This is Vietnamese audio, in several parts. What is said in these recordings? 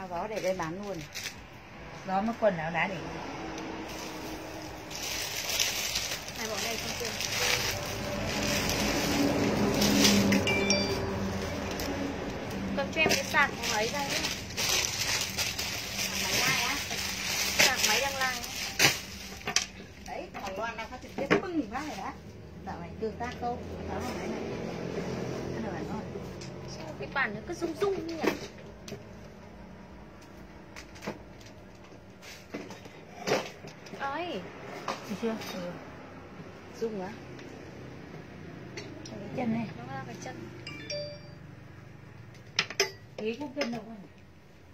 áo gió để đây bán luôn. Gió mới quần áo đá để. Này bọn đây không tiền Cầm cho em cái sạc máy ra nhé máy lai á Sạc máy đang lai đấy thằng loan đang phát trực tiếp bưng phát rồi đã. Dạo này tương tác tốt đó là máy này. Ăn được ngon Sao cái bản nó cứ rung rung nhỉ Ơi Thấy chưa? Ừ. dung á Cái chân này. Nó là cái chân. Ghế cũng chân đâu anh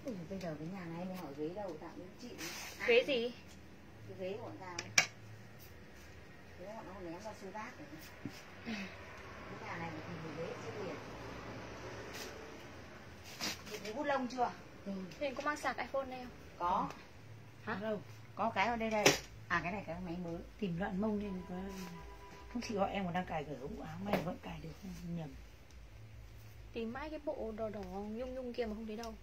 Ui, bây giờ cái nhà này hỏi ghế đâu tạm đến chị. Ghế gì? Cái ghế của bọn tao ghế bọn nó ném ra xô rác rồi. Cái nhà này thì mình ghế siêu liền chị thấy bút lông chưa? Huyền có mang sạc iPhone đây không? có. Hả? Đâu có cái ở đây đây à cái này cái máy mới Tìm loạn mông lên có Không chị gọi em còn đang cài cái ống áo mày vẫn cài được? Nhầm. Tìm mãi cái bộ đỏ đỏ nhung nhung kia mà không thấy đâu.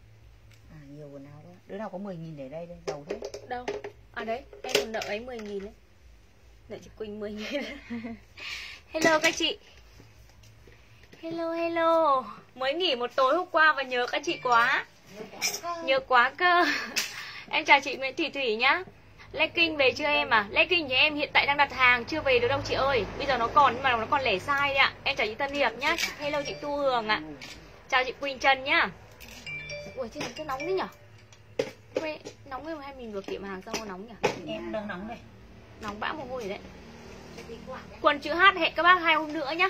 À nhiều quần áo quá. Đứa nào có 10 nghìn để đây đây giàu đấy Đâu? À đấy, em còn nợ ấy 10 nghìn đấy. Nợ chị Quỳnh 10 nghìn. Hello các chị. Hello hello. Mới nghỉ một tối hôm qua và nhớ các chị quá. Nhớ quá cơ. Em chào chị Nguyễn Thủy Thủy nhá Legging về chưa em à? Legging thì em hiện tại đang đặt hàng chưa về được đâu chị ơi. Bây giờ nó còn nhưng mà nó còn lẻ sai đấy ạ. Em chào chị Tân Hiệp nhá. Hello chị Tu Hường ạ. Chào chị Quỳnh Trần nhá. Ui này cái nóng đấy nhở? Quê, nóng rồi hay mình vừa kiểm hàng xong nó nóng nhỉ Em đang nóng đây. Nóng bã mồ hôi đấy. Quần chữ H hẹn các bác hai hôm nữa nhá.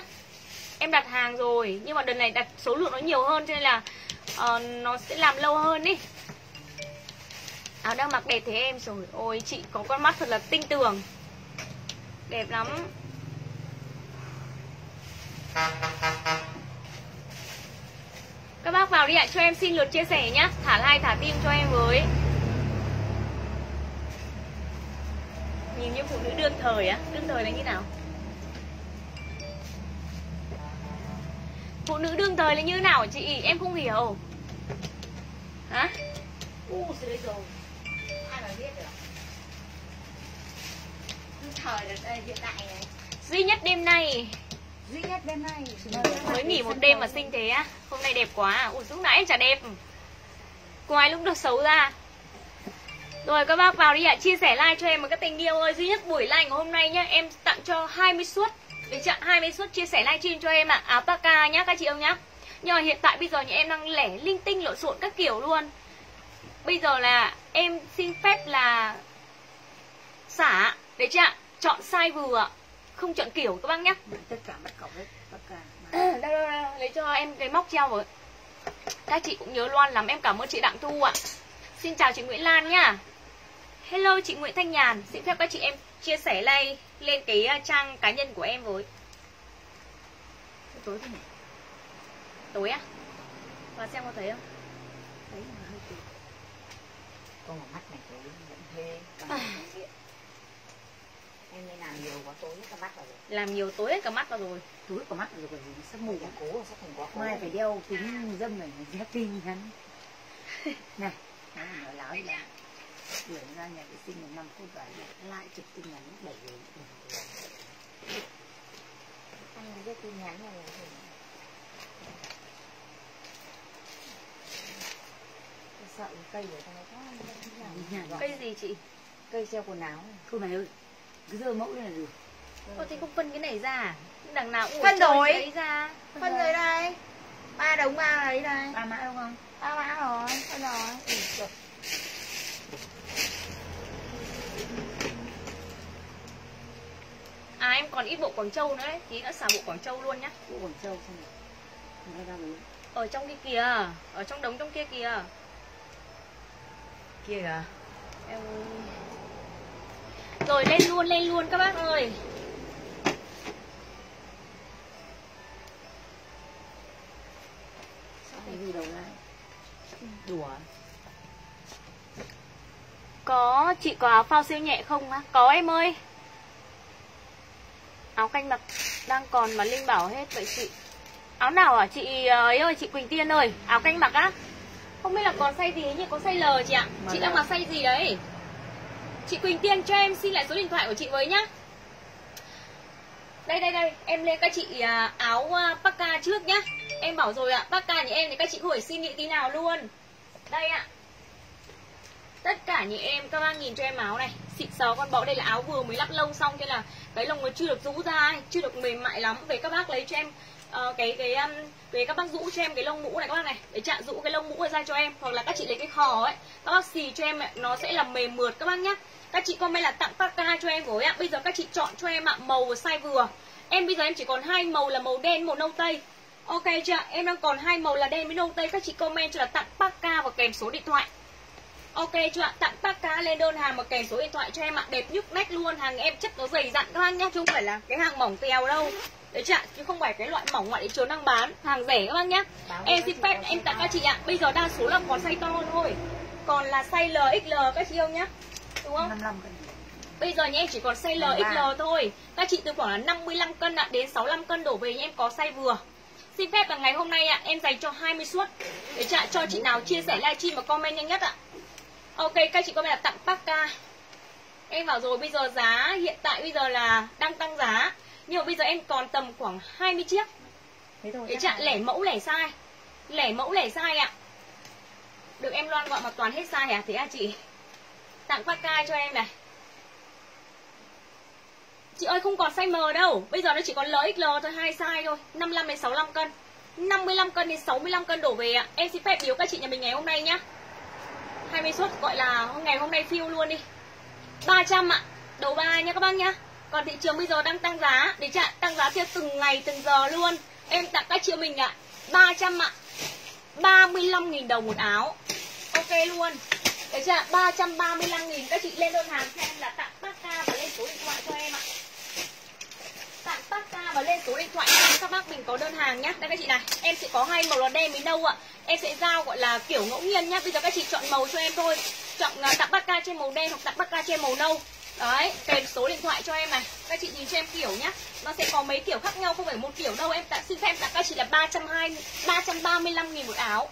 Em đặt hàng rồi Nhưng mà đợt này đặt số lượng nó nhiều hơn Cho nên là ờ, nó sẽ làm lâu hơn đi Áo đang mặc đẹp thế em. Rồi Ôi chị có con mắt thật là tinh tường. Đẹp lắm. Các bác vào đi ạ, Cho em xin lượt chia sẻ nhá. Thả like, thả tim cho em với. Nhìn như phụ nữ đương thời á, Đương thời là như nào? Phụ nữ đương thời là như nào chị? Em không hiểu. Hả? U rồi thời được hiện tại này. Duy nhất đêm nay. Duy nhất bên này Mới nghỉ một đêm mà xinh thế á. Hôm nay đẹp quá à. Ủa lúc nãy em chả đẹp. Ngoài lúc được xấu ra? Rồi các bác vào đi ạ. Chia sẻ like cho em một cái tình yêu ơi. Duy nhất buổi like của hôm nay nhá Em tặng cho 20 suất. Được chưa 20 suất chia sẻ livestream cho em ạ. Áo Paka nhá các chị ông nhá. Nhưng mà hiện tại bây giờ nhà em đang lẻ linh tinh lộn xộn các kiểu luôn. Bây giờ là em xin phép là Xả. Đấy chưa ạ Chọn size vừa Không chọn kiểu các bác nhá Tất cả bắt cọc đấy Tất cả đâu, đâu, đâu, lấy cho em cái móc treo với các chị cũng nhớ loan lắm em cảm ơn chị đặng thu ạ. Xin chào chị nguyễn lan nhá. Hello chị nguyễn thanh nhàn xin phép các chị em chia sẻ like lên cái uh, trang cá nhân của em với. Tối thế này. Tối á? Và xem có thấy không? Thấy mà hơi con mắt này tối vẫn thế Còn À. không biết. em nên làm nhiều quá tối cả mắt vào rồi. Làm nhiều tối hết cả mắt vào rồi Tối của mắt rồi còn gì sắp mù Mù cố là sắp thành quá Mai phải đeo kính dâm này Nhắc tin nhắn Này Nó nói láo là Đuổi ra nhà vệ sinh một năm phút và lại chụp tin nhắn đẩy về anh biết tin nhắn này sợ cái cây của tao quá cây gì chị? Cây treo quần áo. Này. Thôi mày ơi Cứ dơ mẫu lên là được Ô thì không phân cái này ra à? đằng nào cũng Phân đổi. lấy ra. Phân rồi. đây. Ba đống ba lấy đây. Ba mã đúng không? ba mã rồi phân rồi. Ừ, à em còn ít bộ quảng châu nữa đấy. Tí nữa xả bộ quảng châu luôn nhá. Bộ Quảng Châu này ra mấy ở trong kia kìa. Ở trong đống trong kia kìa. Kia kìa. Em rồi lên luôn lên luôn các bác ơi. Đùa. Có chị có áo phao siêu nhẹ không á? Có em ơi. Áo canh mặc đang còn mà linh bảo hết vậy chị. Áo nào hả chị ờ, ấy ơi chị quỳnh tiên ơi. Áo canh mặc á. Không biết là còn size gì nhưng có size L chị ạ. Chị đang mặc size gì đấy Chị Quỳnh Tiên cho em xin lại số điện thoại của chị với nhá. Đây đây đây, Em lên các chị à, áo à, Paka trước nhá. Em bảo rồi ạ Paka nhà em thì các chị không phải xin nghĩ tí nào luôn. Đây ạ. Tất cả những em các bác nhìn cho em áo này. Xịn sò con bọ đây là áo vừa mới lắp lông xong Cho là cái lông nó chưa được rũ ra ấy, Chưa được mềm mại lắm. Về các bác lấy cho em uh, cái cái um, về các bác rũ cho em cái lông mũ này các bác này. Để chạm rũ cái lông mũ này ra cho em hoặc là các chị lấy cái khò ấy. Các bác xì cho em nó sẽ là mềm mượt các bác nhá. Các chị comment là tặng parka cho em với ạ. Bây giờ các chị chọn cho em ạ màu và size vừa. Em bây giờ em chỉ còn hai màu là màu đen màu nâu tây. Ok chưa? Em đang còn hai màu là đen với nâu tây. Các chị comment cho là tặng parka và kèm số điện thoại. Ok chưa ạ? Tặng parka lên đơn hàng và kèm số điện thoại cho em ạ. Đẹp nhức nách luôn Hàng em chất nó dày dặn các bác nhá Chứ không phải là cái hàng mỏng tèo đâu. Đấy chưa ạ? Chứ không phải cái loại mỏng ngoại thị trường đang bán Hàng rẻ các bác nhá. Em xin phép em tặng các chị ạ. Bây giờ đa số là còn size to thôi. Còn là size L, XL các chị yêu nhá? Đúng không? 55 cân. Bây giờ nha em chỉ còn size L, XL thôi. Các chị từ khoảng là 55 cân ạ Đến 65 cân đổ về em có size vừa. Xin phép là ngày hôm nay ạ Em dành cho 20 suất. Để trả cho chị nào chia sẻ livestream và comment nhanh nhất ạ Ok các chị comment là tặng Parka Em bảo rồi bây giờ giá hiện tại bây giờ là đang tăng giá. Nhưng mà bây giờ em còn tầm khoảng 20 chiếc. Thế thôi chắc chặn lẻ mẫu lẻ size. Lẻ mẫu lẻ size ạ. Được em Loan gọi mà toàn hết size à Thế à chị? Tặng Parka cho em này. Chị ơi không còn size M đâu. Bây giờ nó chỉ còn LXL thôi hai size thôi. 55 đến 65 cân. 55 cân đến 65 cân đổ về ạ. Em xin phép biếu các chị nhà mình ngày hôm nay nhá 20 suất, gọi là ngày hôm nay phiêu luôn đi. 300 ạ, Đầu ba nha các bác nhá. Còn thị trường bây giờ đang tăng giá, Để chặn, tăng giá theo từng ngày, từng giờ luôn. Em tặng các chị mình ạ 300 ạ. 35.000 đồng một áo. Ok luôn. Để chưa ạ? 335.000 Các chị lên đơn hàng cho em là tặng bác ca và lên số điện thoại cho em ạ. Tặng bác Parka và lên số điện thoại cho các bác mình có đơn hàng nhá. Đây các chị này Em sẽ có hai màu là đen với nâu ạ. Em sẽ giao gọi là kiểu ngẫu nhiên nhá. Bây giờ các chị chọn màu cho em thôi. Chọn uh, tặng Parka trên màu đen hoặc tặng Parka trên màu nâu. Đấy, kèm số điện thoại cho em này. Các chị nhìn cho em kiểu nhá. Nó sẽ có mấy kiểu khác nhau, không phải một kiểu đâu. Em tặng xin phép tặng các chị là 320 335 nghìn một áo.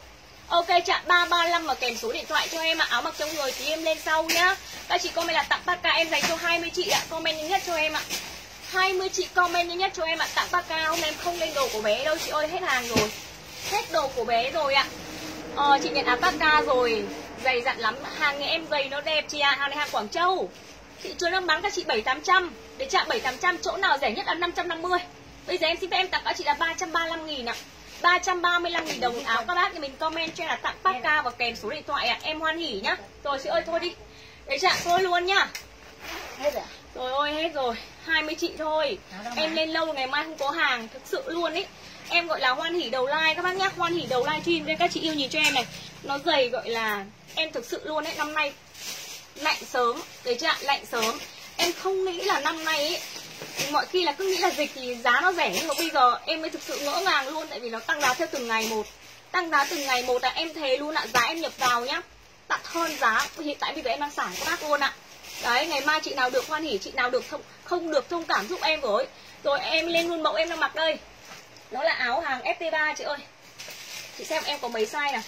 Ok chạm 335 và kèm số điện thoại cho em ạ. Áo mặc trong người thì em lên sau nhá. Các chị comment là tặng Parka em dành cho 20 chị ạ. Comment nhất cho em ạ. 20 chị comment nhanh nhất cho em ạ. Tặng Parka hôm nay em không lên đồ của bé đâu chị ơi Hết hàng rồi. Hết đồ của bé rồi ạ. Ờ chị nhận áo Parka rồi. Dày dặn lắm. Hàng nhà em dày nó đẹp chị ạ. Hàng này hàng Quảng Châu. Thị trường đang bán các chị 7-800 Để chạm 7-800 chỗ nào rẻ nhất là 550 Bây giờ em xin phép em tặng các chị là 335 nghìn ạ. 335 nghìn đồng áo các bác thì mình comment cho em là tặng Parka và kèm số điện thoại ạ. Em hoan hỉ nhá. Rồi chị ơi thôi đi. Để chạm thôi luôn nhá. Hết rồi à? Rồi ôi hết rồi 20 chị thôi. Em lên lâu ngày mai không có hàng Thực sự luôn ý. Em gọi là hoan hỉ đầu like các bác nhá Hoan hỉ đầu live stream đây các chị yêu nhìn cho em này. Nó dày gọi là Em thực sự luôn ấy Năm nay lạnh sớm Đấy chưa ạ? Lạnh sớm. Em không nghĩ là năm nay ấy Mọi khi là cứ nghĩ là dịch thì giá nó rẻ Nhưng mà bây giờ em mới thực sự ngỡ ngàng luôn Tại vì nó tăng giá theo từng ngày một. Tăng giá từng ngày một là em thề luôn ạ Giá em nhập vào nhá. Tặng hơn giá hiện tại bây giờ em đang xả các bác luôn ạ Đấy, ngày mai chị nào được hoan hỉ, chị nào được thông, không được thông cảm giúp em với. Rồi em lên luôn mẫu em đang mặc đây. Nó là áo hàng FT3 chị ơi. Chị xem em có mấy size nào.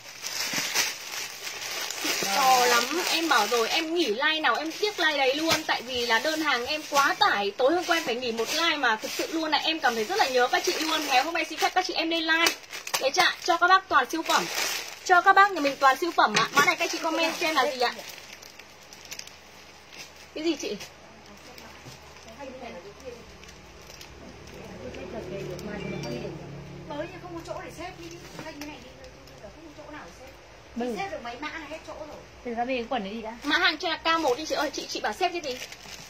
To lắm, em bảo rồi em nghỉ like nào em tiếc like đấy luôn. Tại vì là đơn hàng em quá tải. Tối hôm qua em phải nghỉ một like mà thực sự luôn là em cảm thấy rất là nhớ các chị luôn. Ngày hôm nay xin phép các chị em lên like Đấy chạ, cho các bác toàn siêu phẩm. Cho các bác nhà mình toàn siêu phẩm ạ. Mã này các chị comment xem là gì ạ Cái gì chị? mới nhưng không có chỗ để xếp đi. Như này đi bây giờ không có chỗ nào để xếp. Xếp được mấy mã là hết chỗ rồi. Từ ra về cái quần đấy gì đã? Mã hàng cho là cao một đi chị ơi. Chị chị bảo xếp cái gì?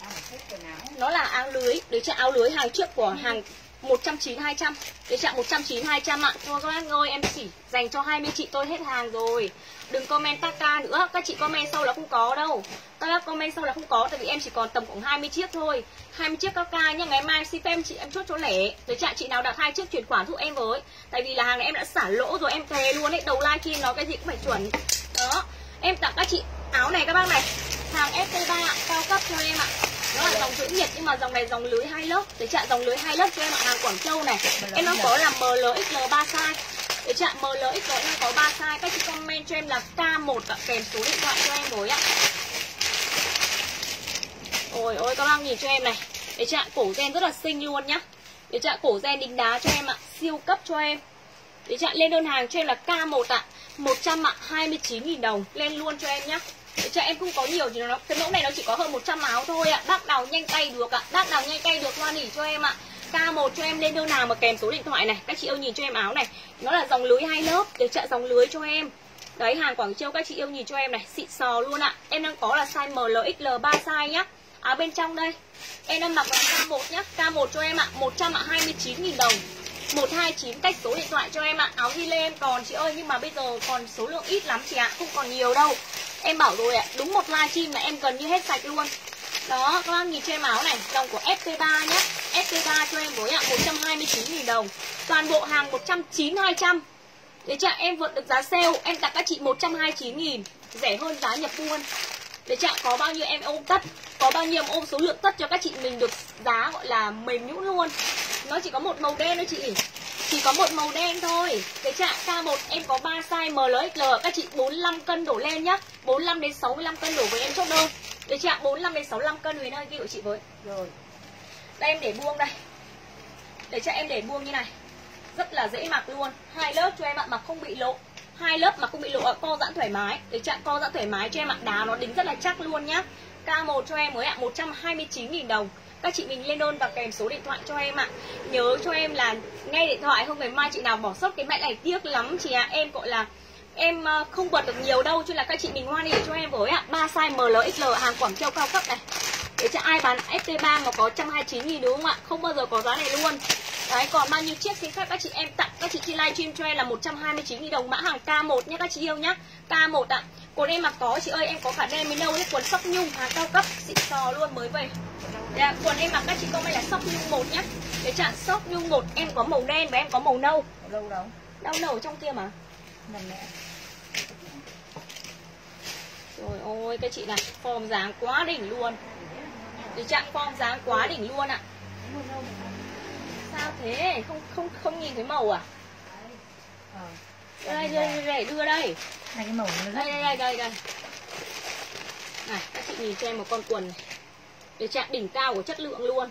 à, xếp quần áo. Nó là áo lưới. Đấy chị áo lưới hàng trước của hàng 190 200 Đấy chị ạ 190 200 ạ. Thôi các bác ơi em chỉ dành cho 20 chị tôi hết hàng rồi Đừng comment Taka nữa. Các chị comment sau là không có đâu. Các bác comment sau là không có Tại vì em chỉ còn tầm khoảng 20 chiếc thôi. 20 chiếc Taka nhá. Ngày mai em ship em chị em chốt chỗ lẻ. Tới chị chị nào đặt hai chiếc chuyển khoản giúp em với. Tại vì là hàng này em đã xả lỗ rồi em thề luôn đấy, Đầu like kia nó cái gì cũng phải chuẩn. Đó. Em tặng các chị áo này các bác này. Hàng ST3 cao cấp cho em ạ. Nó là dòng giữ nhiệt nhưng mà dòng này dòng lưới hai lớp. Để chặn dòng lưới hai lớp cho em ạ. Hàng Quảng Châu này. Em đang có là ML XL 3 size để chạm MLX rồi em có 3 size. Các chị comment cho em là K1 ạ. Kèm số điện thoại cho em với ạ. Ôi ôi, các bác nhìn cho em này. Để chạm cổ gen rất là xinh luôn nhá. Để chạm cổ gen đính đá cho em ạ. Siêu cấp cho em. Để chạm lên đơn hàng cho em là K1 ạ. 100 ạ. 29.000 đồng. Lên luôn cho em nhá. Để cho em không có nhiều thì nó cái mẫu này nó chỉ có hơn 100 áo thôi ạ. À. bác nào nhanh tay được ạ. À. bác nào nhanh tay được hoa nỉ cho em ạ. à. K1 cho em lên đơn nào mà kèm số điện thoại này. Các chị yêu nhìn cho em áo này. Nó là dòng lưới hai lớp để trợ dòng lưới cho em. Đấy hàng Quảng Châu, các chị yêu nhìn cho em này. Xịn sò luôn ạ. Em đang có là size MLXL 3 size nhá. Áo bên trong đây. Em đang mặc là K1 nhá. K1 cho em ạ. 100 ạ 29.000 đồng. 129 cách số điện thoại cho em ạ. Áo đi lên còn, chị ơi, nhưng mà bây giờ còn số lượng ít lắm chị ạ. Không còn nhiều đâu. Em bảo rồi ạ. Đúng một livestream là em gần như hết sạch luôn. Đó, các bác nhìn cho em áo này. Dòng của FP3 nhé SP3 cho em với ạ 129.000 đồng. Toàn bộ hàng 190 200 Để chạ em vượt được giá sale, Em tặng các chị 129.000 Rẻ hơn giá nhập buôn. Để chạ có bao nhiêu em ôm tất, Có bao nhiêu em ôm số lượng tất cho các chị mình được giá gọi là mềm nhũn luôn. Nó chỉ có một màu đen thôi chị. Chỉ có một màu đen thôi. Cái trạng K1 em có 3 size MLXL Các chị 45 cân đổ lên nhá. 45 đến 65 cân đổ với em chốt đơn. Để trạng 45 đến 65 cân Huyền ơi ghi của chị với. Rồi. Đây, em để buông đây. Để cho em để buông như này. Rất là dễ mặc luôn. Hai lớp cho em ạ mặc không bị lộ. Hai lớp mà không bị lộ co giãn thoải mái. Để chặn co giãn thoải mái cho em ạ, đá nó đính rất là chắc luôn nhá. K1 cho em mới ạ 129.000 đồng. Các chị mình lên đơn và kèm số điện thoại cho em ạ. Nhớ cho em là nghe điện thoại không phải mai chị nào bỏ sót cái mẹ này, tiếc lắm chị ạ. À. em, gọi là, em ờ, không bật được nhiều đâu, cho là các chị mình hoan hỉ cho em với ạ. Ba size ML XL hàng Quảng Châu cao cấp này để cho ai bán FT3 mà có 129 nghìn đúng không ạ không bao giờ có giá này luôn Đấy, còn bao nhiêu chiếc xin phép các chị em tặng các chị trên livestream cho em là 129 000 đồng mã hàng K1 nhé các chị yêu nhá. K1 ạ. Quần em mặc có chị ơi, em có cả nâu nhé, quần sóc nhung hàng cao cấp xịn sò luôn mới về. Dạ, quần em mặc các chị comment là sóc nhung một nhá. Để chặn sóc nhung một em có màu đen và em có màu nâu. đâu đâu Đâu nâu ở trong kia mà. nằm mẹ Rồi ôi cái chị này, form dáng quá đỉnh luôn. Để chặn form dáng quá đỉnh luôn ạ. Sao thế? Không không không nhìn thấy màu à? ờ Đây đây đây, đây đưa đây. này cái màu nó rất đây đây đây đây đây này các chị nhìn cho em một con quần này để chạm đỉnh cao của chất lượng luôn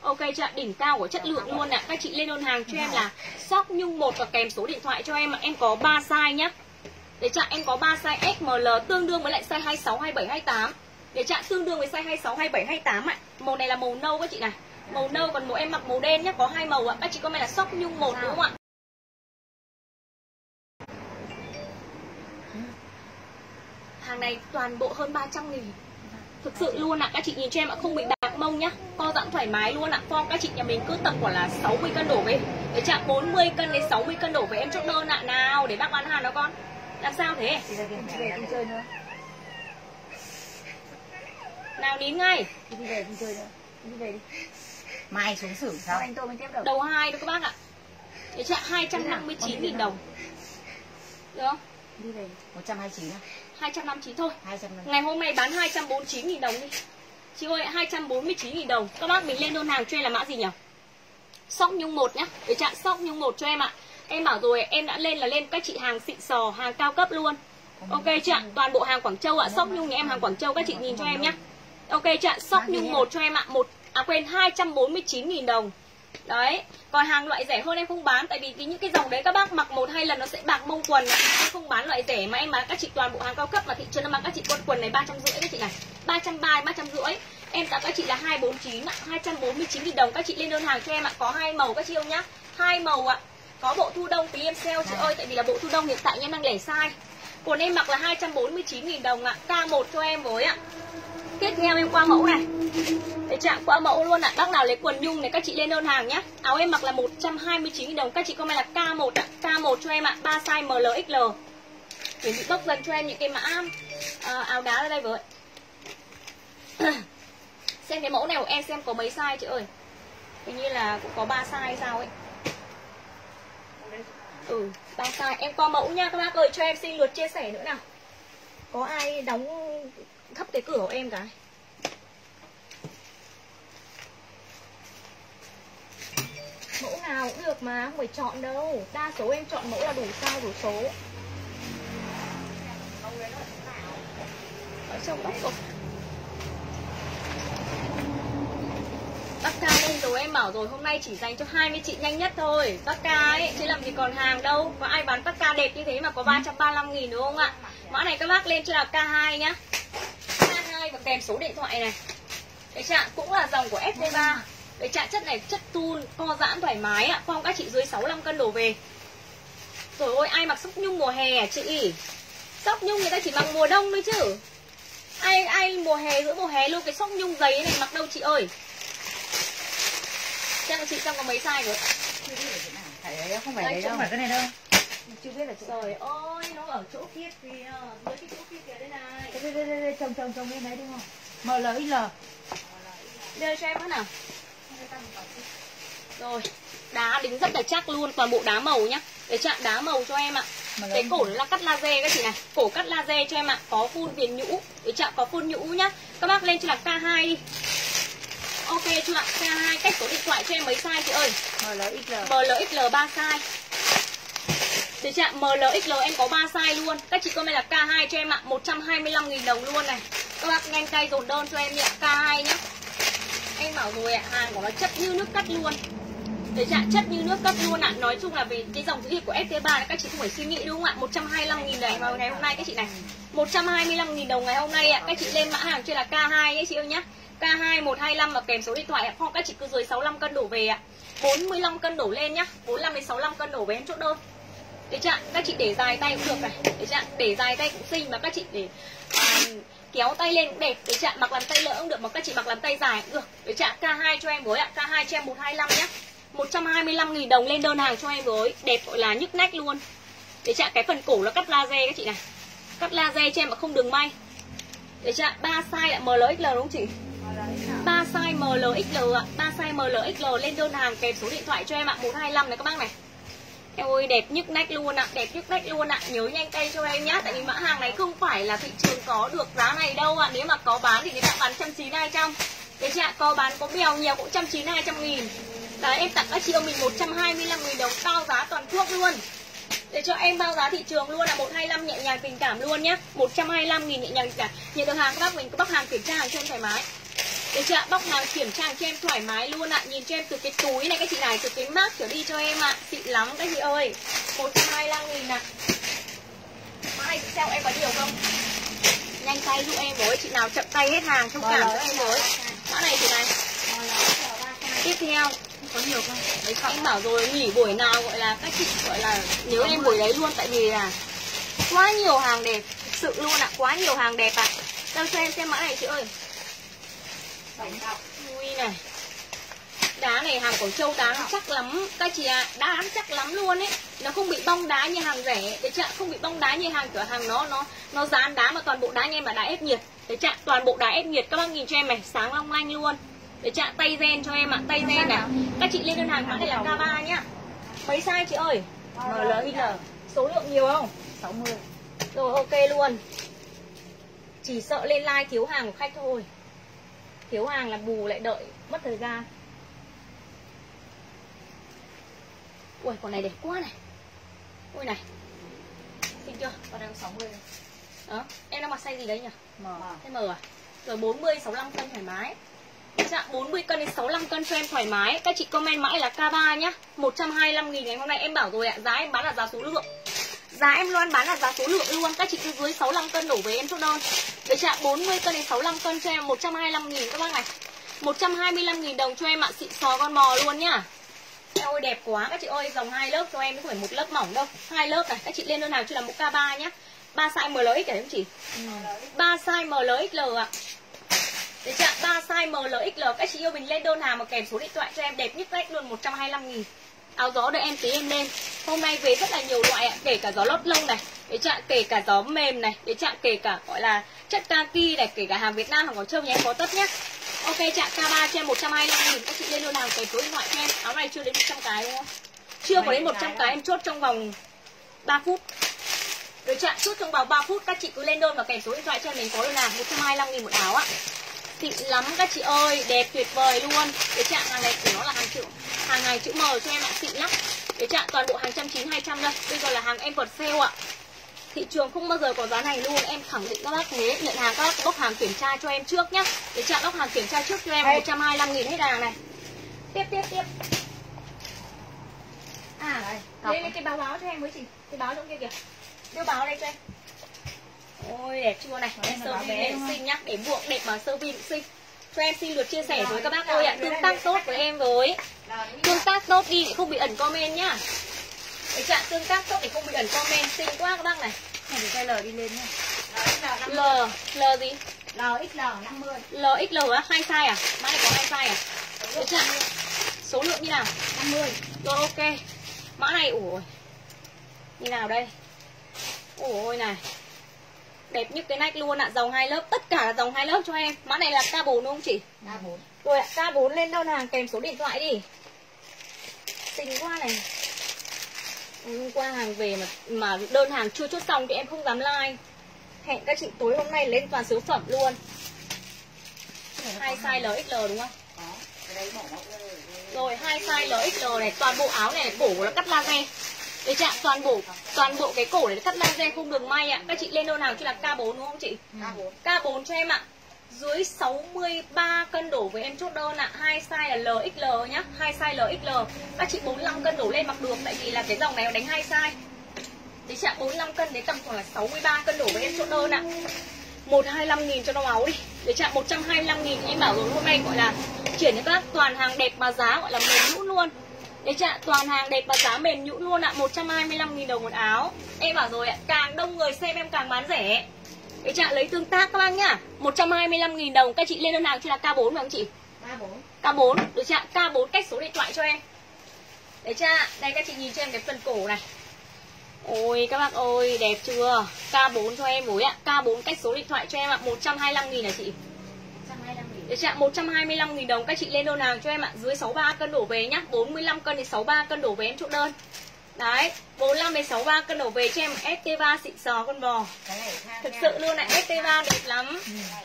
ok chạm đỉnh cao của chất lượng luôn ạ các chị lên đơn hàng cho em là sóc nhung một và kèm số điện thoại cho em ạ em có 3 size nhá để chạm em có 3 size XML tương đương với lại size 26 27 28 để chạm tương đương với size 26 27 28 ạ. Màu này là màu nâu các chị này. Màu nâu còn màu em mặc màu đen nhá có hai màu ạ. Các chị comment là sóc nhung một đúng không ạ? Hàng này toàn bộ hơn 300 nghìn. Thực sự luôn ạ, các chị nhìn cho em ạ, không bị bạc mông nhá. Co giãn thoải mái luôn ạ, form các chị nhà mình cứ tầm khoảng là 60 cân đổ về. Để chạm 40 cân đến 60 cân đổ về em chốt đơn ạ. Nào, để bác bán hàng đó con. Làm sao thế? chị là chơi nữa nào nín ngay. Đi đi về không chơi nữa. Đi về đi. Mai xuống xử sao? Anh tôi mới tiếp tục Đầu hai đó các bác ạ. Để chạm 259 nghìn đồng. Được không? đi về. 129 à 259 thôi. 250 Ngày hôm nay bán 249 nghìn đồng đi. Chị ơi 249 nghìn đồng. Các bác mình lên đơn hàng cho em là mã gì nhỉ? Sóc nhung một nhá. Để chặn sóc nhung một cho em ạ. Em bảo rồi em đã lên là lên các chị hàng xịn sò Hàng cao cấp luôn. Ok chưa ạ? Toàn bộ hàng Quảng Châu ạ. Sóc nhung nhà em hàng Quảng Châu các chị nhìn cho em nhá Ok chưa ạ Sóc nhung một cho em ạ. Một À quên 249 nghìn đồng. Đấy, còn hàng loại rẻ hơn em không bán Tại vì cái những cái dòng đấy các bác mặc một hai lần nó sẽ bạc mông quần ạ. Em không bán loại rẻ mà em bán các chị toàn bộ hàng cao cấp Mà thị trường nó bán các chị con quần này ba trăm rưỡi các chị này. ba trăm ba ba trăm rưỡi. Em tặng các chị là 249 ạ. 249 nghìn đồng các chị lên đơn hàng cho em ạ. Có hai màu các chị yêu nhá. Hai màu ạ. Có bộ thu đông tí em sale chị ơi Tại vì là bộ thu đông hiện tại em đang lẻ sai Quần em mặc là 249 nghìn đồng ạ. K1 cho em với ạ Tiếp theo em qua mẫu này. Để chạm qua mẫu luôn ạ. Bác nào lấy quần nhung này các chị lên đơn hàng nhé Áo em mặc là 129 đồng. Các chị comment là K1 ạ. K1 cho em ạ. 3 size ML XL Để chị bốc dần cho em những cái mã à, áo đá ở đây với. Xem cái mẫu này của em xem có mấy size chị ơi. Hình như là cũng có 3 size sao ấy. Ừ 3 size. Em qua mẫu nha các bác ơi. Cho em xin lượt chia sẻ nữa nào. Có ai đóng thấp cái cửa của em cái. Mẫu nào cũng được mà, không phải chọn đâu. Đa số em chọn mẫu là đủ size đủ số. Ở trong bóc rồi Bác ca lên rồi, em bảo rồi, hôm nay chỉ dành cho 20 chị nhanh nhất thôi. Bác ca ấy, chứ làm gì còn hàng đâu. Có ai bán bác ca đẹp như thế mà có 335 nghìn đúng không ạ? Mã này các bác lên cho là K2 nhá. K2 và kèm số điện thoại này. Đấy chạ cũng là dòng của FT3 Đấy chạ chất này chất tun co giãn thoải mái ạ. Phong các chị dưới 65 cân đổ về. Rồi ôi ai mặc sóc nhung mùa hè à chị? Sóc nhung người ta chỉ mặc mùa đông thôi chứ. Ai ai mùa hè giữa mùa hè luôn cái sóc nhung giấy này mặc đâu chị ơi? Xem là chị trong có mấy size rồi. Không phải đấy đâu. không phải cái này đâu chưa biết là chỗ Trời ơi, nó ở chỗ kia kìa. Dưới cái chỗ kia kìa đây này. Đây đây đây đây trồng trồng trồng bên đấy đúng không? MLXL Đưa cho em phát nào. Rồi Đá đính rất là chắc luôn Toàn bộ đá màu nhá. Để chạm đá màu cho em ạ. Cái cổ là cắt laser các chị này. Cổ cắt laser cho em ạ. Có phun viền nhũ. Để chạm có phun nhũ nhá. Các bác lên cho là K2 đi. Ok chưa ạ? K2 cách số điện thoại cho em mấy size chị ơi? MLXL MLXL 3 size để chạm MLXL em có 3 size luôn. Các chị comment là K2 cho em ạ 125.000 đồng luôn này. Các bác nhanh tay dồn đơn cho em nhé K2 nhé. Em bảo rồi ạ, Hàng của nó chất như nước cắt luôn. Để chạm chất như nước cắt luôn ạ. Nói chung là về cái dòng thứ liệu của FT3 này, Các chị không phải suy nghĩ đúng không ạ? 125.000 đồng vào ngày hôm nay các chị này. 125.000 đồng ngày hôm nay ạ. Các chị lên mã hàng cho là K2 nhé chị ơi nhé. K2 125 và kèm số điện thoại ạ. Hoặc các chị cứ dưới 65 cân đổ về ạ. 45 cân đổ lên nhá 45 đến 65 cân đổ về em chốt đơn. Đấy chưa ạ? Các chị để dài tay cũng được này Đấy chưa ạ? Để dài tay cũng xinh mà các chị để um, kéo tay lên cũng đẹp Đấy chưa ạ? Mặc làm tay lỡ cũng được mà các chị mặc làm tay dài cũng được Đấy chưa ạ? K2 cho em với ạ K2 cho em 125 nhé 125.000 đồng lên đơn hàng cho em với Đẹp gọi là nhức nách luôn Đấy chưa ạ? Cái phần cổ nó cắt laser các chị này Cắt laser cho em mà không đường may Đấy chưa ạ? 3 size là MLXL đúng không chị? 3 size MLXL ạ 3 size MLXL lên đơn hàng kèm số điện thoại cho em ạ 125 này các bác này Em ơi đẹp nhức nách luôn ạ, Đẹp nhức nách luôn ạ. Nhớ nhanh tay cho em nhá, Tại vì mã hàng này không phải là thị trường có được giá này đâu ạ. Nếu mà có bán thì người ta bán trăm chín hai trăm. Cái chị ạ, Có bán có bèo nhiều cũng trăm chín hai trăm nghìn. Đấy, em tặng các chị ơi mình 125 nghìn đồng, Bao giá toàn quốc luôn. Để cho em bao giá thị trường luôn là 125 nhẹ nhàng tình cảm luôn nhé 125 nghìn nhẹ nhàng tình cảm. Nhận được hàng các bác mình có bác hàng kiểm tra hàng cho thoải mái. Được chưa ạ? Bóc hàng kiểm tra cho em thoải mái luôn ạ. Nhìn cho em từ cái túi này các chị này Từ cái mát trở đi cho em ạ. Xịn lắm các chị ơi. 125 nghìn ạ. Này sale em có nhiều không? Nhanh tay giúp em với Chị nào chậm tay hết hàng thông cảm cho em với. Mã này chị này. Tiếp theo. Có nhiều không? Đấy không Em bảo rồi nghỉ buổi nào gọi là các chị gọi là nhớ em buổi đấy luôn Tại vì là quá nhiều hàng đẹp Thực sự luôn ạ, quá nhiều hàng đẹp ạ. Đâu cho em xem mã này chị ơi Ui này. Đá này hàng Quảng Châu đá nó chắc lắm. Các chị ạ, à, đá nó chắc lắm luôn ấy. Nó không bị bong đá như hàng rẻ. Đấy chị ạ, không bị bong đá như hàng cửa hàng nó Nó nó dán đá mà toàn bộ đá như em là đá ép nhiệt. Đấy chị ạ, toàn bộ đá ép nhiệt. Các bác nhìn cho em này, sáng long lanh luôn. Để chạm tay gen cho em ạ, tay gen này. Các chị lên đơn hàng mã này là K3 nhá. Mấy size chị ơi? MLXL Số lượng nhiều không? 60 Rồi ok luôn. Chỉ sợ lên like thiếu hàng của khách thôi Thiếu hàng là bù lại đợi Mất thời gian. Ui con này đẹp quá này. Ui này. Xinh chưa? con đang 60 Đó Em đang mặc size gì đấy nhỉ? M. Size M à? Rồi 40, 65 cân thoải mái. Dạ 40 cân đến 65 cân cho em thoải mái. Các chị comment mãi là K3 nhá. 125 nghìn ngày hôm nay em bảo rồi ạ. Giá em bán là giá số lượng Giá em luôn bán là giá số lượng luôn. Các chị cứ dưới 65 cân đổ về em chốt đơn. Được chưa ạ? 40 cân đến 65 cân cho em 125 nghìn các bác này. 125 nghìn đồng cho em ạ. Xịn xò con bò luôn nhá. Ôi đẹp quá. Các chị ơi, Dòng hai lớp cho em không phải một lớp mỏng đâu. Hai lớp này, Các chị lên đơn nào cho là một K3 nhá. 3 size MLX cả em chị? 3 size MLXL ạ. Đấy chưa? 3 size MLXL các chị yêu mình lên đơn nào mà kèm số điện thoại cho em đẹp nhất cách luôn 125 nghìn. Áo gió đợi em tí em lên. Hôm nay về rất là nhiều loại ạ, Kể cả gió lót lông này, để chạm kể cả gió mềm này, để chạm kể cả, gọi là, chất kaki này, Kể cả hàng Việt Nam hàng có châu nhà em có tất nhá. Ok, chạm K3 cho em 125 nghìn. Các chị lên đơn hàng cái số điện thoại cho em. Áo này chưa đến 100 cái đúng không? Chưa có đến 100 cái, em chốt trong vòng 3 phút. Rồi chạm chốt trong vòng 3 phút, Các chị cứ lên đơn và kèm số điện thoại cho em, mình có đơn hàng 125 nghìn một áo ạ xịn lắm các chị ơi đẹp tuyệt vời luôn. Cái trạng hàng này của nó là hàng triệu Hàng này chữ M cho em ạ, xịn lắm. Đấy chạ, toàn bộ hàng trăm chín hai trăm đây. Bây giờ là hàng em vượt sale ạ. Thị trường không bao giờ có giá này luôn. Em khẳng định các bác thế. Nhận hàng các bác bốc hàng kiểm tra cho em trước nhá. Đấy chạ, bốc hàng kiểm tra trước cho em Đây. 125 nghìn hết hàng này. Tiếp tiếp tiếp. À, đây cái báo báo cho em với chị. Cái báo trong kia kìa. Đưa báo đây cho em Ôi đẹp chưa này? Đấy, Sơ vi không? sinh nhá Để buộc đẹp mà sơ vi vệ sinh. Cho em xin lượt chia sẻ Rồi, với các bác ơi ạ. Tương tác tốt với em với. Đi. Tương tác tốt đi để không bị ẩn comment nhá. Để chặn tương tác tốt để không bị ẩn comment. Xinh quá các bác này. Thì tay L đi lên nhá. L, L gì? LXL 50 LXL á? Hai size à? Mã này có hai size à? Để chặn Số lượng như nào? 50 Rồi ok. Mã này ủa. Như nào đây? Ôi này Đẹp như cái nách luôn ạ. Dòng hai lớp Tất cả là dòng hai lớp cho em. Mã này là K4 đúng không chị? A4 Rồi ạ K4 lên đơn hàng kèm số điện thoại đi. Xinh quá này. Hôm qua hàng về mà mà đơn hàng chưa chốt xong thì em không dám like. Hẹn các chị tối hôm nay lên toàn số phẩm luôn. Hai size LXL đúng không? Rồi hai size LXL này Toàn bộ áo này cổ nó cắt laser Đấy chạm toàn bộ toàn bộ cái cổ này cắt laser không đường may ạ. Các chị lên đơn hàng chứ là K4 đúng không chị? A4 K4 cho em ạ. Dưới 63 cân đổ với em chốt đơn ạ. Hai size là LXL nhá hai size LXL Các chị 45 cân đổ lên mặc được Tại vì là cái dòng này nó đánh hai size. Đấy chị ạ 45 cân đến tầm khoảng là 63 cân đổ với em chốt đơn ạ. 125 nghìn cho nó máu đi. Để chạm 125 nghìn em bảo rồi hôm nay gọi là Chuyển cho các toàn hàng đẹp mà giá gọi là mềm nhũn luôn Đấy chạ toàn hàng đẹp và giá mềm nhũn luôn ạ 125 nghìn đồng một áo. Em bảo rồi ạ Càng đông người xem em càng bán rẻ. Đấy chạ lấy tương tác các bác nhá. 125 nghìn đồng Các chị lên đơn hàng chứ là K4 phải không chị? A4 K4 Được chưa ạ? K4 cách số điện thoại cho em. Đấy chưa ạ? Đây các chị nhìn cho em cái phần cổ này. Ôi các bác ơi đẹp chưa? K4 cho em với ạ K4 cách số điện thoại cho em ạ 125 nghìn hả chị 125 nghìn Được chưa ạ? 125 nghìn đồng các chị lên đơn hàng cho em ạ. Dưới 63 cân đổ về nhá. 45 cân đến 63 cân đổ về em chốt đơn. Đấy 45 đến 63 cân đổ về cho em ST3 xịn sò con bò. Thực sự luôn này ST3 đẹp lắm. Nha.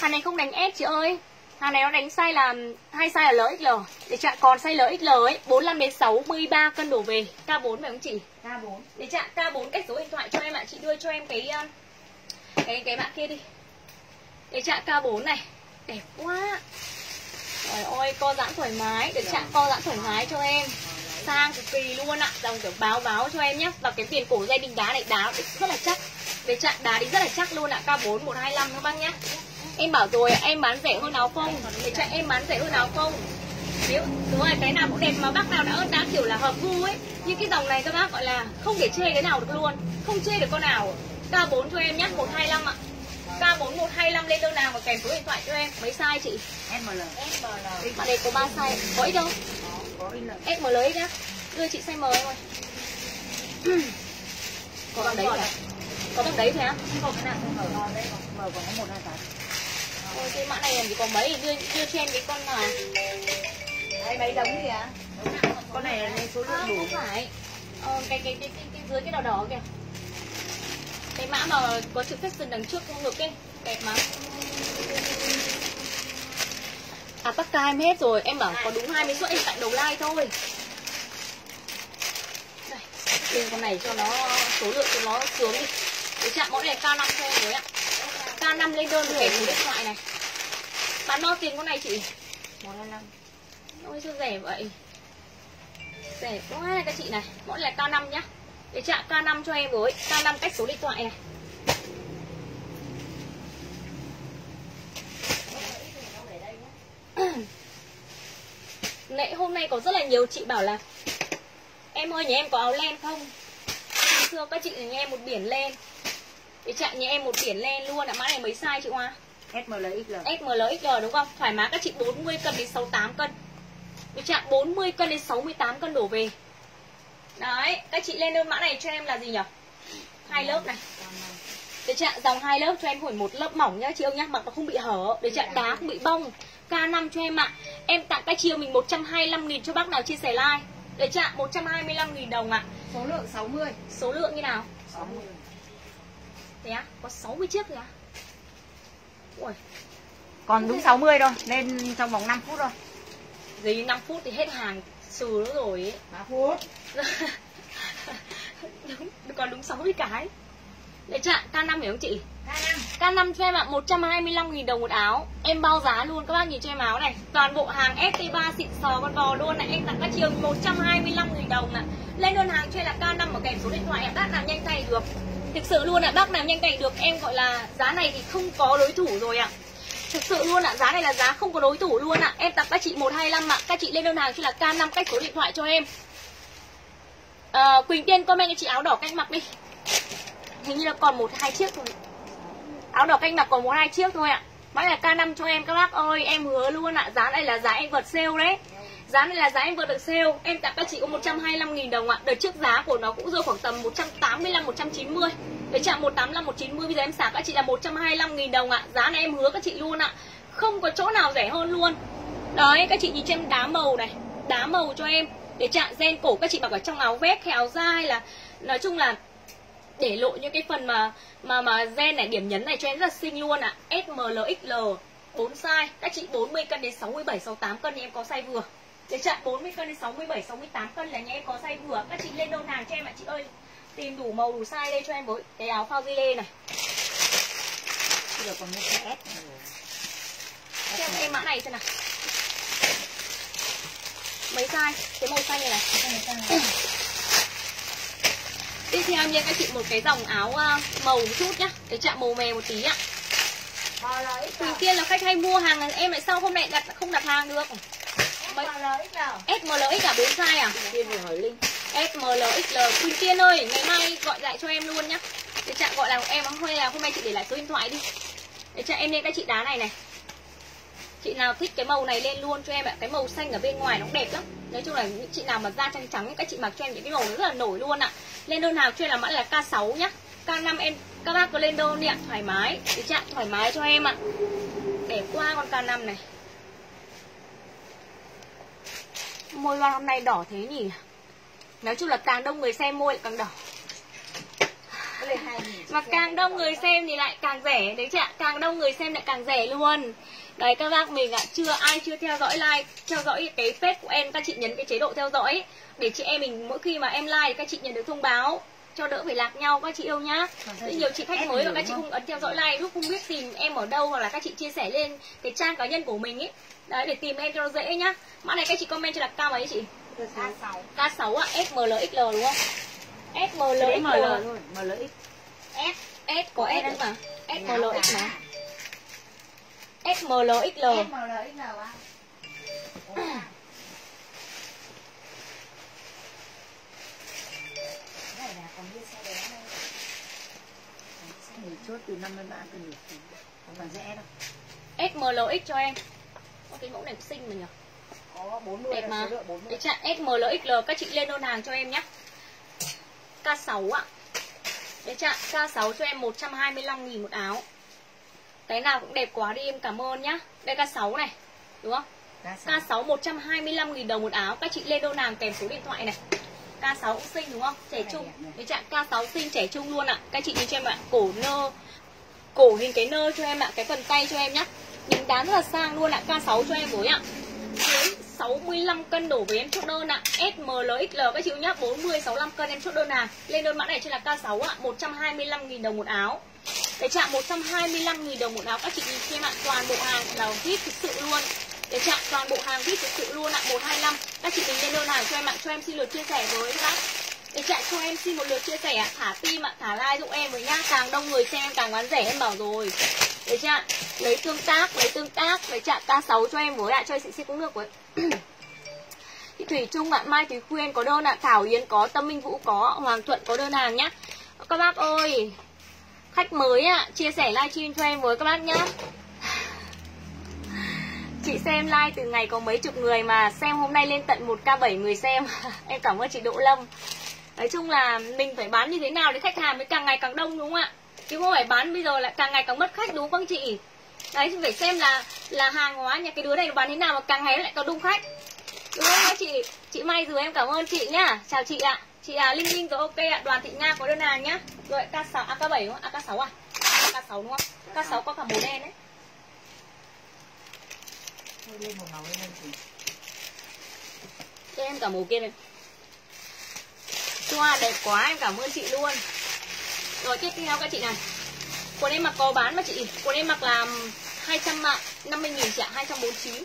Hàng này không đánh S chị ơi. Hàng này nó đánh size là hai size là LXL Để chặn còn size LXL ấy 45 đến 63 cân đổ về. K4 phải không chị? A4 Để chặn K4 cách số điện thoại cho em ạ. Chị đưa cho em cái um, Cái cái bạn kia đi. Để chặn K4 này Đẹp quá. Trời ơi, co giãn thoải mái, Để chặn co giãn thoải mái cho em. Sang cực kỳ luôn ạ. Dòng kiểu báo báo cho em nhé Và cái viền cổ dây đinh đá này đá rất là chắc. Để chặn đá đi rất là chắc luôn ạ. K4 125 các bác nhé Em bảo rồi em bán rẻ hơn áo phông. Để cho em bán rẻ hơn áo phông. Nếu, đúng rồi, cái nào cũng đẹp mà bác nào đã đã kiểu là hợp gu ấy. Nhưng cái dòng này các bác gọi là không thể chê cái nào được luôn. Không chê được con nào. K4 cho em nhé 125 ạ. K4 125 lên đơn nào và kèm số điện thoại cho em? Mấy size chị? ML SML bạn đây có 3 size. Có ít đâu có in là XML ít nhá. Đưa chị size M em ơi. Có bằng đấy rồi à? có bằng đấy thôi á? Không cái nào mở ngon đấy M còn có một hai cái Ôi cái mã này làm gì có mấy? Đưa đưa cho em cái con nào? Đấy mấy đống kìa. Con này là số lượng đủ. không phải. Ờ, cái, cái, cái, cái, cái dưới cái đỏ đỏ kìa cái mã mà có chữ fashion đằng trước không ngực ấy đẹp mà. À tắc ca em hết rồi. Em bảo có đúng 20 suất em tặng đầu like thôi. Đây lên con này cho nó số lượng cho nó sướng đi. Để chạm mẫu này K5 cho em với ạ. K5 lên đơn kèm số điện thoại này. Bán bao tiền con này chị? 125 Ôi sao rẻ vậy? Rẻ quá các chị này. Mỗi là K5 nhá Để chạm K5 cho em với. K5 cách số điện thoại này Nãy hôm nay có rất là nhiều chị bảo là Em ơi nhà em có áo len không? Xưa các chị nhà em một biển len. Để chạm nhà em một biển len luôn ạ Mã này mấy size chị Hoa. SML XL SML XL đúng không? Thoải mái các chị 40 cân đến 68 cân. Được chạm 40 cân đến 68 cân đổ về Đấy, các chị lên đơn mã này cho em là gì nhỉ? Hai lớp này. Để chạm dòng hai lớp cho em hồi một lớp mỏng nhá chị ơi nhá Mặc nó không bị hở. Để chạm đá không bị bong. K5 cho em ạ. Em tặng các chị ơi mình 125 nghìn cho bác nào chia sẻ like. Để chạm 125 nghìn đồng ạ. Số lượng 60 Số lượng như nào? 60 Thế á? Có 60 chiếc á? Ui, còn đúng 60 thôi nên trong vòng 5 phút thôi. Giấy 5 phút thì hết hàng xù nữa rồi ấy. ba phút đúng, còn đúng 60 cái. Đấy chạ, K5 hiểu không chị? K5 K5 cho em ạ, 125.000 đồng một áo. Em bao giá luôn, các bác nhìn cho em áo này. Toàn bộ hàng ST3 xịn sò con bò luôn này. Em tặng các chiều 125.000 đồng ạ. Lên đơn hàng cho em là K5 ở kèm số điện thoại em Bác nào nhanh tay được. Thực sự luôn ạ, bác nào nhanh tay được Em gọi là giá này thì không có đối thủ rồi ạ Thực sự luôn ạ, giá này là giá không có đối thủ luôn ạ. Em tặng các chị 125 ạ. Các chị lên đơn hàng khi là K5 cách số điện thoại cho em. À, Quỳnh Tiên comment cho chị áo đỏ canh mặc đi. Hình như là còn một hai chiếc thôi. Áo đỏ canh mặc còn một hai chiếc thôi ạ. Mãi là K5 cho em các bác ơi. Em hứa luôn ạ Giá này là giá em vượt sale đấy. Giá này là giá em vừa được sale. Em tặng các chị có 125.000 đồng ạ. Đợt trước giá của nó cũng rơi khoảng tầm 185 190 Để chạm 185 190 Bây giờ em xả các chị là 125.000 đồng ạ. Giá này em hứa các chị luôn ạ. Không có chỗ nào rẻ hơn luôn. Đấy, các chị nhìn cho em đá màu này. Đá màu cho em. Để chạm gen cổ, các chị mặc ở trong áo vest hay áo da hay là, Nói chung là để lộ những cái phần mà mà mà gen này, điểm nhấn này cho em rất là xinh luôn ạ. À. SMLXL 4 size. Các chị 40 cân đến 67 68 cân thì em có size vừa để chặn 40 cân đến 67 68 cân là nhà em có size vừa. Các chị lên đơn hàng cho em ạ chị ơi. Tìm đủ màu đủ size đây cho em với. Cái áo phao lê này. Bây giờ còn mua cái S cho em, mã này xem nào. Mấy size? Cái màu xanh này này. Tiếp theo nha các chị một cái dòng áo uh, màu một chút nhá. Để chạm màu mè một tí ạ. Từ tiên là khách hay mua hàng em lại sau hôm nay đặt không đặt hàng được Mấy SMLXL SMLX cả 4 size à? tiên vừa hỏi linh. SMLXL Quỳnh Tiên ơi, ngày mai gọi lại cho em luôn nhá. Để chạm gọi là em hay là hôm nay chị để lại số điện thoại đi. Để chạm em lên các chị đá này này. Chị nào thích cái màu này lên luôn cho em ạ. Cái màu xanh ở bên ngoài nó cũng đẹp lắm. Nói chung là những chị nào mà da trắng trắng Các chị mặc cho em những cái màu nó rất là nổi luôn ạ. Lên đơn nào cho em là mã là K6 nhá. K5 em các bác có lên đơn đi ạ. Thoải mái. Để chạm thoải mái cho em ạ. Đẹp qua con K5 này Môi loan hôm nay đỏ thế nhỉ? Nói chung là càng đông người xem môi lại càng đỏ. Lên 2.000 Mà càng đông người xem thì lại càng rẻ. Đấy chị ạ Càng đông người xem lại càng rẻ luôn. Đấy các bác mình ạ Chưa ai chưa theo dõi like Theo dõi cái page của em Các chị nhấn cái chế độ theo dõi. Để chị em mình mỗi khi mà em like thì Các chị nhận được thông báo cho đỡ phải lạc nhau các chị yêu nhá. Rất nhiều chị khách mới và các chị không ấn theo dõi like lúc không biết tìm em ở đâu hoặc là các chị chia sẻ lên cái trang cá nhân của mình ấy. Đấy để tìm em cho nó dễ nhá. Mã này các chị comment cho là cao mấy chị? K6 K6 ạ SMLXL đúng không? SMLXL ML thôi MLX S S có S nữa mà. SMLX mà. SMLXL SMLXL á Ủa, Cái này là còn biết xe bé đây thì chốt từ 53 cân được không còn rẻ đâu. SMLX cho em. Có cái mẫu này xinh mà nhỉ? Có 40 Đẹp là mà. số lượng 40 Để chặn SMLXL các chị lên đơn hàng cho em nhé. K6 ạ. Để chặn K6 cho em 125.000 một áo. Cái nào cũng đẹp quá đi em cảm ơn nhá. Đây K6 này Đúng không? K6 K6 125.000 đồng một áo. Các chị lên đơn hàng kèm số điện thoại này K6 cũng xinh đúng không? Trẻ trung. Cái trạng K6 xinh trẻ trung luôn ạ. Các chị nhìn cho em ạ. Cổ nơ, Cổ hình cái nơ cho em ạ. Cái phần tay cho em nhá. Nhìn đán rất là sang luôn ạ. K6 cho em với ạ. Dưới 65 cân đổ với em chốt đơn ạ. SMLXL các chị nhá. 40 65 cân em chốt đơn à. Lên đơn mã này trên là K6 ạ. 125.000 đồng một áo. Cái trạng 125.000 đồng một áo, Các chị nhìn xem ạ. Toàn bộ hàng là VIP thực sự luôn. Để chặn toàn bộ hàng VIP thực sự luôn ạ 125 Các chị mình lên đơn hàng cho em ạ Cho em xin lượt chia sẻ với các bác. Để chạy cho em xin một lượt chia sẻ Thả tim ạ, thả like giúp em với nhá. Càng đông người xem càng bán rẻ em bảo rồi. Để chặn, lấy tương tác, lấy tương tác Lấy chặn K6 cho em với ạ Cho chị xin cũng được với. Chị Thủy Trung bạn Mai Thúy Khuyên có đơn ạ Thảo Yến có, Tâm Minh Vũ có Hoàng Thuận có đơn hàng nhá. Các bác ơi Khách mới ạ, chia sẻ livestream cho em với các bác nhá. Chị xem like từ ngày có mấy chục người mà xem hôm nay lên tận 1k7 người xem. Em cảm ơn chị Đỗ Lâm. Nói chung là mình phải bán như thế nào để khách hàng mới càng ngày càng đông đúng không ạ? Chứ không phải bán bây giờ lại càng ngày càng mất khách đúng không chị? Đấy phải xem là là hàng hóa nhà cái đứa này nó bán thế nào mà càng ngày lại càng đông khách. Đúng không chị? Chị Mai dù em cảm ơn chị nhá. Chào chị ạ. Chị à, Linh Linh rồi ok ạ. Đoàn Thị Nga có đơn hàng nhá. Rồi K6, à K7 đúng không? À K6 à? K6 đúng không? K6 có cả màu đen đấy. Thôi lên một màu lên chị cho em cả màu kia này. Xoa đẹp quá em cảm ơn chị luôn. Rồi tiếp theo các chị này. Quần em mặc có bán mà chị. Quần em mặc là 250 nghìn chị ạ 249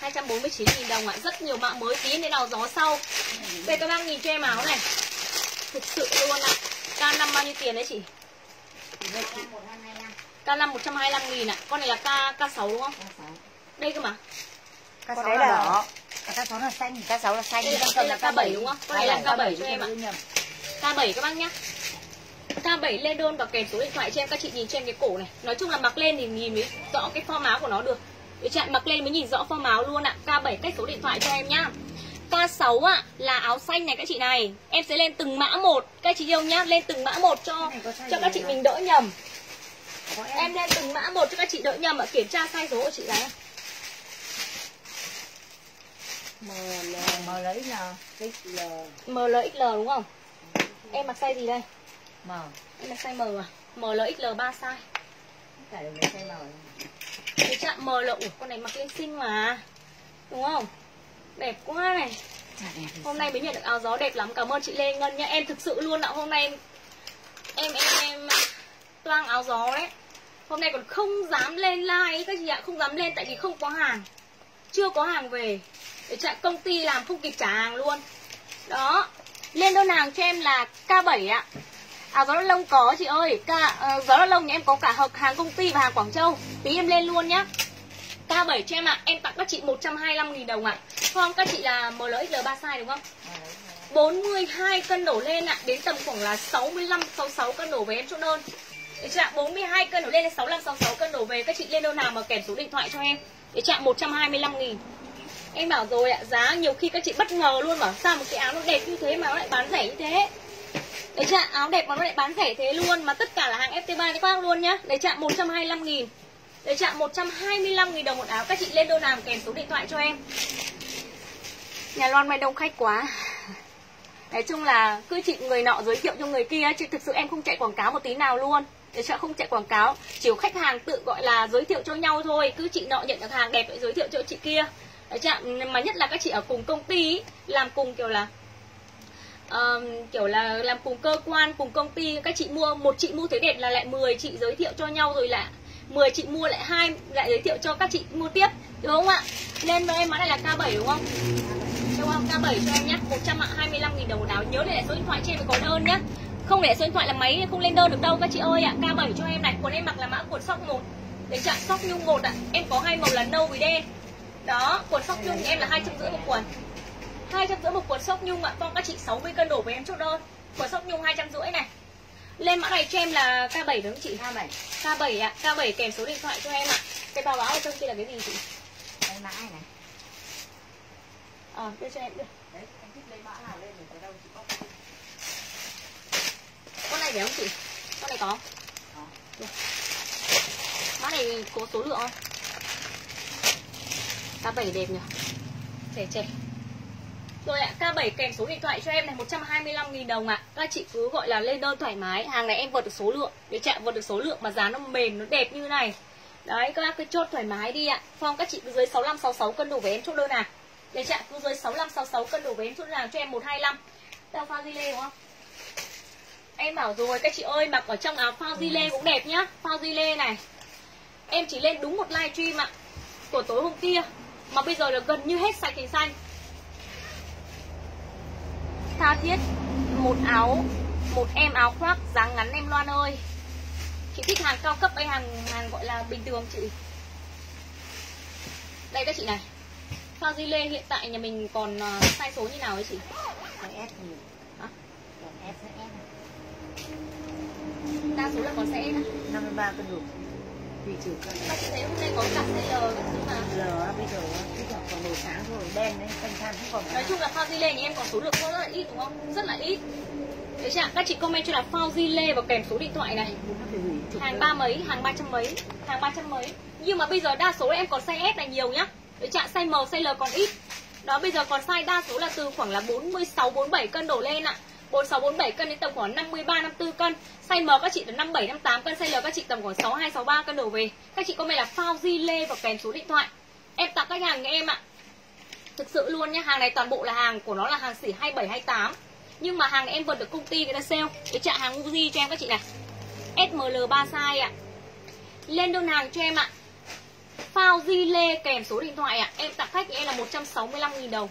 249 nghìn đồng ạ. Rất nhiều mã mới tí đến nào gió sau. Về các bác nhìn cho em áo này. Thực sự luôn ạ. K5 bao nhiêu tiền đấy chị? K5 125 nghìn ạ. Con này là K, K6 đúng không? K6 đây cơ mà. Cá sấu là đỏ. Cá sấu là xanh. Cá sấu là xanh. Đây là- đây là K7 đúng không? Con này là K7 cho em ạ. K7 các bác nhá. K7 lên đôn và kèm số điện thoại cho em. Các chị nhìn em cái cổ này. Nói chung là mặc lên thì nhìn mới rõ cái form áo của nó được. Để chặn mặc lên mới nhìn rõ form áo luôn ạ. K7 cách số điện thoại cho em nhá. K6 ạ là áo xanh này các chị này. Em sẽ lên từng mã một. Các chị yêu nhá Lên từng mã một cho cho các chị mình đỡ nhầm. Em. Lên từng mã một cho các chị đỡ nhầm ạ. Kiểm tra size số của chị gái ML M lấy là XL ML XL đúng không? Em mặc size gì đây? M. Em mặc size M à? ML XL 3 size. Cả đều là size M. Cái chạm M là Ủa con này mặc lên xinh mà. Đúng không? Đẹp quá này. Hôm nay mới nhận được áo gió đẹp lắm. Cảm ơn chị Lê Ngân nha. Em thực sự luôn ạ. Hôm nay em Em em em Toang áo gió đấy Hôm nay còn không dám lên like Các chị ạ? Không dám lên tại vì không có hàng. Chưa có hàng về để chạy công ty làm không kịp trả hàng luôn. Đó. Lên đơn hàng cho em là K7 ạ. À gió lông có chị ơi. K, uh, Gió lông nhà em có cả hợp hàng công ty và hàng Quảng Châu. Tí em lên luôn nhá. K7 cho em ạ. À. Em tặng các chị 125.000 đồng ạ. À. Không các chị là MLXL3 size đúng không? 42 cân đổ lên ạ. À. Đến tầm khoảng là 65 66 cân đổ về em chốt đơn. Để chạm 42 cân đổ lên 65 66 cân đổ về. Các chị lên đơn hàng mà kèm số điện thoại cho em. Để chạm 125 nghìn. Em bảo rồi ạ, Giá nhiều khi các chị bất ngờ luôn mà sao một cái áo nó đẹp như thế mà nó lại bán rẻ như thế. Đấy chạm áo đẹp mà nó lại bán rẻ thế luôn, Mà tất cả là hàng FT3 các bác luôn nhá. Đấy chạm 125 nghìn. Đấy chạm 125 nghìn đồng một áo, Các chị lên đô làm kèm số điện thoại cho em. Nhà Loan may đông khách quá. Nói chung là cứ chị người nọ giới thiệu cho người kia, Chứ thực sự em không chạy quảng cáo một tí nào luôn. Để sợ không chạy quảng cáo, Chỉ có khách hàng tự gọi là giới thiệu cho nhau thôi, Cứ chị nọ nhận được hàng đẹp lại giới thiệu cho chị kia. Đấy chạ, mà nhất là các chị ở cùng công ty ý, Làm cùng kiểu là um, kiểu là làm cùng cơ quan cùng công ty các chị mua một chị mua thấy đẹp là lại 10 chị giới thiệu cho nhau rồi lại 10 chị mua lại hai lại giới thiệu cho các chị mua tiếp đúng không ạ? Nên với em mã này là K7 đúng không? Đúng không? K7 cho em nhé 125 000 đồng một áo. Nhớ để lại số điện thoại trên với có đơn nhé. Không để số điện thoại là máy không lên đơn được đâu các chị ơi ạ. K7 cho em này quần em mặc là mã quần sóc một. Để chặn sóc nhung một ạ. Em có hai màu là nâu với đen đó quần sóc nhung em là hai trăm rưỡi một quần hai trăm rưỡi một quần sóc nhung ạ. Con các chị 60 cân đổ với em chốt đơn quần sóc nhung hai trăm rưỡi này. Lên mã này cho em là K7 đúng không chị? K7 K7 ạ. K7 kèm số điện thoại cho em ạ. Cái bao báo ở trong kia là cái gì chị? Cái mã này ờ đưa cho em đưa. Đấy, anh thích lấy mã nào lên thì tới đâu chị có con này phải không chị? Con này có. Mã này có số lượng không K7 đẹp nhỉ? Trẻ trẻ rồi ạ, K7 kèm số điện thoại cho em này 125.000 đồng ạ. Các chị cứ gọi là lên đơn thoải mái. Hàng này em vượt được số lượng. Để chạm vượt được số lượng mà giá nó mềm, nó đẹp như này. Đấy, các bác cứ chốt thoải mái đi ạ. Phong các chị cứ dưới 6566 cân đủ với em chốt đơn à Để chạm cứ dưới 6566 cân đủ với em chốt đơn cho em 125 Đây pha di lê đúng không? Em bảo rồi các chị ơi mặc ở trong áo phao di lê cũng đẹp nhá. Phao di lê này. Em chỉ lên đúng một live stream ạ Của tối hôm kia. Mà bây giờ là gần như hết sạch hình xanh. Tha thiết Một áo Một em áo khoác dáng ngắn em Loan ơi. Chị thích hàng cao cấp hay hàng hàng gọi là bình thường chị? Đây các chị này. Phao di lê hiện tại nhà mình còn uh, size số như nào ấy chị? S S S này. Đa số là còn sẽ đó 53 cân đủ Tùy trừ cân Các chị thấy hôm nay có cả CL các thứ mà á, bây giờ cái giờ còn màu sáng rồi Đen đấy, xanh than không còn Nói chung là phao di lê nhà em còn số lượng rất là ít đúng không? Rất là ít. Đấy chưa ạ? Các chị comment cho là phao di lê và kèm số điện thoại này. Hàng ba mấy hàng ba trăm mấy hàng ba trăm mấy. Nhưng mà bây giờ đa số là em còn size S là nhiều nhá. Để chạm size M size L còn ít. Đó bây giờ còn size đa số là từ khoảng là 46 47 cân đổ lên ạ 46 47 cân đến tầm khoảng 53 54 cân size M các chị từ 57 58 cân size L các chị tầm khoảng 62 63 cân đổ về các chị comment là phao di lê và kèm số điện thoại em tặng khách hàng nhà em ạ Thực sự luôn nhá, hàng này toàn bộ là hàng của nó là hàng xỉ 27 28. Nhưng mà hàng này em vừa được công ty người ta sale. Cái trạng hàng Uzi cho em các chị này. SML 3 size ạ. Lên đơn hàng cho em ạ. Phao di lê kèm số điện thoại ạ. Em tặng khách em là 165 000 đồng.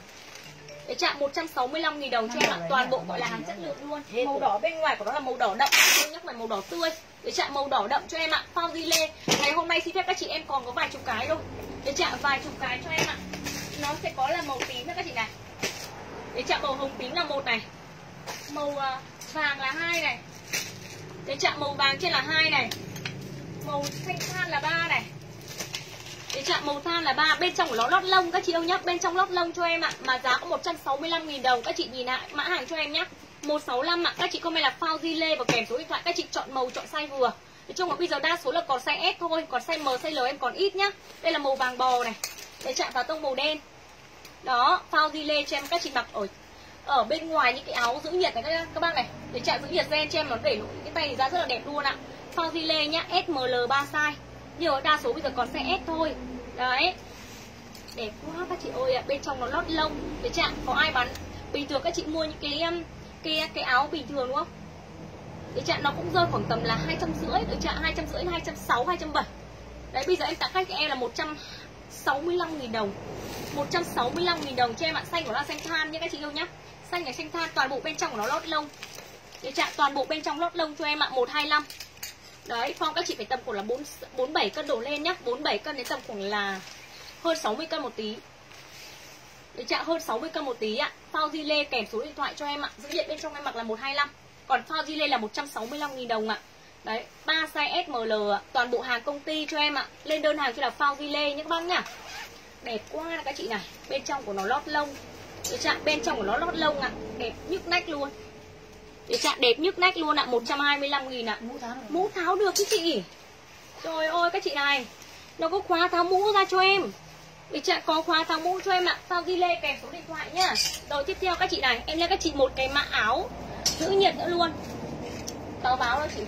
Cái chạm 165 000 đồng cho em ạ. Toàn bộ gọi là hàng chất lượng luôn. Màu đỏ bên ngoài của nó là màu đỏ đậm, em nhắc là màu đỏ tươi. Cái chạm màu đỏ đậm cho em ạ. Phao di lê. Ngày hôm nay xin phép các chị em còn có vài chục cái thôi. Cái chạm vài chục cái cho em ạ. Nó sẽ có là màu tím nữa các chị này. Cái chạm màu hồng tím là một này. Màu uh, vàng là hai này. Cái chạm màu vàng trên là hai này. Màu xanh than là ba này. Cái chạm màu than là ba bên trong của nó lót lông các chị yêu nhá, bên trong lót lông cho em ạ, mà giá có 165 000 đồng. Các chị nhìn lại mã hàng cho em nhá. 165 ạ, các chị comment là phao di lê và kèm số điện thoại, các chị chọn màu chọn size vừa. Nói chung là bây giờ đa số là còn size S thôi, còn size M, size L em còn ít nhá. Đây là màu vàng bò này. Để chạm vào tông màu đen. Đó, phao di lê cho em các chị mặc ở ở bên ngoài những cái áo giữ nhiệt này các, các bác này. Để chạm giữ nhiệt gen cho em nó để cái tay ra rất là đẹp luôn ạ. Phao di lê nhá, SML 3 size nhiều đa số bây giờ còn size S thôi đấy. Đẹp quá các chị ơi ạ, bên trong nó lót lông. Thế chạm có ai bán? Bình thường các chị mua những cái um, cái cái áo bình thường, đúng không? Cái chạm nó cũng rơi khoảng tầm là hai trăm rưỡi cái chạm hai trăm rưỡi hai trăm sáu, hai trăm bảy. Đấy, bây giờ em tặng khách cho em là 165 nghìn đồng. 165 nghìn đồng cho em ạ. Xanh của nó là xanh than nhé các chị yêu nhá xanh là xanh than, toàn bộ bên trong của nó lót lông. Cái chạm toàn bộ bên trong lót lông cho em ạ. 125 Đấy, form các chị phải tầm khoảng là 4, 47 cân đổ lên nhá. 47 cân đến tầm khoảng là hơn 60 cân một tí. Đấy chạ hơn 60 cân một tí ạ. Phao di lê kèm số điện thoại cho em ạ. Dữ liệu bên trong em mặc là 125 Còn phao di lê là 165.000 đồng ạ. Đấy, 3 size SML ạ. Toàn bộ hàng công ty cho em ạ. Lên đơn hàng cho là phao di lê nhé các bác nhá. Đẹp quá các chị này Bên trong của nó lót lông. Đấy chạ bên trong của nó lót lông ạ. Đẹp nhức nách luôn để chạm đẹp nhức nách luôn ạ 125 nghìn ạ. Mũ tháo được. Mũ tháo được chứ chị Trời ơi các chị này Nó có khóa tháo mũ ra cho em. Để chạm có khóa tháo mũ cho em ạ. Sao ghi lê kèm số điện thoại nhá. Rồi tiếp theo các chị này Em lấy các chị một cái mã áo Giữ nhiệt nữa luôn. Tao báo đó chị.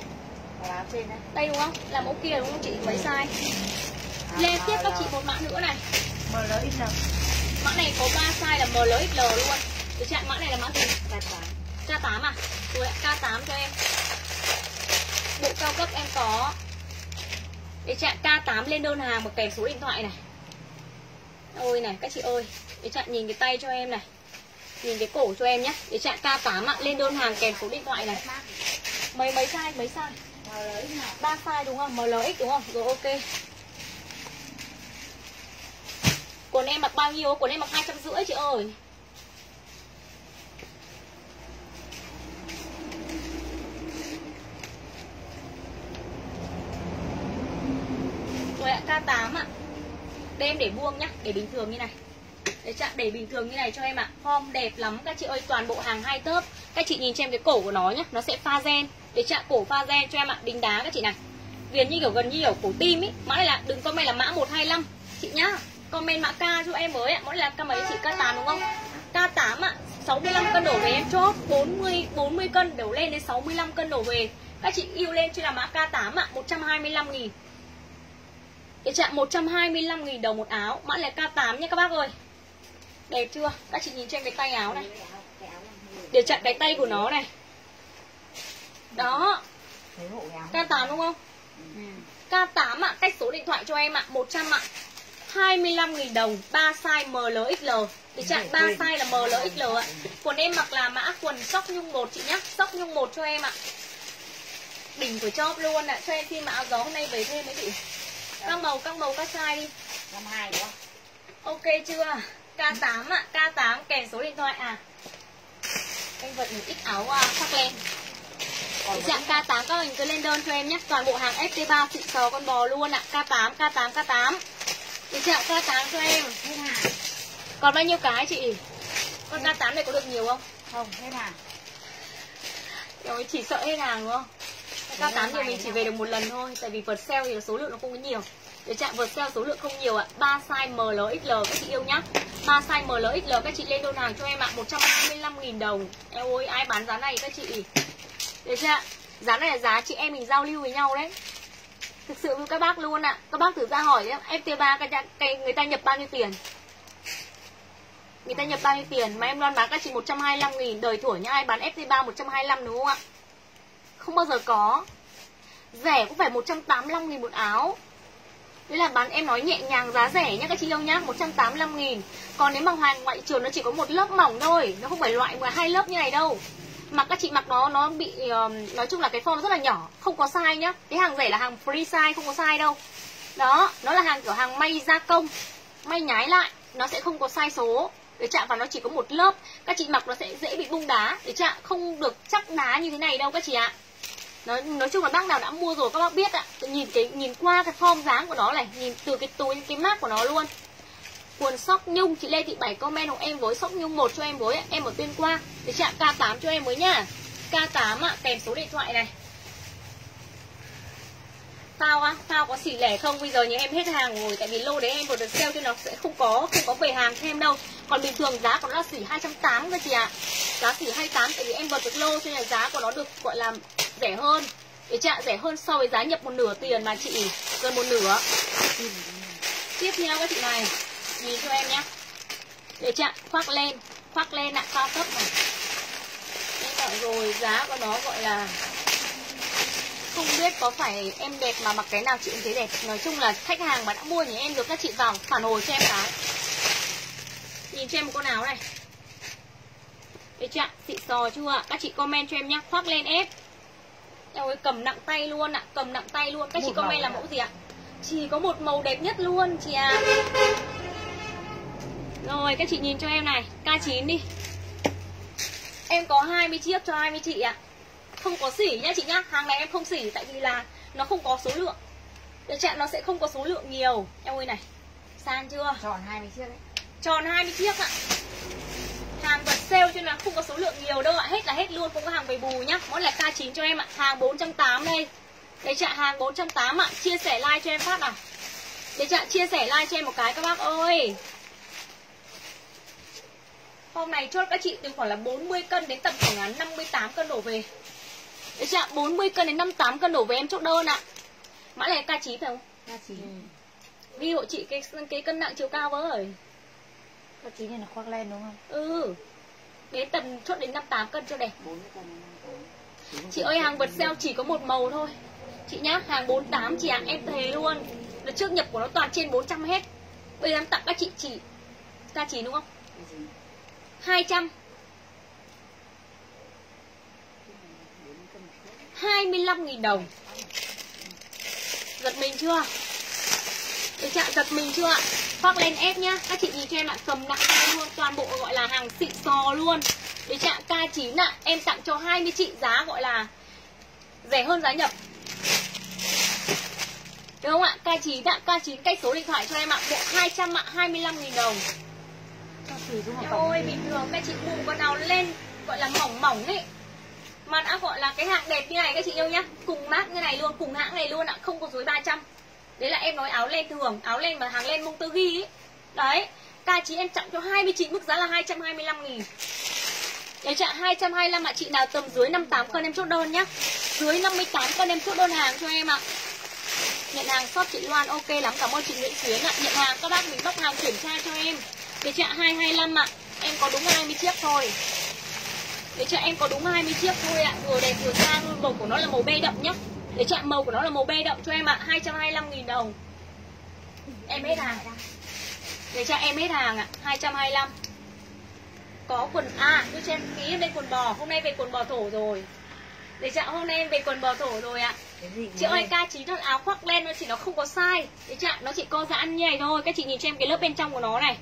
Áo trên đấy Đây đúng không? Là mẫu kia đúng không chị? Mấy size? Lên tiếp các chị một mã nữa này. MLXL. Mã này có 3 size là ML, XL luôn. Để chạm mã này là mã gì? K8 K8 à? Rồi K8 cho em. Bộ cao cấp em có. Để chạm K8 lên đơn hàng một kèm số điện thoại này. Ôi này các chị ơi. Để chạm nhìn cái tay cho em này. Nhìn cái cổ cho em nhé Để chạm K8 ạ, lên đơn hàng kèm số điện thoại này. Mấy mấy size, mấy size? MLX 3 size đúng không? MLX đúng không? Rồi ok. Quần em mặc bao nhiêu? Quần em mặc 250 chị ơi. K8 ạ. Đem để buông nhá, để bình thường như này. Để chạm để bình thường như này cho em ạ. Form đẹp lắm các chị ơi, toàn bộ hàng hai tớp. Các chị nhìn cho em cái cổ của nó nhá Nó sẽ pha gen. Để chạm cổ pha gen cho em ạ, đính đá các chị này. Viền như kiểu gần như kiểu cổ tim ý. Mã này là, đừng comment là mã 125 Chị nhá Comment mã K cho em mới ạ. Mã này là K mấy chị? K8 đúng không? K8 ạ 65 cân đổ về em. Chốt 40 40 cân đổ lên đến 65 cân đổ về. Các chị yêu lên cho là mã K8 ạ 125 nghìn cái chạm 125.000 đồng một áo. Mã là K8 nha các bác ơi. Đẹp chưa? Các chị nhìn cho em cái tay áo này. Để chặn cái tay của nó này. Đó. Thấy hộ cái áo K8 đúng không? ừ. K8 ạ, cách số điện thoại cho em ạ. 100 ạ. 25.000 đồng 3 size ML XL Để chặn 3 size là ML XL ạ. Quần em mặc là mã quần sóc nhung 1 chị nhá. Sóc nhung 1 cho em ạ. Đỉnh của chóp luôn ạ. Cho em xin mà áo gió hôm nay về thêm mấy chị Các màu, các màu, các size đi. Năm hai đúng không? Ok chưa? K8 ạ, K8 kèm số điện thoại à? Anh vật một ít áo uh, sắc len Dạng K8 các bạn cứ lên đơn cho em nhé. Toàn bộ hàng FT3 xịn sò con bò luôn ạ. K8, K8, K8 Cái dạng K8 cho em. Hết hàng Còn bao nhiêu cái chị? Con K8 này có được nhiều không? không hết hàng Rồi chỉ sợ hết hàng đúng không? Cái K8 thì mình chỉ về được một lần thôi Tại vì vượt sale thì số lượng nó không có nhiều. Để chạm vượt sale số lượng không nhiều ạ. À. 3 size MLXL các chị yêu nhá. 3 size MLXL các chị lên đơn hàng cho em ạ. à. 125.000 đồng. Eo ơi ai bán giá này các chị? Được chưa ạ? Giá này là giá chị em mình giao lưu với nhau đấy. Thực sự với các bác luôn ạ. À. Các bác thử ra hỏi nhé FT3 cái, cái người ta nhập bao nhiêu tiền? Người ta nhập bao nhiêu tiền? Mà em loan bán các chị 125 nghìn. Đời thủa nhá ai bán FT3 125 đúng không ạ? Không bao giờ có. Rẻ cũng phải 185 nghìn một áo. Đấy là bán em nói nhẹ nhàng giá rẻ nhá các chị yêu nhá 185 nghìn. Còn nếu mà hàng ngoại trường nó chỉ có một lớp mỏng thôi Nó không phải loại hai lớp như này đâu. Mà các chị mặc nó nó bị uh, Nói chung là cái form rất là nhỏ Không có size nhá. Cái hàng rẻ là hàng free size không có size đâu. Đó Nó là hàng kiểu hàng may gia công May nhái lại Nó sẽ không có size số. Để chạm vào nó chỉ có một lớp các chị mặc nó sẽ dễ bị bung đá. Để chạm không được chắc đá như thế này đâu các chị ạ nói nói chung là bác nào đã mua rồi các bác biết ạ. Nhìn cái, nhìn qua cái form dáng của nó này, nhìn từ cái túi, cái mác của nó luôn. Quần sóc nhung, chị lê thị bảy comment hộ em với sóc nhung một cho em với em ở tuyên quang. Để chạm k 8 cho em với nhá k 8 ạ, kèm số điện thoại này. Phao á, phao có xỉ lẻ không? Bây giờ nhà em hết hàng rồi Tại vì lô đấy em vừa được sale cho nó sẽ không có Không có về hàng thêm đâu. Còn bình thường giá của nó là xỉ 280 cơ chị ạ. Giá xỉ 28 tại vì em vừa được lô Cho nên là giá của nó được gọi là rẻ hơn. Để chạ rẻ hơn so với giá nhập một nửa tiền mà chị Gần một nửa. Tiếp theo các chị này Nhìn cho em nhé. Để chạ khoác lên Khoác lên ạ, cao cấp này. Em bảo rồi giá của nó gọi là không biết có phải em đẹp mà mặc cái nào chị cũng thấy đẹp. Nói chung là khách hàng mà đã mua nhà em được các chị vào phản hồi cho em cái. Nhìn cho em một con áo này. Đấy chưa xịn sò chưa các chị comment cho em nhá. Khoác lên ép. Em ơi cầm nặng tay luôn ạ. Cầm nặng tay luôn. Các chị comment là mẫu gì ạ? Chỉ có một màu đẹp nhất luôn chị à rồi các chị nhìn cho em này. K9 đi. Em có 20 chiếc cho 20 chị ạ không có xỉ nhá chị nhá. Hàng này em không xỉ tại vì là nó không có số lượng. Để chạm nó sẽ không có số lượng nhiều. Em ơi này san chưa? Tròn 20 chiếc đấy. Tròn 20 chiếc ạ. Hàng vật sale cho nên là không có số lượng nhiều đâu ạ. Hết là hết luôn không có hàng về bù nhá. Mỗi là K9 cho em ạ. Hàng 480 đây. Đấy chạ hàng 480 ạ. Chia sẻ like cho em phát nào. Để chạ chia sẻ like cho em một cái các bác ơi. Hôm này chốt các chị từ khoảng là 40 cân đến tầm khoảng là 58 cân đổ về Đấy chị ạ, 40 cân đến 58 cân đổ về em chốt đơn ạ. Mã này K9 phải không? K9 ừ. Ghi hộ chị cái cái cân nặng chiều cao với K9 này là khoác len đúng không? Ừ. Đến tầm chốt đến 58 cân cho đẹp. 40 cân Chị ơi hàng vật sale chỉ có một màu thôi. Chị nhá, hàng 48 chị ạ, à, em thề luôn. Là trước nhập của nó toàn trên 400 hết. Bây giờ em tặng các chị chỉ K9 đúng không? 200 25.000 đồng. Giật mình chưa? Được chạ giật mình chưa ạ? Khoác lên ép nhá. Các chị nhìn cho em ạ Cầm nặng tay luôn Toàn bộ gọi là hàng xịn sò luôn. Để chạ K9 ạ Em tặng cho 20 chị giá gọi là Rẻ hơn giá nhập. Được không ạ? K9 ạ K9 cách số điện thoại cho em ạ Bộ 200 ạ 25.000 đồng. Ôi bình thường các chị mua con nào lên Gọi là mỏng mỏng ấy mà đã gọi là cái hạng đẹp như này, các chị yêu nhá. Cùng mát như này luôn, cùng hãng này luôn ạ, không có dưới 300 đấy là em nói áo len thường, áo len mà hàng len mông tơ ghi ấy. Đấy K9 em tặng cho 29 mức giá là 225 nghìn. Đấy chạ 225 ạ, Chị nào tầm dưới 58 cân em chốt đơn nhá. Dưới 58 cân em chốt đơn hàng cho em ạ. Nhận hàng shop chị Loan, ok lắm, Cảm ơn chị Nguyễn Xuyến ạ. Nhận hàng các bác mình bóc hàng kiểm tra cho em. Để chạ 225 ạ. Em có đúng 20 chiếc thôi để cho em có đúng 20 chiếc thôi ạ. Vừa đẹp vừa sang Màu của nó là màu bê đậm nhá. Để chạm màu của nó là màu bê đậm cho em ạ 225.000 đồng. Em hết hàng. Để cho em hết hàng ạ 225 Có quần À tôi cho em ký lên quần bò Hôm nay về quần bò thổ rồi. Để chạm hôm nay em về quần bò thổ rồi ạ. Chị ơi K9 nó áo khoác len nó chỉ nó không có size. Để chạm nó chỉ co giãn như này thôi. Các chị nhìn cho em cái lớp bên trong của nó này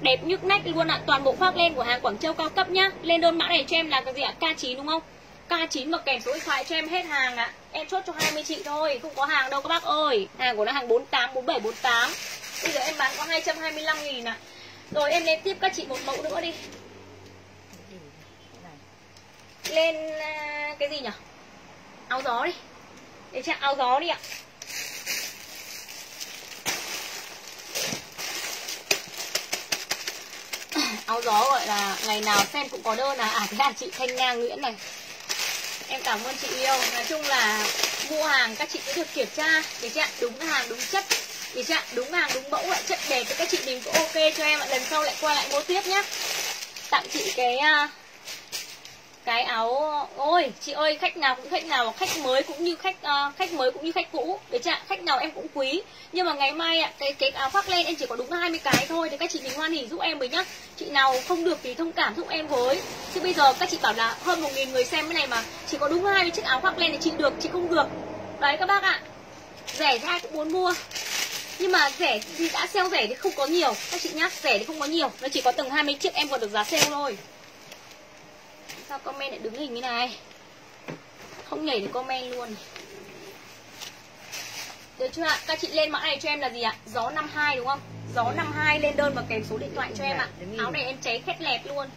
Đẹp nhức nách luôn ạ. Toàn bộ khoác len của hàng Quảng Châu cao cấp nhá. Lên đơn mã này cho em là cái gì ạ? K9 đúng không? K9 mà kèm số điện thoại cho em hết hàng ạ. Em chốt cho 20 chị thôi Không có hàng đâu các bác ơi. Hàng của nó hàng 48, 47, 48 Bây giờ em bán có 225 nghìn ạ. Rồi em lên tiếp các chị một mẫu nữa đi. Lên à, cái gì nhỉ Áo gió đi. Để chạm áo gió đi ạ. Áo gió gọi là ngày nào xem cũng có đơn à. À thế là chị thanh nga nguyễn này. Em cảm ơn chị yêu. Nói chung là mua hàng các chị cứ được kiểm tra. Để chị ạ, đúng hàng, đúng chất. Để chị ạ, đúng hàng, đúng mẫu lại chất đẹp thì các chị mình cũng ok cho em ạ. Lần sau lại qua lại mua tiếp nhá. Tặng chị cái à, cái áo ôi chị ơi khách nào cũng khách nào khách mới cũng như khách uh, khách mới cũng như khách cũ. Để chạ khách nào em cũng quý. Nhưng mà ngày mai ạ cái cái áo khoác len em chỉ có đúng 20 cái thôi. Thì các chị mình hoan hỉ giúp em với nhá. Chị nào không được thì thông cảm giúp em với. Chứ bây giờ các chị bảo là hơn một nghìn người xem cái này mà chỉ có đúng hai chiếc áo khoác len thì chị được chị không được. Đấy các bác ạ. Rẻ ra ai cũng muốn mua. Nhưng mà rẻ thì đã sale rẻ thì không có nhiều. Các chị nhá rẻ thì không có nhiều. Nó chỉ có từng 20 chiếc em còn được giá sale thôi sao comment lại đứng hình như này? Không nhảy được comment luôn. Được chưa ạ? Các chị lên mã này cho em là gì ạ? Gió 52 đúng không? Gió 52 lên đơn và kèm số điện thoại cho em ạ. Áo này em cháy khét lẹt luôn.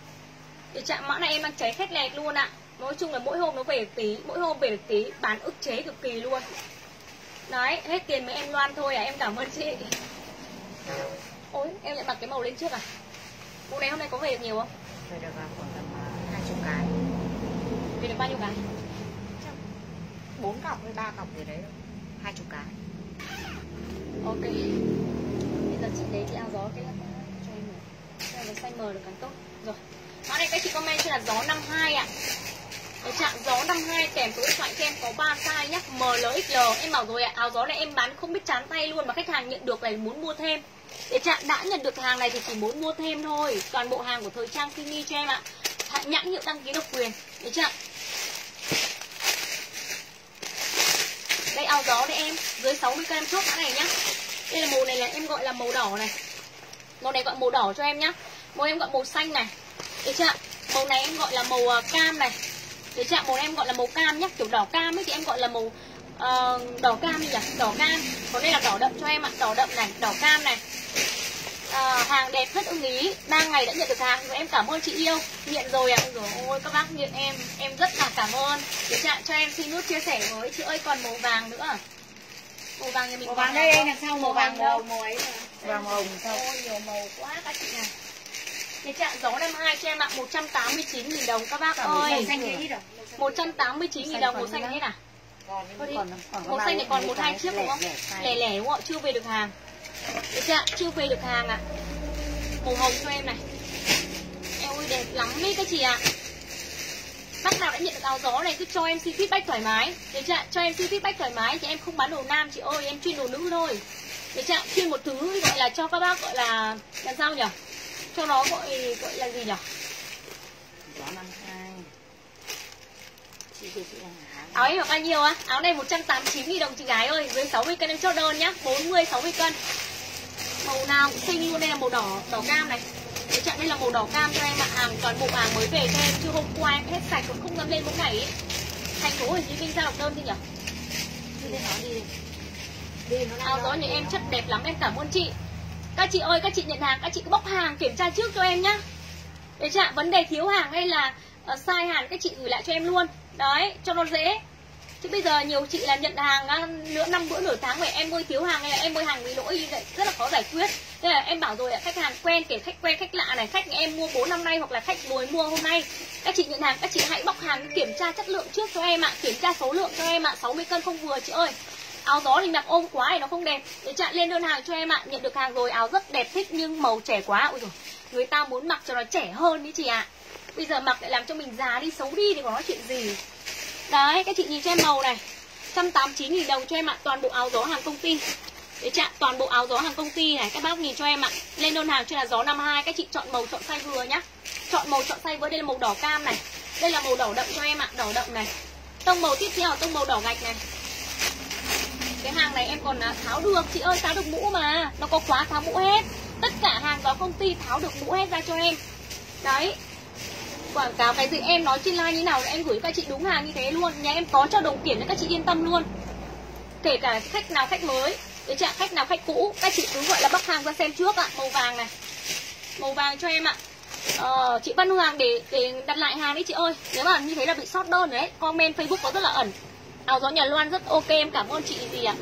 Được chạm mã này em đang cháy khét lẹt luôn ạ. Nói chung là mỗi hôm nó về tí mỗi hôm về được tí bán ức chế cực kỳ luôn. Đấy hết tiền với em loan thôi à em cảm ơn chị. Ôi em lại mặc cái màu lên trước à? Bộ này hôm nay có về được nhiều không? Về được vào khoảng tầm hai chục cái về được bao nhiêu cái? Bốn cọc hay ba cọc gì đấy hai chục cái. Ok. Bây giờ chị lấy cái áo gió cái là cho em cho em size M được càng tốt. Rồi. Mã này các chị comment cho là gió 52 ạ. Cái trạng gió 52 kèm số điện thoại cho em có 3 size nhá. M, L, XL Em bảo rồi ạ, áo gió này em bán không biết chán tay luôn Mà khách hàng nhận được này muốn mua thêm. Để trạng đã nhận được hàng này thì chỉ muốn mua thêm thôi. Toàn bộ hàng của thời trang Kimi cho em ạ. Nhãn hiệu đăng ký độc quyền. Để trạng đây áo gió đấy em Dưới 60 em chốt mã này nhá. Đây là màu này là em gọi là màu đỏ này. Màu này gọi màu đỏ cho em nhá. Màu em gọi màu xanh này. Được chưa Màu này em gọi là màu ờ, cam này. Được chưa ạ? Màu em gọi là màu cam nhá. Kiểu đỏ cam ấy thì em gọi là màu uh, đỏ cam đi nhỉ? Đỏ cam. Còn đây là đỏ đậm cho em ạ. Đỏ đậm này đỏ cam này à, hàng đẹp rất ưng ý. Đang ngày đã nhận được hàng rồi em cảm ơn chị yêu. Nghiện rồi ạ. À. rồi ôi các bác nghiện em. Em rất là cảm ơn. Để chạm cho em xin nút chia sẻ với chị ơi còn màu vàng nữa. Màu vàng nhà mình màu vàng đây đây đằng sau màu vàng màu màu. ấy vàng màu sao? Ôi nhiều màu quá các chị này cái trạng gió năm hai cho em ạ. 189.000 đồng các bác Cả ơi màu xanh hết rồi. 189.000 đồng màu xanh hết à còn còn còn Màu xanh này còn một hai chiếc đúng không? Lẻ lẻ đúng không? Ạ? Chưa về được hàng được chưa? Chưa phê được hàng ạ Màu hồng cho em này em ơi, đẹp lắm đấy các chị ạ Bác nào đã nhận được áo gió này cứ cho em xin feedback thoải mái Được chưa? Cho em xin feedback thoải mái Thì em không bán đồ nam, chị ơi, Em chuyên đồ nữ thôi Được chưa? Chuyên một thứ gọi là cho các bác gọi là Là sao nhỉ? Cho nó gọi gọi là gì nhỉ? gió năm hai chị chị là Áo em mặc bao nhiêu á? Áo này 189 000 đồng chị gái ơi, dưới 60 cân em chốt đơn nhá, 40 60 cân. Màu nào cũng xinh luôn, đây là màu đỏ, đỏ cam này. Cái chặn đây là màu đỏ cam cho em ạ, hàng toàn bộ hàng mới về cho em, chứ hôm qua em hết sạch còn không dám lên mỗi ngày ấy. Thành phố Hồ Chí Minh ra đọc đơn đi nhỉ? đi lên nó đi nó Áo gió nhà em chất đẹp lắm, em cảm ơn chị. Các chị ơi, các chị nhận hàng, các chị cứ bóc hàng kiểm tra trước cho em nhá. Để chạm vấn đề thiếu hàng hay là uh, sai hàng các chị gửi lại cho em luôn. Đấy, cho nó dễ. Chứ bây giờ nhiều chị là nhận hàng à, nửa năm bữa nửa tháng vậy em ơi thiếu hàng hay là em ơi hàng bị lỗi như vậy rất là khó giải quyết. Thế là em bảo rồi ạ khách hàng quen kể khách quen khách lạ này khách em mua 4 năm nay hoặc là khách mới mua hôm nay. Các chị nhận hàng các chị hãy bóc hàng kiểm tra chất lượng trước cho em ạ kiểm tra số lượng cho em ạ 60 cân không vừa chị ơi. Áo gió thì mặc ôm quá thì nó không đẹp. Để chặn lên đơn hàng cho em ạ nhận được hàng rồi áo rất đẹp thích nhưng màu trẻ quá. Ôi rồi người ta muốn mặc cho nó trẻ hơn đi chị ạ bây giờ mặc lại làm cho mình già đi xấu đi thì có nói chuyện gì? Đấy, các chị nhìn cho em màu này. 189 000 đồng cho em ạ Toàn bộ áo gió hàng công ty. Để chạm toàn bộ áo gió hàng công ty này Các bác nhìn cho em ạ. Lên đơn hàng cho là gió 52 Các chị chọn màu chọn size vừa nhá. Chọn màu chọn size vừa Đây là màu đỏ cam này. Đây là màu đỏ đậm cho em ạ Đỏ đậm này. Tông màu tiếp theo là tông màu đỏ gạch này. Cái hàng này em còn à, tháo được. Chị ơi tháo được mũ mà. Nó có khóa tháo mũ hết. Tất cả hàng gió công ty tháo được mũ hết ra cho em. Đấy quảng cáo cái gì? Em nói trên line như nào em gửi các chị đúng hàng như thế luôn. Nhà em có cho đồng kiểm nên các chị yên tâm luôn. Kể cả khách nào khách mới. Để chạm khách nào khách cũ. Các chị cứ gọi là bắc hàng ra xem trước ạ. Màu vàng này. Màu vàng cho em ạ. Ờ, chị Văn Hoàng để để đặt lại hàng đi chị ơi. Nếu mà như thế là bị sót đơn đấy. Comment Facebook có rất là ẩn. Áo gió nhà Loan rất ok. Em cảm ơn chị gì ạ.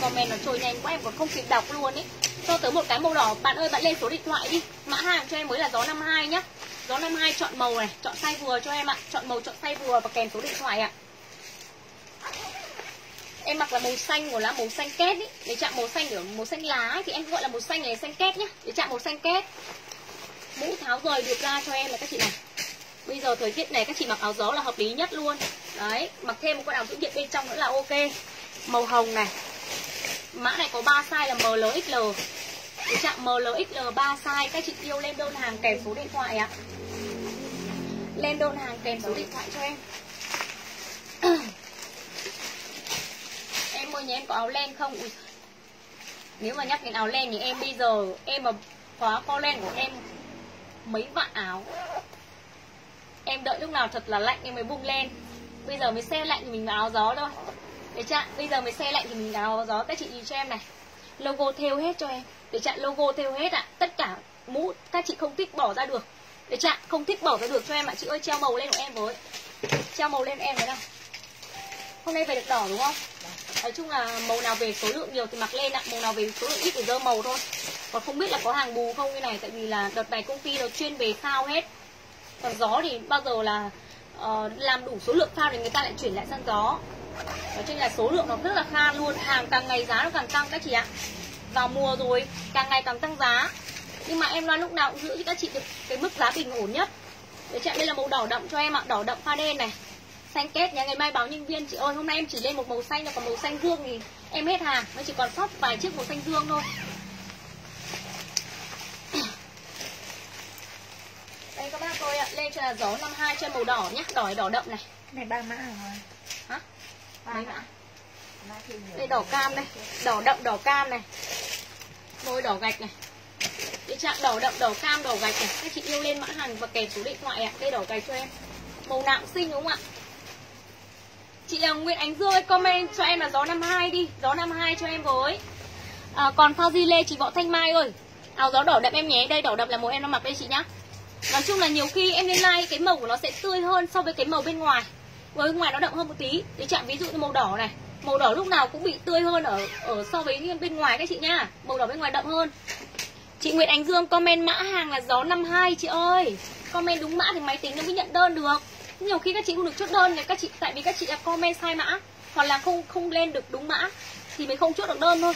Comment nó trôi nhanh quá. Em còn không kịp đọc luôn ấy. Cho tới một cái màu đỏ. Bạn ơi bạn lên số điện thoại đi. Mã hàng cho em mới là gió 52 nhá. Gió 52 chọn màu này, chọn size vừa cho em ạ. Chọn màu chọn size vừa và kèm số điện thoại ạ. Em mặc là màu xanh của lá màu xanh két ý. Để chạm màu xanh kiểu màu xanh lá ấy, thì em gọi là màu xanh này xanh két nhá. Để chạm màu xanh két. Mũ tháo rời được ra cho em là các chị này. Bây giờ thời tiết này các chị mặc áo gió là hợp lý nhất luôn. Đấy mặc thêm một con áo giữ nhiệt bên trong nữa là ok. Màu hồng này. Mã này có 3 size là M L XL chạm MLXL3 size. Các chị yêu lên đơn hàng kèm số điện thoại ạ. Lên đơn hàng kèm số điện thoại cho em. Em ơi, nhà em có áo len không? Ui. nếu mà nhắc đến áo len thì em bây giờ, em mà khóa co len của em mấy vạn áo. Em đợi lúc nào thật là lạnh em mới bung lên bây giờ mới xe lạnh thì mình vào áo gió thôi. Để chặn bây giờ mới xe lạnh thì mình áo gió. Các chị nhìn cho em này logo theo hết cho em. Để chặn logo theo hết ạ. Tất cả mũ các chị không thích bỏ ra được. Để chặn không thích bỏ ra được cho em ạ. Chị ơi treo màu lên của em với. Treo màu lên em với nào. Hôm nay về được đỏ đúng không? Nói chung là màu nào về số lượng nhiều thì mặc lên ạ. Màu nào về số lượng ít thì dơ màu thôi. Còn không biết là có hàng bù không như này tại vì là đợt này công ty nó chuyên về phao hết. Còn gió thì bao giờ là uh, làm đủ số lượng phao thì người ta lại chuyển lại sang gió nói chung là số lượng nó rất là khan luôn. Hàng càng ngày giá nó càng tăng các chị ạ. Vào mùa rồi, càng ngày càng tăng giá. Nhưng mà em loan lúc nào cũng giữ cho các chị được cái mức giá bình ổn nhất. Để chạy đây là màu đỏ đậm cho em ạ. Đỏ đậm pha đen này. Xanh kết nhà ngày mai báo nhân viên. Chị ơi, hôm nay em chỉ lên một màu xanh rồi còn màu xanh dương thì em hết hàng. Nó chỉ còn sót vài chiếc màu xanh dương thôi. Đây các bác ơi ạ, lên cho là gió 52 trên màu đỏ nhá. Đỏ đỏ đậm này. Này, ba mã rồi nhiều. đây đỏ cam đây đỏ đậm đỏ cam này. Môi đỏ gạch này. Cái chạm đỏ đậm đỏ cam đỏ gạch này. Các chị yêu lên mã hàng và kèm số điện thoại ạ. Đây đỏ gạch cho em. Màu nặng xinh đúng không ạ? Chị là Nguyễn Ánh Dương ơi comment cho em là gió 52 đi. Gió 52 cho em với. À, còn phao di lê chị Võ Thanh Mai ơi. Áo gió đỏ đậm em nhé. Đây đỏ đậm là màu em đang mặc đây chị nhá. Nói chung là nhiều khi em lên like cái màu của nó sẽ tươi hơn so với cái màu bên ngoài với ngoài nó đậm hơn một tí. Để chạm ví dụ như màu đỏ này. Màu đỏ lúc nào cũng bị tươi hơn ở ở so với bên ngoài các chị nhá. Màu đỏ bên ngoài đậm hơn. Chị Nguyễn Ánh Dương comment mã hàng là gió 52 chị ơi. Comment đúng mã thì máy tính nó mới nhận đơn được. Nhiều khi các chị không được chốt đơn này các chị, tại vì các chị đã comment sai mã, hoặc là không không lên được đúng mã thì mình không chốt được đơn thôi.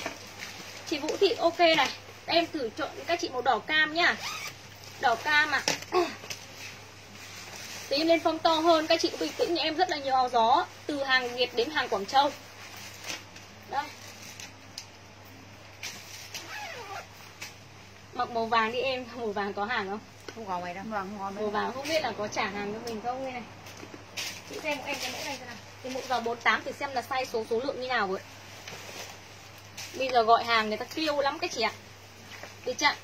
Chị Vũ Thị, ok này. Em thử chọn các chị màu đỏ cam nhá. Đỏ cam à Tí em lên phong to hơn. Các chị cũng bình tĩnh như em rất là nhiều áo gió Từ hàng Việt đến hàng Quảng Châu. Đây. Mặc màu vàng đi em. Màu vàng có hàng không? Không có mày đâu. vâng ngon Màu vàng không biết là có trả hàng cho mình không? Đây này. Chị xem của em cái mẫu này xem nào. Cái mẫu giờ 48 thì xem là size số số lượng như nào vậy Bây giờ gọi hàng người ta kêu lắm các chị ạ. Được chưa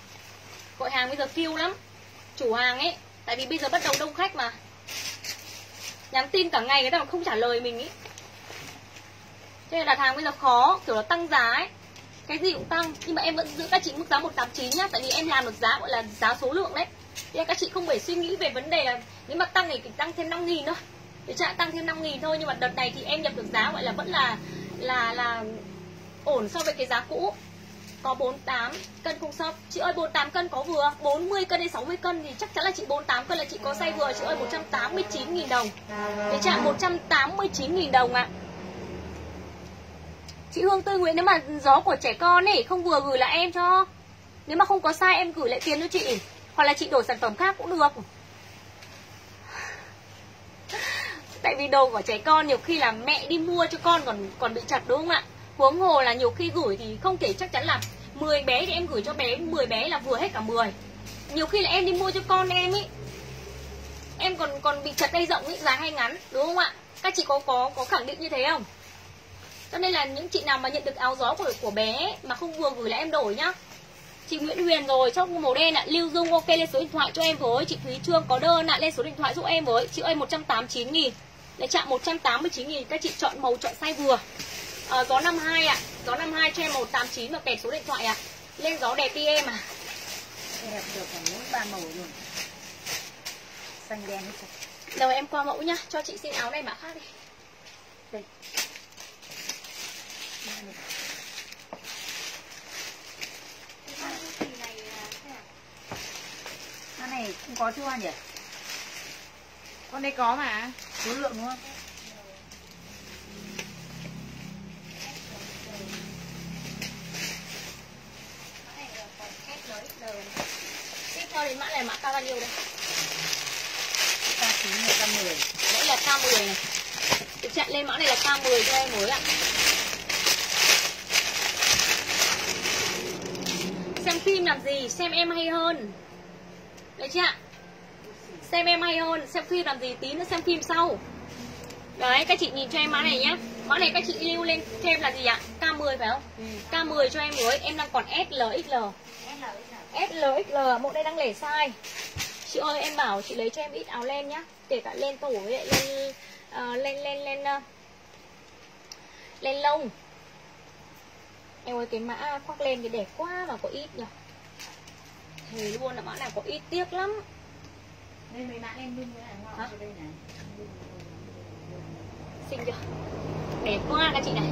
Gọi hàng bây giờ kêu lắm. Chủ hàng ấy. Tại vì bây giờ bắt đầu đông khách mà Nhắn tin cả ngày người ta mà không trả lời mình ý. Cho nên đặt hàng bây giờ khó, Kiểu là tăng giá ấy. Cái gì cũng tăng, Nhưng mà em vẫn giữ các chị mức giá 189 nhá, Tại vì em làm được giá, gọi là giá số lượng đấy. Nên các chị không phải suy nghĩ về vấn đề là Nếu mà tăng thì tăng thêm 5 nghìn thôi Để trạng tăng thêm 5 nghìn thôi, Nhưng mà đợt này thì em nhập được giá, gọi là vẫn là Là là ổn so với cái giá cũ có 48 cân không sót Chị ơi 48 cân có vừa 40 cân hay 60 cân thì chắc chắn là chị 48 cân là chị có size vừa. Chị ơi 189.000 đồng. Để chạm 189.000 đồng ạ. Chị Hương Tư Nguyễn, nếu mà gió của trẻ con ấy Không vừa gửi lại em cho. Nếu mà không có size, em gửi lại tiền cho chị. Hoặc là chị đổi sản phẩm khác cũng được. Tại vì đồ của trẻ con nhiều khi là mẹ đi mua cho con còn còn bị chặt đúng không ạ? Huống hồ là nhiều khi gửi thì không thể chắc chắn là 10 bé thì em gửi cho bé 10 bé là vừa hết cả 10 Nhiều khi là em đi mua cho con em ý Em còn còn bị chật đây rộng ý, dài hay ngắn Đúng không ạ? Các chị có có có khẳng định như thế không? Cho nên là những chị nào mà nhận được áo gió của của bé Mà không vừa gửi là em đổi nhá. Chị Nguyễn Huyền rồi trong màu đen ạ. Lưu Dung ok lên số điện thoại cho em với. Chị Thúy Trương có đơn ạ lên số điện thoại giúp em với. Chị ơi 189 nghìn. Để chạm 189 nghìn Các chị chọn màu chọn size vừa à, Gió 52 ạ. Gió 52 cho em 189 và kèm số điện thoại ạ. Lên gió đẹp đi em à đẹp được khoảng những ba màu luôn. Xanh đen hết rồi. Em qua mẫu nhá. Cho chị xin áo này mã khác đi. Đây. Cái này cũng có chưa nhỉ? Con đây có mà. số lượng đúng đây mã này mã cao bao nhiêu đây. K9 là K10 Đấy là K10 này. Được chặn lên mã này là K10 cho em mới ạ. Xem phim làm gì Xem em hay hơn. Đấy chưa ạ? Xem em hay hơn Xem phim làm gì tí nữa xem phim sau. Đấy các chị nhìn cho em mã này nhá. Mã này các chị lưu lên cho em là gì ạ? K10 phải không? Ừ. K10 cho em với Em đang còn SLXL SLXL Mẫu đây đang lẻ size. Chị ơi em bảo chị lấy cho em ít áo len nhá. Kể cả len tổ với lại len uh, Len len len uh, Len lông. Em ơi cái mã khoác lên cái đẹp quá mà có ít nhỉ Thề luôn là mã này có ít tiếc lắm. Đây mấy mã đun cái này đây này. Xinh chưa? Đẹp quá các chị này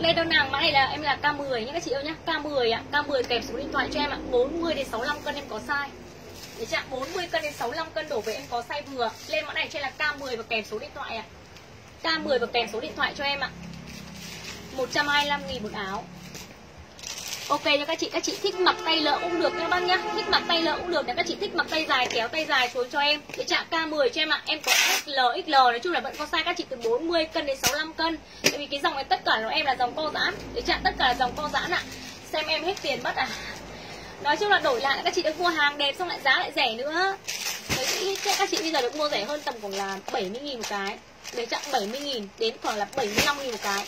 lên đơn hàng mã này là em là K10 nhé các chị yêu nhá K10 ạ à, K10 kèm số điện thoại cho em ạ à. 40 đến 65 cân em có size để chạm 40 cân đến 65 cân đổ về em có size vừa Lên mã này trên là K10 và kèm số điện thoại ạ à. K10 và kèm số điện thoại cho em ạ à. 125 nghìn một áo Ok cho các chị, các chị thích mặc tay lỡ cũng được các bác nhá. Thích mặc tay lỡ cũng được, nếu các chị thích mặc tay dài kéo tay dài xuống cho em. Để chạm K10 cho em ạ Em có XL XL, nói chung là vẫn có size các chị từ 40 cân đến 65 cân. Tại vì cái dòng này tất cả nó em là dòng co giãn. Để chạm tất cả là dòng co giãn ạ. Xem em hết tiền mất à. Nói chung là đổi lại các chị được mua hàng đẹp xong lại giá lại rẻ nữa. Đấy, các chị bây giờ được mua rẻ hơn tầm khoảng là 70 nghìn một cái. Để chạm 70 nghìn đến khoảng là 75 nghìn một cái.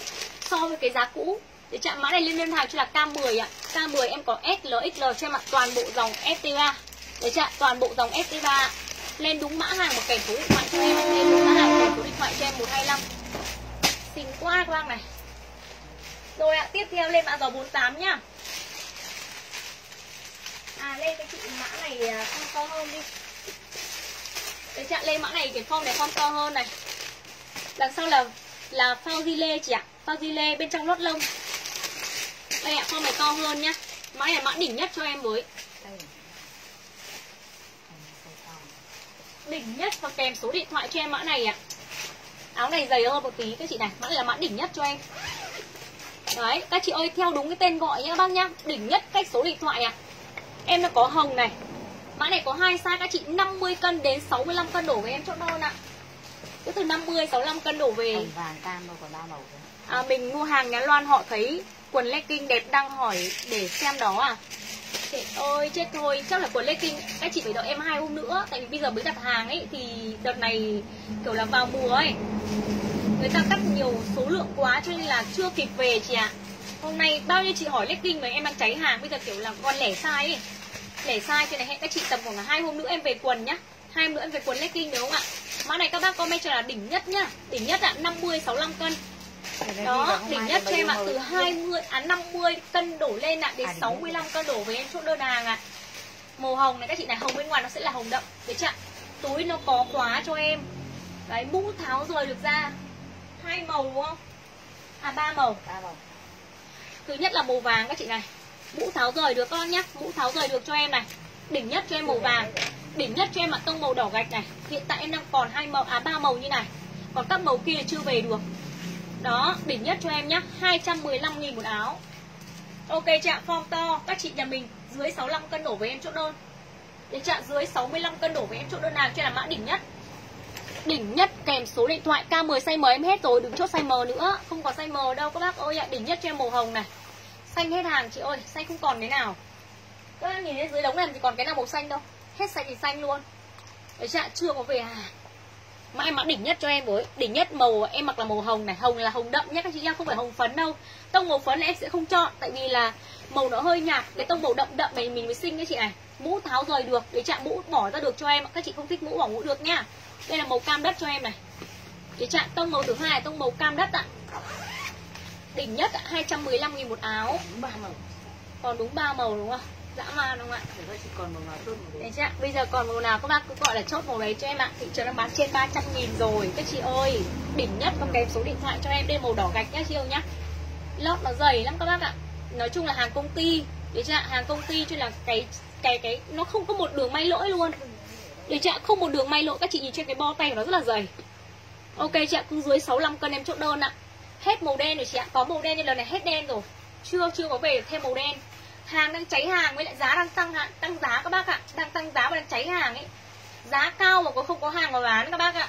So với cái giá cũ để chạm mã này lên đơn hàng cho là K10 ạ. K10 em có SL, XL cho em ạ. Toàn bộ dòng FT3. Để chạm toàn bộ dòng FT3 Lên đúng mã hàng một kèm số điện thoại cho em Lên đúng mã hàng kèm số điện thoại cho em 125 Xinh quá các bác này. Rồi ạ, à, tiếp theo lên mã giò 48 nhá. À lên cái chị mã này à, phong to hơn đi. Để chạm lên mã này cái phong này phong to hơn này. Đằng sau là là phao di lê chị ạ. À? Phao di lê bên trong lót lông đây ạ, form này to hơn nhá. Mã này mã đỉnh nhất cho em với. Đỉnh nhất và kèm số điện thoại cho em mã này ạ. Áo này dày hơn một tí các chị này. Mã này là mã đỉnh nhất cho em. Đấy, các chị ơi theo đúng cái tên gọi nhá bác nhá. Đỉnh nhất cách số điện thoại ạ. Em nó có hồng này. Mã này có hai size các chị. 50 cân đến 65 cân đổ về em chốt đơn ạ. Cứ từ 50 65 cân đổ về. Hồng vàng cam đâu còn ba màu à, Mình mua hàng nhà Loan họ thấy quần legging đẹp đang hỏi để xem đó à? Trời ơi chết thôi. Chắc là quần legging các chị phải đợi em hai hôm nữa. Tại vì bây giờ mới đặt hàng ấy thì đợt này kiểu là vào mùa ấy. Người ta cắt nhiều số lượng quá cho nên là chưa kịp về chị ạ. Hôm nay bao nhiêu chị hỏi legging mà em đang cháy hàng bây giờ kiểu là còn lẻ sai, ấy. Lẻ sai. cho nên hẹn các chị tầm khoảng là hai hôm nữa em về quần nhá. Hai hôm nữa em về quần legging đúng không ạ? Mã này các bác comment cho là đỉnh nhất nhá. Đỉnh nhất ạ 50 65 cân đó đỉnh nhất cho em ạ từ mới. 20 à 50 cân đổ lên ạ đến À, đỉnh nhất. 65 cân đổ về em chốt đơn hàng ạ. Màu hồng này các chị này hồng bên ngoài nó sẽ là hồng đậm để chặn túi nó có khóa cho em. Đấy mũ tháo rời được ra. Hai màu đúng không? À ba màu. Ba màu. thứ nhất là màu vàng các chị này. Mũ tháo rời được con nhá. Mũ tháo rời được cho em này. Đỉnh nhất cho em màu vàng. Đỉnh nhất cho em ạ tông màu đỏ gạch này. Hiện tại em đang còn hai màu à ba màu như này. Còn các màu kia chưa về được đó đỉnh nhất cho em nhá 215 nghìn một áo. Ok chị ạ form to các chị nhà mình dưới 65 cân đổ với em chốt đơn. Để ạ, dưới 65 cân đổ với em chốt đơn nào cho là mã đỉnh nhất. Đỉnh nhất kèm số điện thoại K10 size M em hết rồi đừng chốt size M nữa. Không có size M đâu các bác ơi ạ đỉnh nhất cho em màu hồng này. Xanh hết hàng chị ơi xanh không còn thế nào. Các bác nhìn lên dưới đống này thì còn cái nào màu xanh đâu. Hết xanh thì xanh luôn. Đấy chạ chưa có về hàng mà em mã đỉnh nhất cho em với đỉnh nhất màu em mặc là màu hồng này hồng là hồng đậm nhé các chị nha không phải hồng phấn đâu. Tông màu phấn là em sẽ không chọn tại vì là màu nó hơi nhạt cái tông màu đậm đậm này mình mới xinh cái chị này. Mũ tháo rời được để chạm mũ bỏ ra được cho em. Các chị không thích mũ bỏ mũ được nhá. Đây là màu cam đất cho em này. Để chạm tông màu thứ hai là tông màu cam đất ạ. Đỉnh nhất ạ 215 nghìn một áo. Ba màu. còn đúng ba màu đúng không dã man đúng không ạ? Để thôi chỉ còn màu nào tốt màu Đấy đấy. chứ ạ, bây giờ còn màu nào các bác cứ gọi là chốt màu đấy cho em ạ. Thị trường đang bán trên 300 nghìn rồi. Các chị ơi, đỉnh nhất và kèm số điện thoại cho em Đây màu đỏ gạch nhá chị yêu nhá. Lót nó dày lắm các bác ạ. Nói chung là hàng công ty Đấy chứ ạ, hàng công ty cho là cái cái cái nó không có một đường may lỗi luôn. Đấy chứ ạ, không một đường may lỗi. Các chị nhìn trên cái bo tay của nó rất là dày. Ok chị ạ, cứ dưới 65 cân em chốt đơn ạ. Hết màu đen rồi chị ạ, có màu đen nhưng lần này hết đen rồi. Chưa chưa có về thêm màu đen hàng đang cháy hàng với lại giá đang tăng tăng giá các bác ạ đang tăng giá và đang cháy hàng ấy. Giá cao mà có không có hàng mà bán các bác ạ.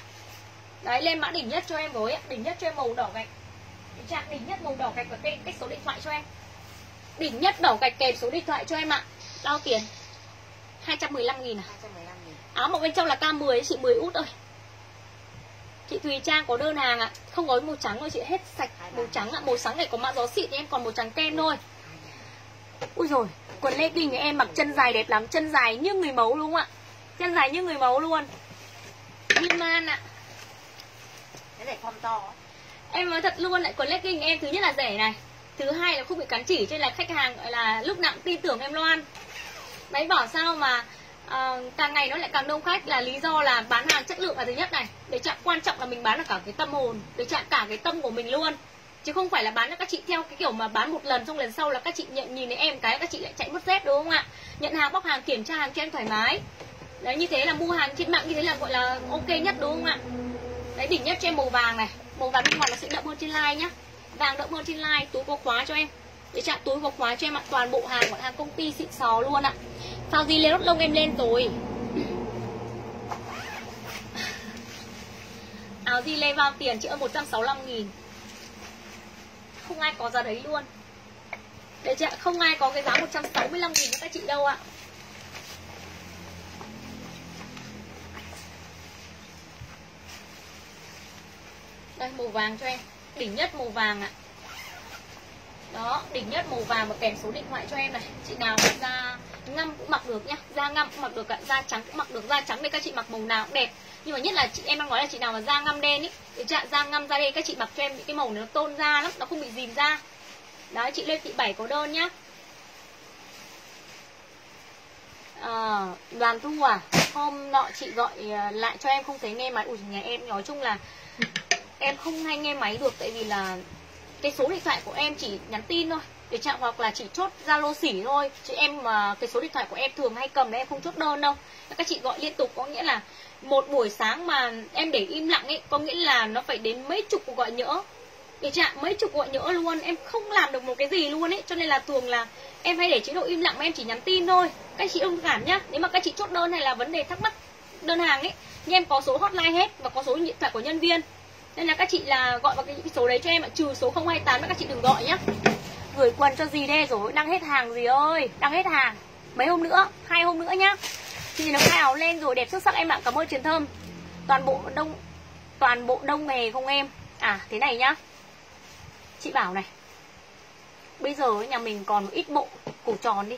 Đấy lên mã đỉnh nhất cho em với đỉnh nhất cho em màu đỏ gạch. Trạng đỉnh nhất màu đỏ gạch và cái cách số điện thoại cho em. Đỉnh nhất đỏ gạch kèm số điện thoại cho em ạ. Bao tiền? 215 nghìn à? 215 nghìn. Áo một bên trong là K10 chị 10 út ơi. Chị Thùy Trang có đơn hàng ạ. Không có màu trắng thôi chị hết sạch màu trắng ạ. Màu trắng này có mã gió xịn thì em còn màu trắng kem thôi ui rồi quần legging của em mặc chân dài đẹp lắm chân dài như người mẫu luôn ạ. Chân dài như người mẫu luôn. Himan ạ. Cái này form to em nói thật luôn lại quần legging em thứ nhất là rẻ này. Thứ hai là không bị cắn chỉ cho nên là khách hàng gọi là lúc nào tin tưởng em loan đấy bảo sao mà uh, càng ngày nó lại càng đông khách là lý do là bán hàng chất lượng là thứ nhất này. Để chạm quan trọng là mình bán là cả cái tâm hồn để chạm cả cái tâm của mình luôn chứ không phải là bán cho các chị theo cái kiểu mà bán một lần xong lần sau là các chị nhận, nhìn thấy em cái các chị lại chạy mất dép, đúng không ạ? Nhận hàng, bóc hàng, kiểm tra hàng, cho em thoải mái. Đấy, như thế là mua hàng trên mạng như thế là gọi là ok nhất, đúng không ạ? Đấy, đỉnh nhất cho em màu vàng này. Màu vàng bên ngoài nó sẽ đậm hơn trên like nhá. Vàng đậm hơn trên like túi có khóa cho em. Để chạm túi có khóa cho em ạ. Toàn bộ hàng, gọi hàng công ty xịn sò luôn ạ. Phao gì lên lót lông em lên rồi. Áo gì lê vào tiền chị ơi 165 nghìn không ai có giá đấy luôn. Để chị ạ, không ai có cái giá 165 nghìn với các chị đâu ạ. Đây, màu vàng cho em. Đỉnh nhất màu vàng ạ. Đó, đỉnh nhất màu vàng và kèm số điện thoại cho em này. Chị nào ra ngăm cũng mặc được nhá da ngăm cũng mặc được ạ. Da trắng cũng mặc được. Da trắng đây các chị mặc màu nào cũng đẹp. Nhưng mà nhất là chị em đang nói là chị nào mà da ngăm đen ý thì chạ da ngăm da đen các chị mặc cho em những cái màu này nó tôn da lắm nó không bị dìm da. Đấy chị lên Thị bảy có đơn nhá. À, đoàn thu à hôm nọ chị gọi ờ, lại cho em không thấy nghe máy. Ủi nhà em nói chung là em không hay nghe máy được tại vì là cái số điện thoại của em chỉ nhắn tin thôi để chặn hoặc là chỉ chốt zalo xỉ thôi. Chứ em mà cái số điện thoại của em thường hay cầm đấy em không chốt đơn đâu. Các chị gọi liên tục có nghĩa là một buổi sáng mà em để im lặng ấy có nghĩa là nó phải đến mấy chục cuộc gọi nhỡ. Để chạm mấy chục gọi nhỡ luôn em không làm được một cái gì luôn ấy. Cho nên là thường là em hay để chế độ im lặng mà em chỉ nhắn tin thôi. Các chị thông cảm nhá. Nếu mà các chị chốt đơn hay là vấn đề thắc mắc đơn hàng ấy nhưng em có số hotline hết và có số điện thoại của nhân viên nên là các chị là gọi vào cái, số đấy cho em ạ. Trừ số 028 các chị đừng gọi nhá gửi quần cho gì đây rồi đang hết hàng gì ơi. Đang hết hàng. Mấy hôm nữa hai hôm nữa nhá. Chị nó khai áo lên rồi đẹp xuất sắc em ạ. Cảm ơn truyền thơm toàn bộ đông toàn bộ đông nghề không em? À thế này nhá. Chị bảo này. Bây giờ nhà mình còn một ít bộ cổ tròn đi.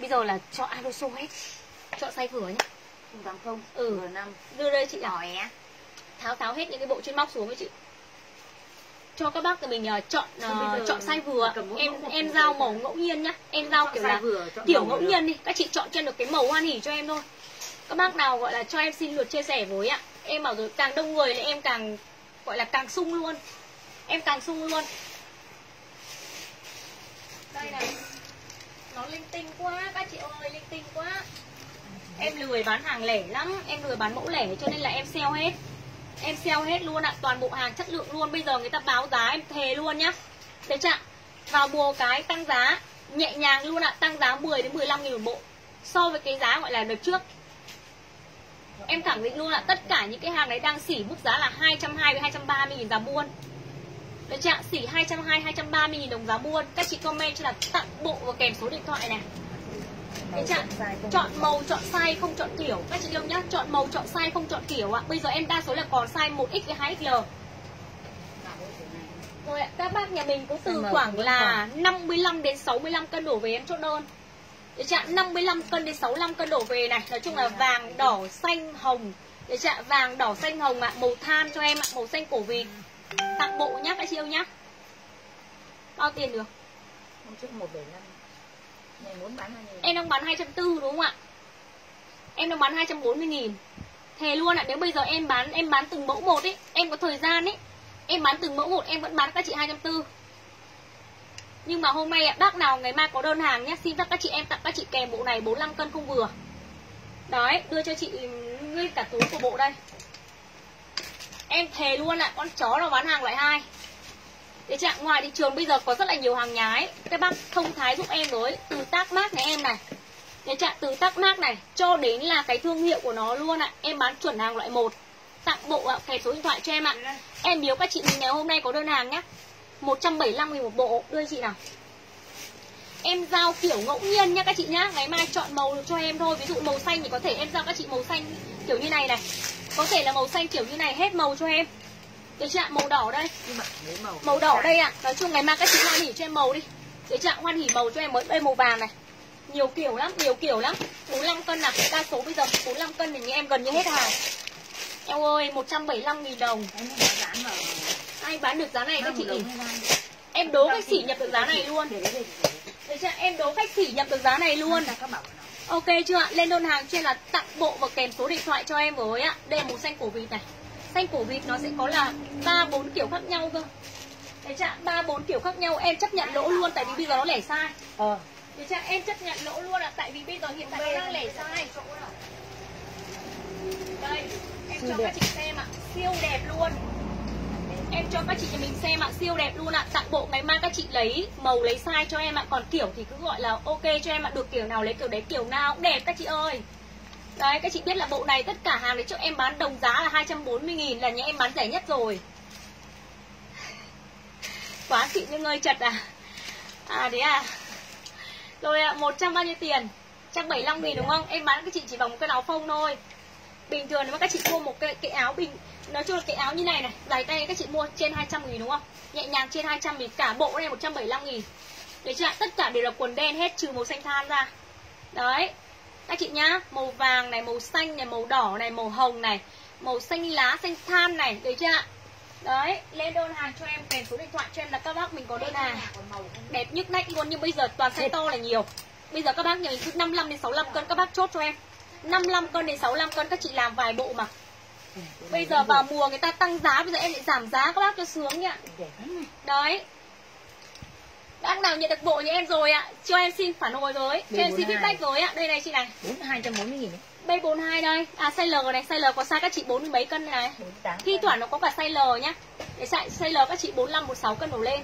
Bây giờ là chọn adoso hết. Chọn size vừa nhá. Không tám không. Ừ. năm. Đưa đây chị. É tháo tháo hết những cái bộ trên móc xuống với chị cho các bác thì mình uh, chọn uh, chọn size vừa em em giao màu ngẫu nhiên nhá. Em giao kiểu là vừa kiểu ngẫu nhiên đi. Các chị chọn cho được cái màu hoan hỉ cho em thôi. Các bác nào gọi là cho em xin lượt chia sẻ với ạ. Em bảo rồi càng đông người là em càng gọi là càng sung luôn. Em càng sung luôn. Đây này. Nó linh tinh quá các chị ơi linh tinh quá. Em lười bán hàng lẻ lắm. Em lười bán mẫu lẻ cho nên là em sale hết em sale hết luôn ạ toàn bộ hàng chất lượng luôn. Bây giờ người ta báo giá em thề luôn nhá. Thế chưa vào mùa cái tăng giá nhẹ nhàng luôn ạ. Tăng giá 10 đến 15 nghìn một bộ. So với cái giá gọi là đợt trước. Em khẳng định luôn là tất cả những cái hàng đấy đang xỉ mức giá là 220 230 nghìn giá buôn. Đấy chị ạ, xỉ 220, 230 nghìn đồng giá buôn. Các chị comment cho là tặng bộ và kèm số điện thoại này. Đấy chị ạ, chọn màu, chọn size, không chọn kiểu. Các chị yêu nhá, chọn màu, chọn size, không chọn kiểu ạ. Bây giờ em đa số là còn size 1X với 2XL Rồi ạ, các bác nhà mình cũng từ M khoảng vẫn là 55 đến 65 cân đổ về em chốt đơn. Đấy chị ạ, 55 cân đến 65 cân đổ về này. Nói chung là vàng, đỏ, xanh, hồng. Đấy chị vàng, đỏ, xanh, hồng ạ. Màu than cho em ạ, màu xanh cổ vịt. Tặng bộ nhá các chị yêu nhá. Bao tiền được? Một bảy năm này muốn bán bao nhiêu? Em đang bán 240 đúng không ạ? Em đang bán 240 nghìn. Thề luôn ạ, nếu bây giờ em bán em bán từng mẫu một ấy Em có thời gian ấy Em bán từng mẫu một em vẫn bán các chị 240 Nhưng mà hôm nay ạ, bác nào ngày mai có đơn hàng nhé Xin phép các chị em tặng các chị kèm bộ này 45 cân không vừa. Đấy, đưa cho chị ừ, nguyên cả túi của bộ đây. Em thề luôn ạ, con chó nào bán hàng loại hai để trạng ngoài thị trường bây giờ có rất là nhiều hàng nhái. Các bác thông thái giúp em với. Từ tác mát này em này. Để trạng từ tác mát này cho đến là cái thương hiệu của nó luôn ạ. Em bán chuẩn hàng loại một. Tặng bộ ạ kèm số điện thoại cho em ạ. Em biếu các chị mình ngày hôm nay có đơn hàng nhá. 175 nghìn một bộ. Đưa chị nào. Em giao kiểu ngẫu nhiên nha các chị nhá. Ngày mai chọn màu được cho em thôi. Ví dụ màu xanh thì có thể em giao các chị màu xanh kiểu như này này. Có thể là màu xanh kiểu như này, hết màu cho em. Được chưa ạ? Màu đỏ đây. Màu đỏ đây ạ. Nói chung ngày mai các chị hoan hỉ cho em màu đi. Được chưa ạ? Hoan hỉ màu cho em mới đây màu vàng này. Nhiều kiểu lắm, nhiều kiểu lắm. 45 cân nào Đa số bây giờ 45 cân thì như em gần như hết hàng. Em ơi 175 nghìn đồng. Ai bán được giá này các chị Em đố khách sỉ nhập được giá này luôn. Được. Chưa? Em đố khách sỉ nhập được giá này luôn. Là Ok chưa ạ? Lên đơn hàng trên là tặng bộ và kèm số điện thoại cho em với ạ. Đây là màu xanh cổ vịt này. Xanh cổ vịt nó sẽ có là ba bốn kiểu khác nhau cơ. Đấy chưa? ba bốn kiểu khác nhau em chấp nhận lỗ luôn tại vì bây giờ nó lẻ sai. ờ Đấy chưa? Em chấp nhận lỗ luôn ạ tại vì bây giờ hiện tại nó đang lẻ sai. Đây, em cho các chị xem ạ. Siêu đẹp luôn. Em cho các chị nhà mình xem ạ, siêu đẹp luôn ạ. Tặng bộ ngày mai các chị lấy màu lấy size cho em ạ. Còn kiểu thì cứ gọi là ok cho em ạ. Được kiểu nào lấy kiểu đấy, kiểu nào cũng đẹp các chị ơi. Đấy, các chị biết là bộ này tất cả hàng đấy cho em bán đồng giá là 240 nghìn là nhà em bán rẻ nhất rồi. Quá xịn nhưng ơi chật à. À đấy à. Rồi ạ, 100 bao nhiêu tiền? 175 nghìn đúng không? Em bán các chị chỉ bằng một cái áo phông thôi. Bình thường nếu mà các chị mua một cái, cái áo bình Nói chung là cái áo như này này Dài tay các chị mua trên 200 nghìn đúng không Nhẹ nhàng trên 200 nghìn Cả bộ này 175 nghìn Để chưa ạ Tất cả đều là quần đen hết trừ màu xanh than ra Đấy các chị nhá Màu vàng này Màu xanh này Màu đỏ này Màu hồng này Màu xanh lá Xanh than này Được chưa ạ? Đấy Lên đơn hàng cho em Kèm số điện thoại cho em là các bác mình có đơn hàng. Đẹp nhức nách luôn Nhưng bây giờ toàn size to là nhiều. Bây giờ các bác nhà mình cứ 55 đến 65 cân Các bác chốt cho em. 55 cân đến 65 cân các chị làm vài bộ mà. Bây giờ vào mùa người ta tăng giá Bây giờ em lại giảm giá các bác cho sướng nhá Đấy Bác nào nhận được bộ như em rồi ạ. Cho em xin phản hồi với Cho em xin B42. feedback với ạ. Đây này chị này. bốn hai trăm bốn mươi nghìn đấy B42 đây. À size L này. Size L có size các chị 40 mấy cân này. bốn tám Thi thoảng nó có cả size L nhá. Để size, size L các chị 45, 46 cân đổ lên.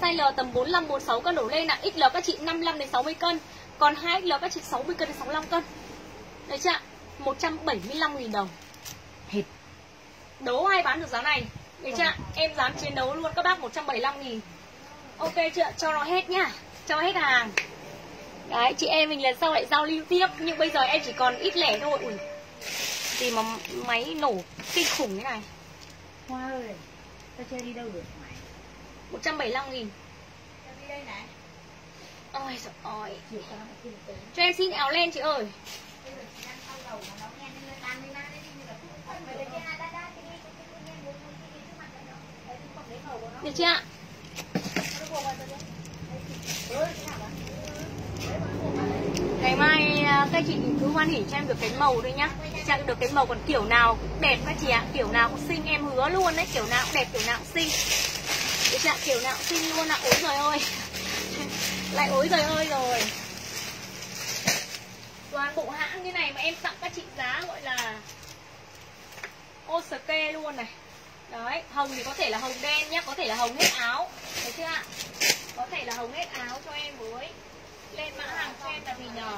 Size L tầm 45, 46 cân đổ lên ạ. XL các chị 55 đến 60 cân. Còn 2XL các chị 60 cân đến 65 cân. Đấy chưa ạ. 175.000 đồng. Thịt. Đấu ai bán được giá này? Đấy chưa ạ. Em dám chiến đấu luôn. Các bác 175.000 Ok chưa ạ? Cho nó hết nhá. Cho hết hàng. Đấy chị em mình lần sau lại giao lưu tiếp. Nhưng bây giờ em chỉ còn ít lẻ thôi. Ui. Gì mà máy nổ kinh khủng thế này. Hoa ơi ta chơi đi đâu được mày. 175 nghìn. Đi đây này. Ôi trời ơi. Cho em xin áo len chị ơi. Được chưa ạ Ngày mai à, các chị cứ hoan hỉ cho em được cái màu thôi nhá. Cho được cái màu còn kiểu nào cũng đẹp các chị ạ. Kiểu nào cũng xinh, em hứa luôn đấy, Kiểu nào cũng đẹp, kiểu nào cũng xinh. Được chưa kiểu nào cũng xinh luôn ạ. Ối trời ơi. Lại ối trời ơi rồi. Toàn bộ hãng như này mà em tặng các chị giá gọi là ô luôn này. Đấy, hồng thì có thể là hồng đen nhá Có thể là hồng hết áo. Thấy chưa ạ? Có thể là hồng hết áo cho em với Lên mã hàng cho em là vì nhờ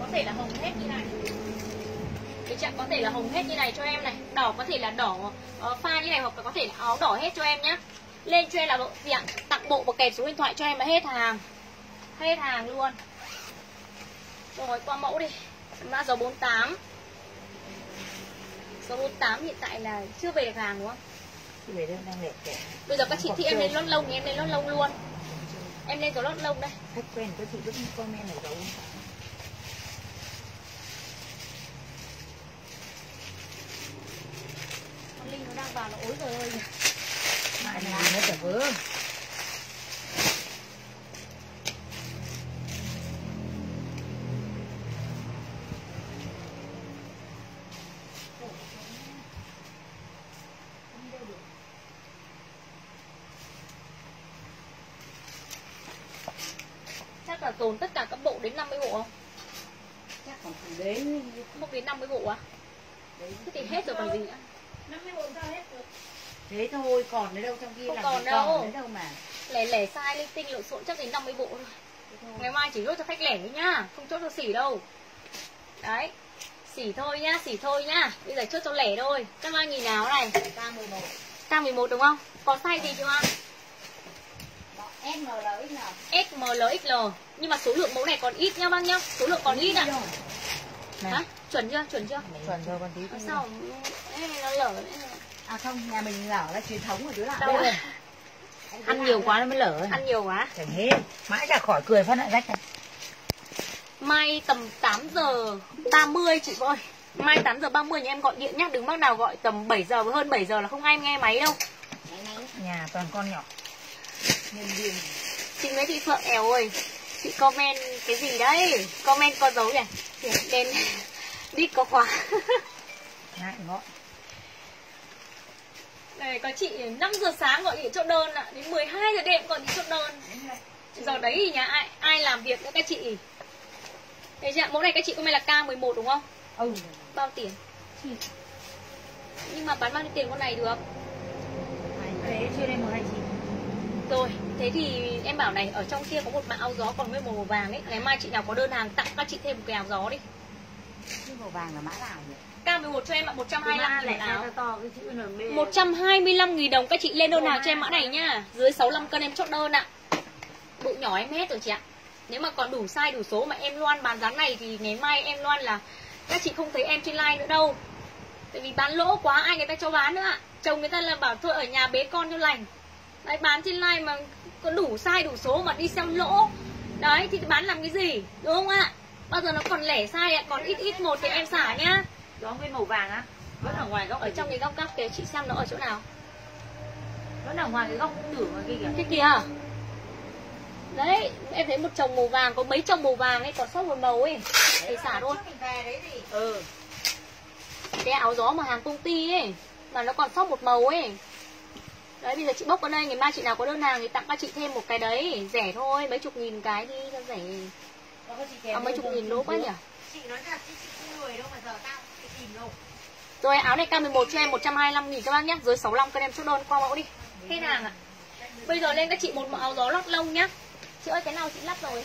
Có thể là hồng hết như này. Cái chặng có thể là hồng hết như này cho em này. Đỏ có thể là đỏ uh, pha như này Hoặc là có thể là áo đỏ hết cho em nhá. Lên cho em là bộ gì ạ? Tặng bộ và kẹp số điện thoại cho em là hết hàng. Hết hàng luôn. Rồi qua mẫu đi. Mã dấu 48 Số 48 hiện tại là chưa về hàng đúng không? Chị về đây đang lẻ kẻ Bây giờ các chị thì em lên lót lông thì em lên lót lông luôn. Em lên rồi lót lông đây. Khách quen các chị vẫn comment ở đâu. Con Linh nó đang vào nó ối rồi ơi mai này nó trở vướng Là dồn tất cả các bộ đến 50 bộ không? chắc còn đến Không đến 50 bộ à? đấy Thế thì hết rồi còn gì nữa? 50 bộ sao hết được? Thế thôi còn nữa đâu trong kia Không làm còn gì đâu. còn nữa đâu mà? Lẻ lẻ sai linh tinh lộn xộn chắc đến 50 bộ thôi. Ngày mai chỉ chốt cho khách lẻ thôi nhá không chốt cho xỉ đâu. Đấy xỉ thôi nhá xỉ thôi nhá. Bây giờ chốt cho lẻ thôi. Các bạn nhìn áo này. K11 k 11 đúng không? Có size gì chưa? MLXN S, M, L, XL Nhưng mà số lượng mẫu này còn ít nhá bác nhá. Số lượng còn ít ạ. Này. Hả? Chuẩn chưa? Chuẩn chưa? chuẩn rồi còn tí sao nó lở à không nhà mình lở là truyền thống của đứa nào Đâu ăn nhiều quá nó mới lở. Ăn nhiều quá. Chẳng hết. Mãi cả khỏi cười phát lại rách này. Mai tầm 8 giờ 30 chị ơi Mai 8 giờ 30 nhà em gọi điện nhá. Đừng bác nào gọi tầm 7 giờ hơn 7 giờ là không ai nghe máy đâu. Nhà toàn con nhỏ Chị Nguyễn Thị Phượng Èo ơi Chị comment cái gì đấy? Comment có dấu nhỉ? Đến Đít có khóa. Ngại ngọn Này có chị 5 giờ sáng gọi điện chốt đơn ạ. Đến 12 giờ đêm gọi điện chốt đơn. Giờ đấy thì nhà ai ai làm việc nữa các chị? Đấy chưa ạ? Mẫu này các chị comment là K11 đúng không? ừ. Bao tiền? Nhưng mà bán bao nhiêu tiền con này được? thế chưa chín Rồi, thế thì em bảo này, ở trong kia có một mã áo gió còn nguyên màu vàng ấy. Ngày mai chị nào có đơn hàng tặng các chị thêm một cái áo gió đi. Cái màu vàng là mã nào nhỉ? K11 cho em ạ, 125 nghìn áo. to to cái chữ NB 125 nghìn đồng các chị lên đơn hàng cho em mã này nhá. Dưới 65 cân em chốt đơn ạ. Bụng nhỏ em hết rồi chị ạ. Nếu mà còn đủ size đủ số mà em Loan bán giá này Thì ngày mai em Loan là Các chị không thấy em trên live nữa đâu. Tại vì bán lỗ quá ai người ta cho bán nữa ạ. Chồng người ta là bảo thôi ở nhà bế con cho lành Đấy bán trên live mà có đủ size đủ số mà đi xem lỗ. Đấy thì bán làm cái gì Đúng không ạ? Bao giờ nó còn lẻ size ạ? Còn ít ít một thì em xả nhá. Đó với màu vàng á. Vẫn ở ngoài góc Ở trong cái góc góc kìa chị xem nó ở chỗ nào? Vẫn ở ngoài cái góc tử ngoài kia kìa. Cái kìa Đấy, em thấy một chồng màu vàng, có mấy chồng màu vàng ấy, còn sót một màu ấy. Thì xả luôn ừ. Cái áo gió mà hàng công ty ấy Mà nó còn sót một màu ấy Đấy, bây giờ chị bốc vào đây, ngày mai chị nào có đơn hàng thì tặng các chị thêm một cái đấy Rẻ thôi, mấy chục nghìn cái đi cho rẻ. À, mấy chục nghìn lỗ quá nhỉ? Chị nói thật chứ chị không lười đâu mà giờ tao chị tìm đâu. Rồi áo này K11 cho em 125 nghìn các bác nhé Dưới 65 cân em chốt đơn qua mẫu đi. Hết hàng ạ? Bây giờ lên các chị một mẫu áo gió lót lông nhá. Chị ơi cái nào chị lắp rồi?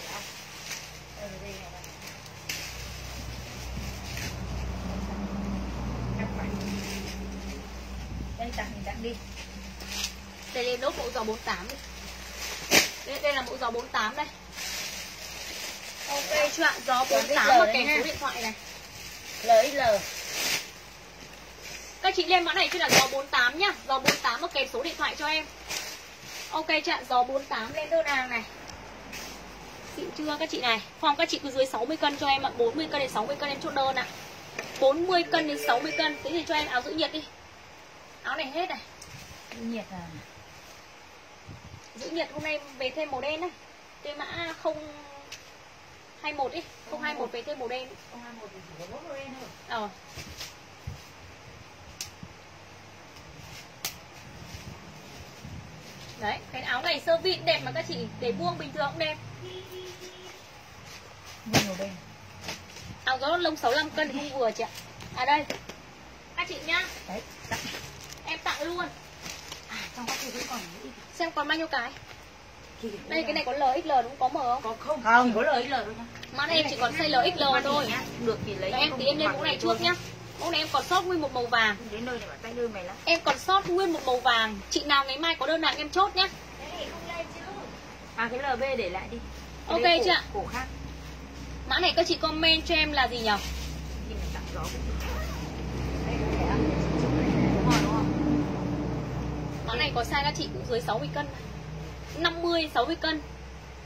Đây tặng tặng đi Đây lên nốt mẫu giò 48 đi. Đây, đây là mẫu giò 48 đây. Ok chưa ạ? Gió 48 Còn và kèm số điện thoại này. LXL Các chị lên mã này chứ là gió 48 nhá. Gió 48 và kèm số điện thoại cho em. Ok chưa ạ Gió 48 lên đơn hàng này. Xịn chưa các chị này? Phòng các chị cứ dưới 60 cân cho em ạ. 40 cân đến 60 cân em chốt đơn ạ. 40 cân đến 60 cân. Thế thì cho em áo giữ nhiệt đi. Áo này hết này. Nhiệt à Giữ nhiệt hôm nay về thêm màu đen này Cái mã 021 đi 021 về thêm màu đen. Không hai một thì chỉ có bốn đôi thôi. Ờ. Đấy, cái áo này sơ vịn đẹp mà các chị để buông bình thường cũng đẹp. Màu đen. Áo gió lông 65 cân thì không vừa chị ạ. À đây Các chị nhá. Đấy. Tặng Em tặng luôn. À trong các thứ vẫn còn ít Xem còn bao nhiêu cái. Đây cái này có LXL đúng? Có M không? có không? Không. Có LXL thôi nhá Mã này em chỉ còn size LXL thôi. được thì lấy em tí em lên mẫu này trước nhá. Mẫu này em còn sót nguyên một màu vàng. Đến nơi này bảo tay nơi mày lắm. Em còn sót nguyên một màu vàng. Chị nào ngày mai có đơn hàng em chốt nhá. Thế thì không lên chứ. À cái LB để lại đi. Cái Ok chưa ạ? cổ khác. Mã này các chị comment cho em là gì nhỉ? thì mình tặng gió cũng được đây là thẻ đúng rồi đúng không Mã này có size các chị cũng dưới 60 cân. 50, 60 cân.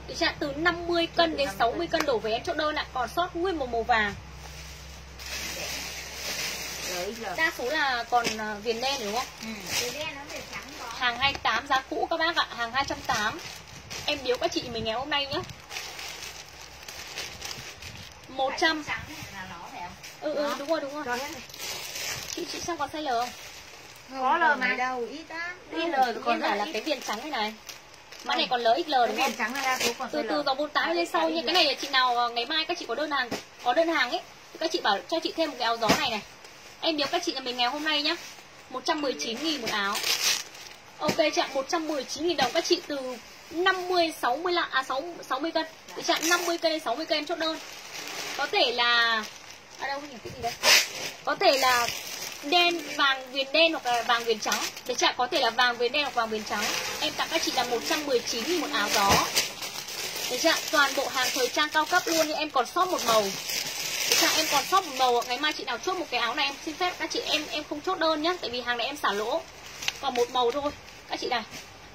Chị trạng từ 50 cân đến 60 cân đổ về em chốt đơn ạ. Còn sót nguyên một màu vàng. Đa số là còn à, viền đen đúng không? ừ. Hàng 28 giá cũ các bác ạ. Hàng 280 Em biếu các chị mình ngày hôm nay nhá. 100 trắng này là nó phải không? Ừ ừ đúng rồi đúng rồi. Chị chị xem có size L không? Có L mà. đâu ít lắm. Ít L Còn là là cái viền trắng này này. Mã này còn LXL cái đúng không? trắng là đa còn từ từ dòng 48 lên sau nhưng cái này là chị nào ờ, ngày mai các chị có đơn hàng có đơn hàng ấy thì các chị bảo cho chị thêm một cái áo gió này này. Em biếu các chị nhà mình ngày hôm nay nhá. 119 nghìn một áo. Ok chị ạ, 119.000 đồng. Các chị từ 50 60 lạng à 6 60 cân. Chị ạ 50 cân đến 60 cân em chốt đơn. Có thể là ở đâu nhìn cái gì đây? Có thể là đen vàng viền đen hoặc là vàng viền trắng. Để chị ạ, có thể là vàng viền đen hoặc vàng viền trắng. Em tặng các chị là 119 000 một áo gió. Đấy ạ? Toàn bộ hàng thời trang cao cấp luôn nhưng em còn sót một màu. Đấy ạ? Em còn sót một màu. Ngày mai chị nào chốt một cái áo này em xin phép các chị em em không chốt đơn nhá, tại vì hàng này em xả lỗ. Còn một màu thôi. Các chị này.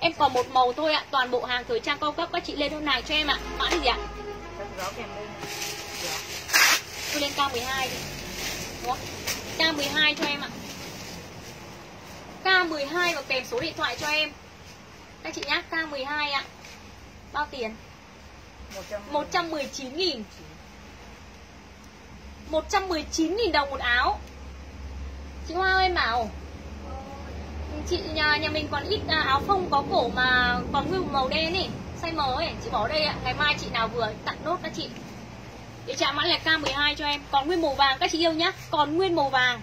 Em còn một màu thôi ạ. Toàn bộ hàng thời trang cao cấp các chị lên đơn này cho em ạ. Mã gì ạ? Lên. Gió. Tôi lên K12 đi. Đúng không? K12 cho em ạ. K12 và kèm số điện thoại cho em. Các chị nhá, K12 ạ. Bao tiền? 119 nghìn 119 nghìn đồng một áo Chị Hoa ơi em bảo Chị nhà nhà mình còn ít à, áo phông có cổ mà còn nguyên màu đen ấy Size M ấy, chị bỏ đây ạ Ngày mai chị nào vừa tặng nốt các chị để chạm mã là K12 cho em. Còn nguyên màu vàng các chị yêu nhá. Còn nguyên màu vàng.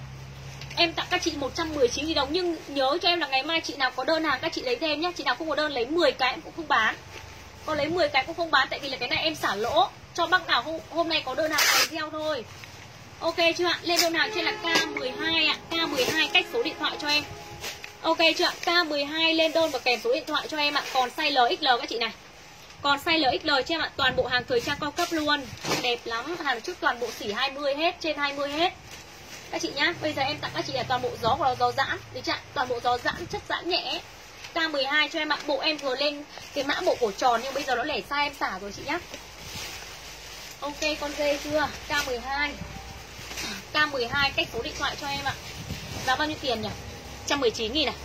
Em tặng các chị 119 000 đồng Nhưng nhớ cho em là ngày mai chị nào có đơn hàng các chị lấy thêm nhá. Chị nào không có đơn lấy 10 cái em cũng không bán. Còn lấy 10 cái cũng không bán tại vì là cái này em xả lỗ. Cho bác nào hôm, hôm nay có đơn hàng lấy theo thôi. Ok chưa ạ? Lên đơn hàng trên là k12 ạ. K12 cách số điện thoại cho em. Ok chưa ạ? K12 lên đơn và kèm số điện thoại cho em ạ. Còn size lxl các chị này còn size LXL cho em ạ, Toàn bộ hàng thời trang cao cấp luôn. Đẹp lắm, Hàng trước toàn bộ xỉ 20 hết, Trên 20 hết. Các chị nhá, Bây giờ em tặng các chị là toàn bộ gió của gió giãn. Đấy chưa Toàn bộ gió giãn, chất giãn nhẹ. K12 cho em ạ, Bộ em vừa lên cái mã bộ cổ tròn Nhưng bây giờ nó lẻ sai, em xả rồi chị nhá. Ok, con dê chưa? K12 K12 cách số điện thoại cho em ạ. Giá bao nhiêu tiền nhỉ? 119 nghìn này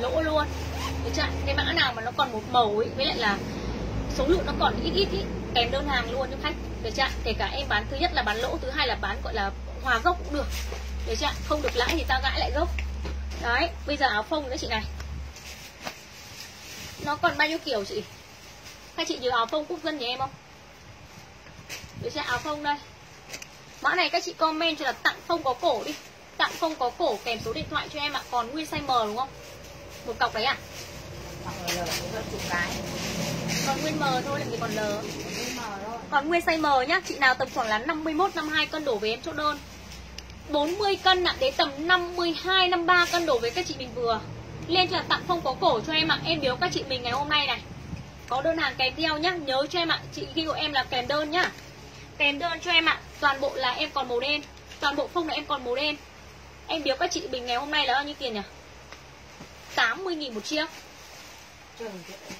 Lỗ luôn. Được chưa? Cái mã nào mà nó còn một màu ấy Với lại là số lượng nó còn ít ít ý, Kèm đơn hàng luôn cho khách. Được chưa? Kể cả em bán thứ nhất là bán lỗ Thứ hai là bán gọi là hòa gốc cũng được. Được chưa? Không được lãi thì tao gãi lại gốc. Đấy Bây giờ áo phông nữa chị này. Nó còn bao nhiêu kiểu chị? Các chị nhớ áo phông quốc dân nhà em không? Để chưa? Áo phông đây. Mã này các chị comment cho là tặng phông có cổ đi. Tặng phông có cổ kèm số điện thoại cho em ạ. Còn nguyên size M đúng không? Một cọc đấy à? Còn nguyên M thôi làm gì còn L? Còn nguyên size M nhá chị nào tầm khoảng là 51 52 cân đổ về em chốt đơn. 40 cân ạ đến tầm 52 53 cân đổ với các chị mình vừa. Lên cho là tặng phong có cổ cho em ạ Em biếu các chị mình ngày hôm nay này. Có đơn hàng kèm theo nhá Nhớ cho em ạ Chị ghi của em là kèm đơn nhá. Kèm đơn cho em ạ Toàn bộ là em còn màu đen. Toàn bộ phong là em còn màu đen. Em biếu các chị mình ngày hôm nay là bao nhiêu tiền nhỉ 80.000 một chiếc.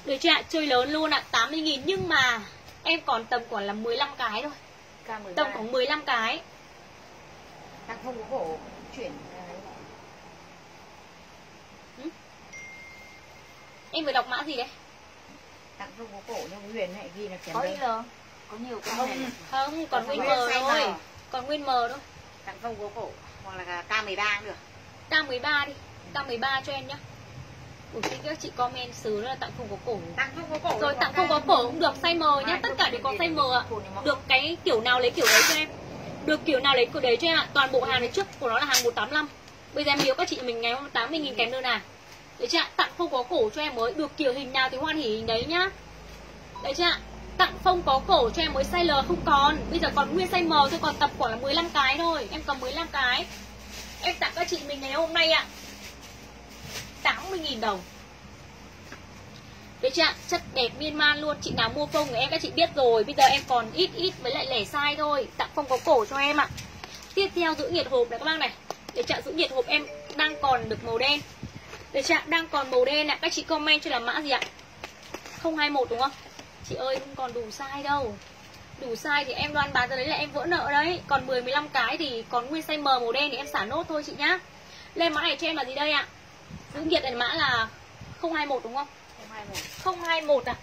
Được chưa ạ? Chơi lớn luôn ạ 80.000 Nhưng mà Em còn tầm khoảng là 15 cái thôi. Tầm khoảng 15 cái. Tặng phong có cổ Chuyển Em vừa đọc mã gì đấy? Tặng không có cổ nhưng Huyền lại ghi là kèm Có ít Có nhiều cái Không, này. Không, còn nguyên M thôi. Còn nguyên M thôi. Tặng không có cổ hoặc là K13 cũng được. K13 đi. K13 cho em nhá Ủa các chị comment xứ là tặng không có cổ Tặng không có cổ. Rồi tặng không có cổ cũng được size M nhá Tất cả đều có size M ạ. Được cái kiểu nào lấy kiểu đấy cho em. Được kiểu nào lấy kiểu đấy cho em ạ. Toàn bộ hàng này trước của nó là hàng 185 Bây giờ em biếu các chị mình ngày hôm 80 nghìn kèm đơn hàng Đấy chưa ạ? Tặng không có cổ cho em mới. Được kiểu hình nào thì hoan hỉ hình đấy nhá. Đấy chưa ạ? Tặng không có cổ cho em mới size L không còn. Bây giờ còn nguyên size M thôi còn tập khoảng là 15 cái thôi. Em cầm 15 cái. Em tặng các chị mình ngày hôm nay ạ 80.000 đồng. Đấy chưa ạ? Chất đẹp miên man luôn. Chị nào mua phông của em các chị biết rồi. Bây giờ em còn ít ít với lại lẻ sai thôi. Tặng không có cổ cho em ạ. Tiếp theo giữ nhiệt hộp này các bác này. Để chặn giữ nhiệt hộp em đang còn được màu đen. Để chạm đang còn màu đen ạ. Các chị comment cho là mã gì ạ? 021 đúng không? Chị ơi, không còn đủ sai đâu. Đủ size thì em đoan bán ra đấy là em vỡ nợ đấy. Còn 10-15 cái thì còn nguyên size M màu đen thì em xả nốt thôi chị nhá. Lên mã này cho em là gì đây ạ? Giữ nhiệt này mã là 021 đúng không? 021 021 à?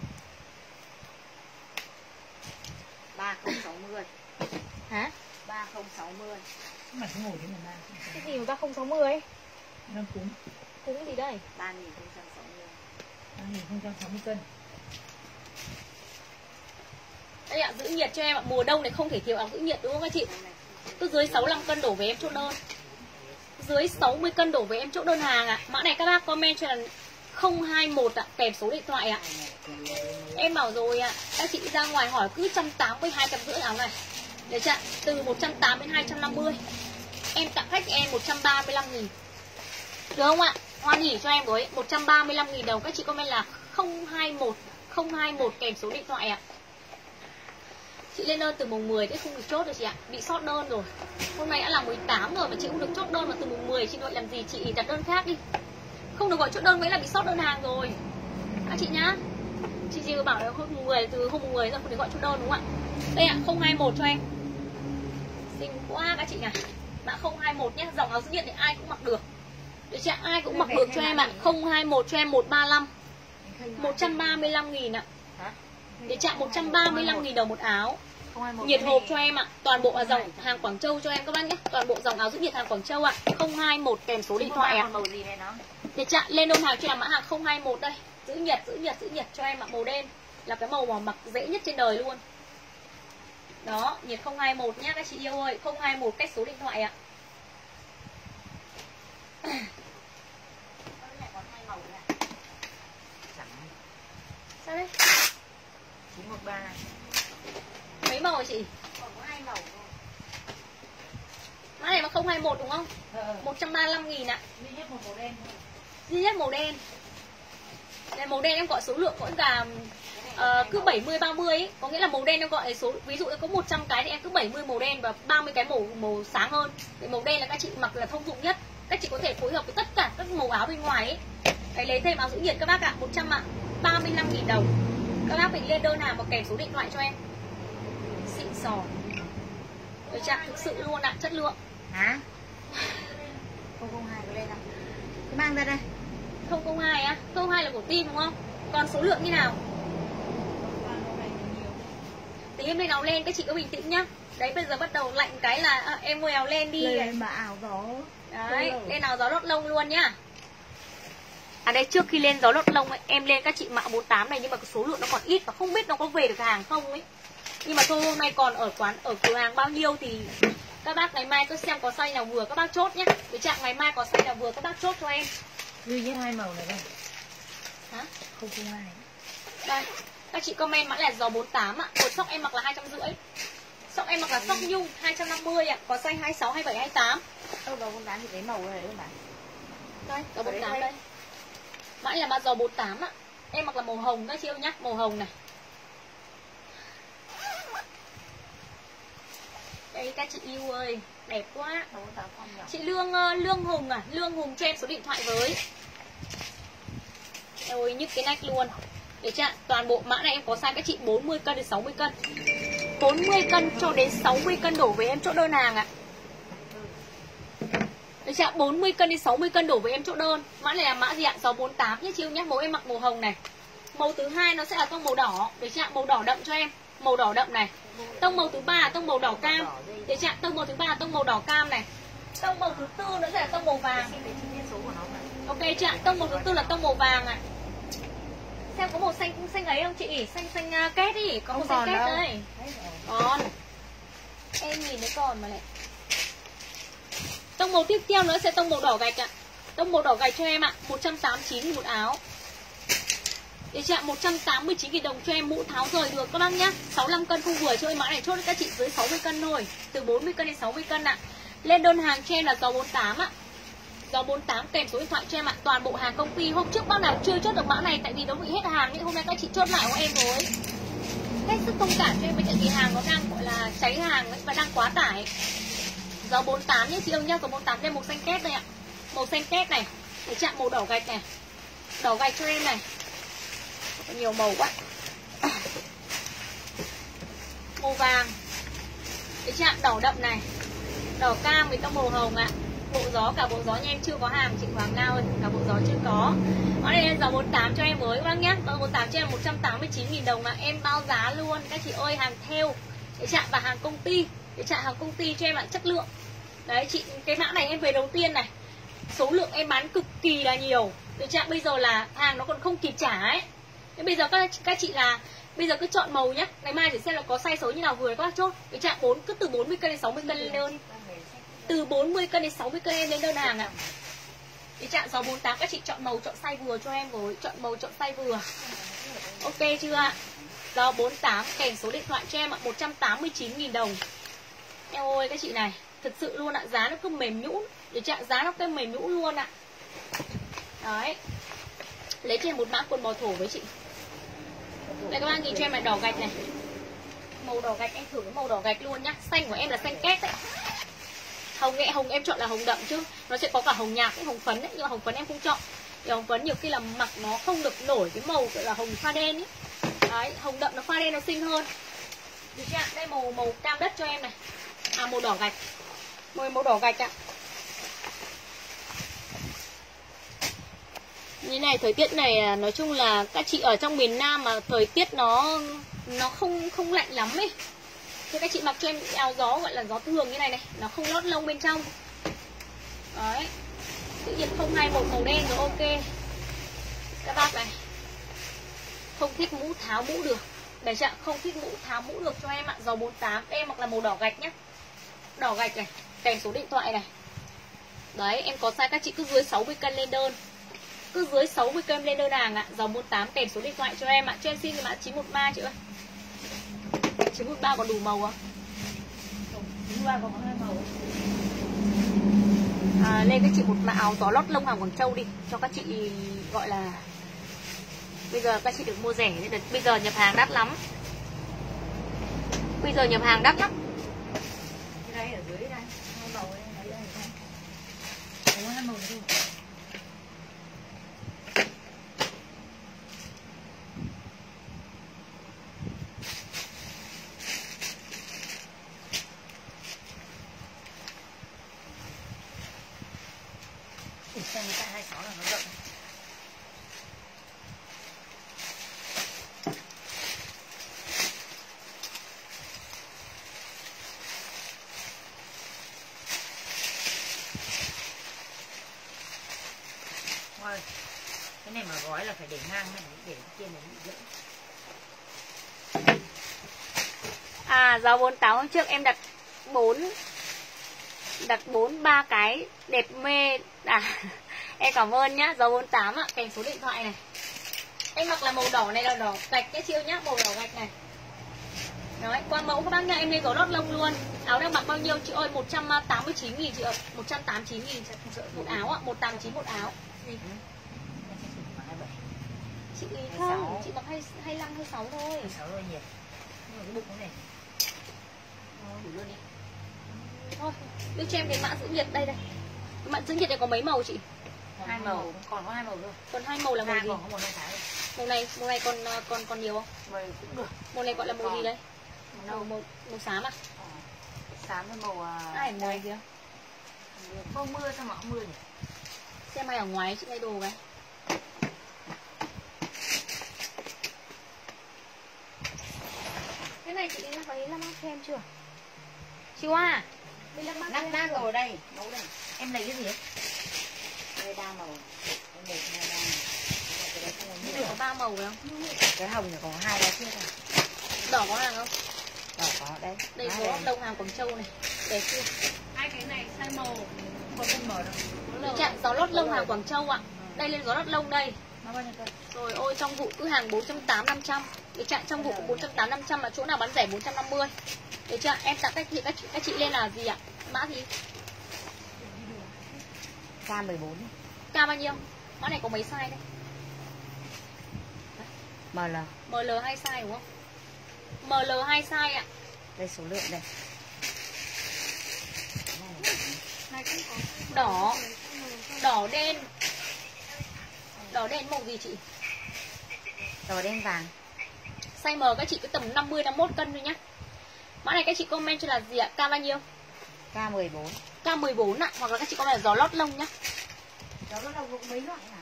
3060. Hả? 3060. mà không ngồi đến mà. Ba Cái gì mà 3060 ấy năm cúng Cúng gì đây? 3060. ba nghìn không trăm sáu mươi cân. Đây ạ giữ nhiệt cho em ạ. Mùa đông này không thể thiếu áo giữ nhiệt đúng không các chị? Cứ dưới 65 cân đổ về em chốt đơn dưới 60 cân đổ về em chỗ đơn hàng ạ à. mã này các bác comment cho là 021 ạ à, kèm số điện thoại ạ à. em bảo rồi ạ à, các chị ra ngoài hỏi cứ 180 250 áo này được chưa từ 180 đến 250 em tặng khách em 135 nghìn được không ạ hoan hỉ cho em với 135 nghìn đồng các chị comment là 021 021 kèm số điện thoại ạ à. Chị lên đơn từ mùng 10 thế không được chốt rồi chị ạ. Bị sót đơn rồi. Hôm nay đã là 18 rồi mà chị cũng được chốt đơn mà từ mùng 10 chị gọi làm gì? Chị đặt đơn khác đi. Không được gọi chốt đơn mới là bị sót đơn hàng rồi. Các chị nhá. Chị chỉ bảo là hôm mùng 10 từ hôm mùng 10 ra không được gọi chốt đơn đúng không ạ? Đây ạ 021 cho em. Xinh quá các chị nhỉ. Mã 021 nhé Dòng áo dữ điện thì ai cũng mặc được. Được chị ạ, ai cũng mặc được cho em ạ. 021 cho em 135 135 nghìn ạ để chạm 135 000 đồng một áo. Nhiệt hộp cho em ạ. Toàn bộ là dòng hàng Quảng Châu cho em các bác nhé. Toàn bộ dòng áo giữ nhiệt hàng Quảng Châu ạ. 021 kèm số điện thoại ạ. Để chạm lên đơn hàng cho em mã hàng 021 đây. Giữ nhiệt, giữ nhiệt, giữ nhiệt cho em ạ. Màu đen là cái màu mà mặc dễ nhất trên đời luôn. Đó, nhiệt 021 nhá các chị yêu ơi. 021 cách số điện thoại ạ. Sao đấy? 913 Mấy màu hả chị? còn có hai màu thôi. Mã này mà 021 đúng không? Ờ, 135 nghìn ạ. Duy nhất một màu đen thôi. duy nhất màu đen. Đây màu đen em gọi số lượng cũng cả ờ, cứ 70 30 ấy. có nghĩa là màu đen em gọi số ví dụ có 100 cái thì em cứ 70 màu đen và 30 cái màu màu sáng hơn. Thì màu đen là các chị mặc là thông dụng nhất. Các chị có thể phối hợp với tất cả các màu áo bên ngoài ấy. Đấy lấy thêm áo giữ nhiệt các bác ạ. 100 ạ. 35 000 đồng các bác mình lên đơn hàng và kèm số điện thoại cho em. Xịn sò. Đấy chắc thực sự luôn ạ chất lượng. Hả? 002 có lên không cái mang ra đây. 002 á. 02 là của team đúng không? Còn số lượng như nào? Tí em lên áo lên các chị có bình tĩnh nhá. Đấy bây giờ bắt đầu lạnh cái là à, em mua áo lên đi lên mà ảo gió. Đấy lên áo gió lót lông luôn nhá À đây trước khi lên gió lót lông ấy, em lên các chị mạo 48 này nhưng mà số lượng nó còn ít và không biết nó có về được hàng không ấy. Nhưng mà thôi hôm nay còn ở quán ở cửa hàng bao nhiêu thì các bác ngày mai cứ xem có size nào vừa các bác chốt nhé. Cái trạng ngày mai có size nào vừa các bác chốt cho em. duy nhất hai màu này đây Hả? 002 Đây, các chị comment mã là gió 48 ạ. Một sóc em mặc là 250. Sóc em mặc là sóc nhung 250 ạ, có size 26, 27, 28. đâu con bán thì cái màu này các bạn Đây, đây 48 đây. đây. Mã này là mã gió 48 ạ. Em mặc là màu hồng các chị yêu nhá, màu hồng này. Đây các chị yêu ơi, đẹp quá. Chị Lương ờ, Lương Hùng à, Lương Hùng cho em số điện thoại với. Ôi nhức cái nách luôn. Để chặn toàn bộ mã này em có size các chị 40 cân đến 60 cân. 40 cân cho đến 60 cân đổ về em chỗ đơn hàng ạ. Được chưa? 40 cân đến 60 cân đổ với em chỗ đơn. Mã này là mã gì ạ? 648 nhé chị nhé. Màu em mặc màu hồng này. Màu thứ hai nó sẽ là tông màu đỏ. Được chưa? Màu đỏ đậm cho em. Màu đỏ đậm này. Tông màu thứ ba là tông màu đỏ cam. Được chưa? Tông màu thứ ba là tông màu đỏ cam này. Tông màu thứ tư nữa sẽ là tông màu vàng. nó Ok chưa? ạ? Tông màu thứ tư là tông màu vàng ạ. Xem có màu xanh xanh ấy không chị? Xanh xanh uh, két ý, có màu xanh đâu. đây. Còn. Em nhìn thấy còn mà này. Tông màu tiếp theo nữa sẽ tông màu đỏ gạch ạ. Tông màu đỏ gạch cho em ạ, 189 một áo. Được chưa ạ? 189 000 đồng cho em mũ tháo rời được các bác nhá. 65 cân không vừa cho em mã này chốt cho các chị dưới 60 cân thôi. Từ 40 cân đến 60 cân ạ. Lên đơn hàng cho em là giò 48 ạ. Giò 48 kèm số điện thoại cho em ạ. Toàn bộ hàng công ty hôm trước bác nào chưa chốt được mã này tại vì nó bị hết hàng nhưng hôm nay các chị chốt lại của em rồi. Hết sức thông cảm cho em với tại vì hàng nó đang gọi là cháy hàng ấy, và đang quá tải. Gió 48 nhé chị ơi nhá, gió 48 đây màu xanh két đây ạ. Màu xanh két này, để chạm màu đỏ gạch này. Đỏ gạch cho em này. Có nhiều màu quá. Màu vàng. Để chạm đỏ đậm này. Đỏ cam với tông màu hồng ạ. Bộ gió cả bộ gió nha em chưa có hàng chị Hoàng Nào ơi, cả bộ gió chưa có. Ở đây em gió 48 cho em với các bác nhá. Gió 48 cho em 189 000 đồng ạ. em bao giá luôn các chị ơi, hàng theo. Để chạm và hàng công ty để trả hàng công ty cho em ạ, chất lượng. Đấy, chị, cái mã này em về đầu tiên này. Số lượng em bán cực kỳ là nhiều. Để trạng bây giờ là hàng nó còn không kịp trả ấy. Thế bây giờ các các chị là, bây giờ cứ chọn màu nhá. Ngày mai để xem là có size số như nào vừa các chốt. Để trạng bốn cứ từ 40 cân đến 60 cân lên đơn. Từ 40 cân đến 60 cân em lên đơn hàng ạ. Cái trạng gió 48 các chị chọn màu, chọn size vừa cho em rồi. Chọn màu, chọn size vừa. Ok chưa ạ? Gió 48 kèm số điện thoại cho em ạ 189.000 đồng. Eo ơi các chị này Thực sự luôn ạ Giá nó cứ mềm nhũn. Để chạm giá nó cứ mềm nhũn luôn ạ. Đấy. Lấy trên một mã quần bò thổ với chị. Đây các bạn nhìn cho em này đỏ gạch này. Màu đỏ gạch em thử cái màu đỏ gạch luôn nhá. Xanh của em là xanh két đấy. Hồng nghệ hồng em chọn là hồng đậm chứ. Nó sẽ có cả hồng nhạt cái hồng phấn đấy Nhưng mà hồng phấn em không chọn. Thì hồng phấn nhiều khi là mặc nó không được nổi cái màu gọi là hồng pha đen ấy. Đấy, hồng đậm nó pha đen nó xinh hơn. Được chưa ạ? Đây màu màu cam đất cho em này. À màu đỏ gạch môi màu đỏ gạch ạ Như này thời tiết này à, nói chung là các chị ở trong miền Nam mà thời tiết nó nó không không lạnh lắm ấy. Thì các chị mặc cho em áo gió gọi là gió thường như này này, nó không lót lông bên trong. Đấy. Tự nhiên không hai một màu đen rồi ok. Các bác này. Không thích mũ tháo mũ được. Để chưa? Không thích mũ tháo mũ được cho em ạ. gió 48 em hoặc là màu đỏ gạch nhé. Đỏ gạch này, kèm số điện thoại này. Đấy, em có size các chị cứ dưới 60 cân lên đơn. Cứ dưới 60 cân lên đơn hàng ạ. Dòng 48 kèm số điện thoại cho em ạ. Cho em xin cái mã 913 chị ơi. 913 còn đủ màu không? Chúng ta còn hai màu. à, Lên các chị một mã áo gió lót lông hàng Quảng Châu đi. Cho các chị gọi là Bây giờ các chị được mua rẻ nên Bây giờ nhập hàng đắt lắm. Bây giờ nhập hàng đắt lắm Thank you. Để trên này bị dỡ À gió 48 hôm trước em đặt 4 Đặt 4 ba cái đẹp mê. À em cảm ơn nhá Gió 48 ạ. Kèm số điện thoại này. Em mặc là màu đỏ này là đỏ gạch nhá chiêu nhá Màu đỏ gạch này. Đấy, qua mẫu các bác nha, em lên gió lót lông luôn. Áo đang mặc bao nhiêu? Chị ơi, 189 nghìn chị ạ. 189 nghìn một áo ạ, 189 một áo. Gì? Chị không, chị mặc 25, 26 thôi. 26 rồi nhiệt Nhưng mà cái bụng này đủ luôn đi. Thôi đưa cho em cái mã giữ nhiệt đây đây. Mã giữ nhiệt này có mấy màu chị? Hai màu. còn có hai màu thôi còn hai màu là màu Ra gì? hai thái màu này màu này còn à, còn còn nhiều không? Màu cũng được. Màu này gọi là màu gì Còn. đấy? Màu màu màu xám à? Ờ, xám với màu à, ai ngoài kìa không mưa sao mà không mưa nhỉ? Xem ai ở ngoài chị thay đồ cái cái này chị đã thấy lắm cho em chưa? Chị Hoa. Nắp nát rồi. đây nấu đây. Em lấy cái gì ấy? Đây đa màu. Em lấy hai màu. Có có ba màu phải không? Cái hồng này có hai đá chiếc này đỏ có hàng không? Đỏ có đây. Đây có đông hàng Quảng Châu này. Đẹp chưa? Hai cái này size màu. Không có size màu đâu. Trạng gió lót lông hàng Quảng Châu ạ. Đây lên gió lót lông đây Rồi ôi trong vụ cứ hàng 480 500 Cái trạng trong vụ có 480 500 mà chỗ nào bán rẻ 450 Được chưa? Em tặng các chị các chị, các chị lên là gì ạ? Mã gì? K 14 K bao nhiêu? Mã này có mấy size đây ml ML hai size đúng không? ML hai size ạ. Đây số lượng đây. Đỏ. Đỏ đen Đỏ đen màu gì chị? Đỏ đen vàng. Size M các chị cứ tầm 50 51 cân thôi nhá. Mã này các chị comment cho là gì ạ? K bao nhiêu? K 14 K14 ạ. Hoặc là các chị comment là gió lót lông nhá. Đó nó đâu cũng mấy loại hả?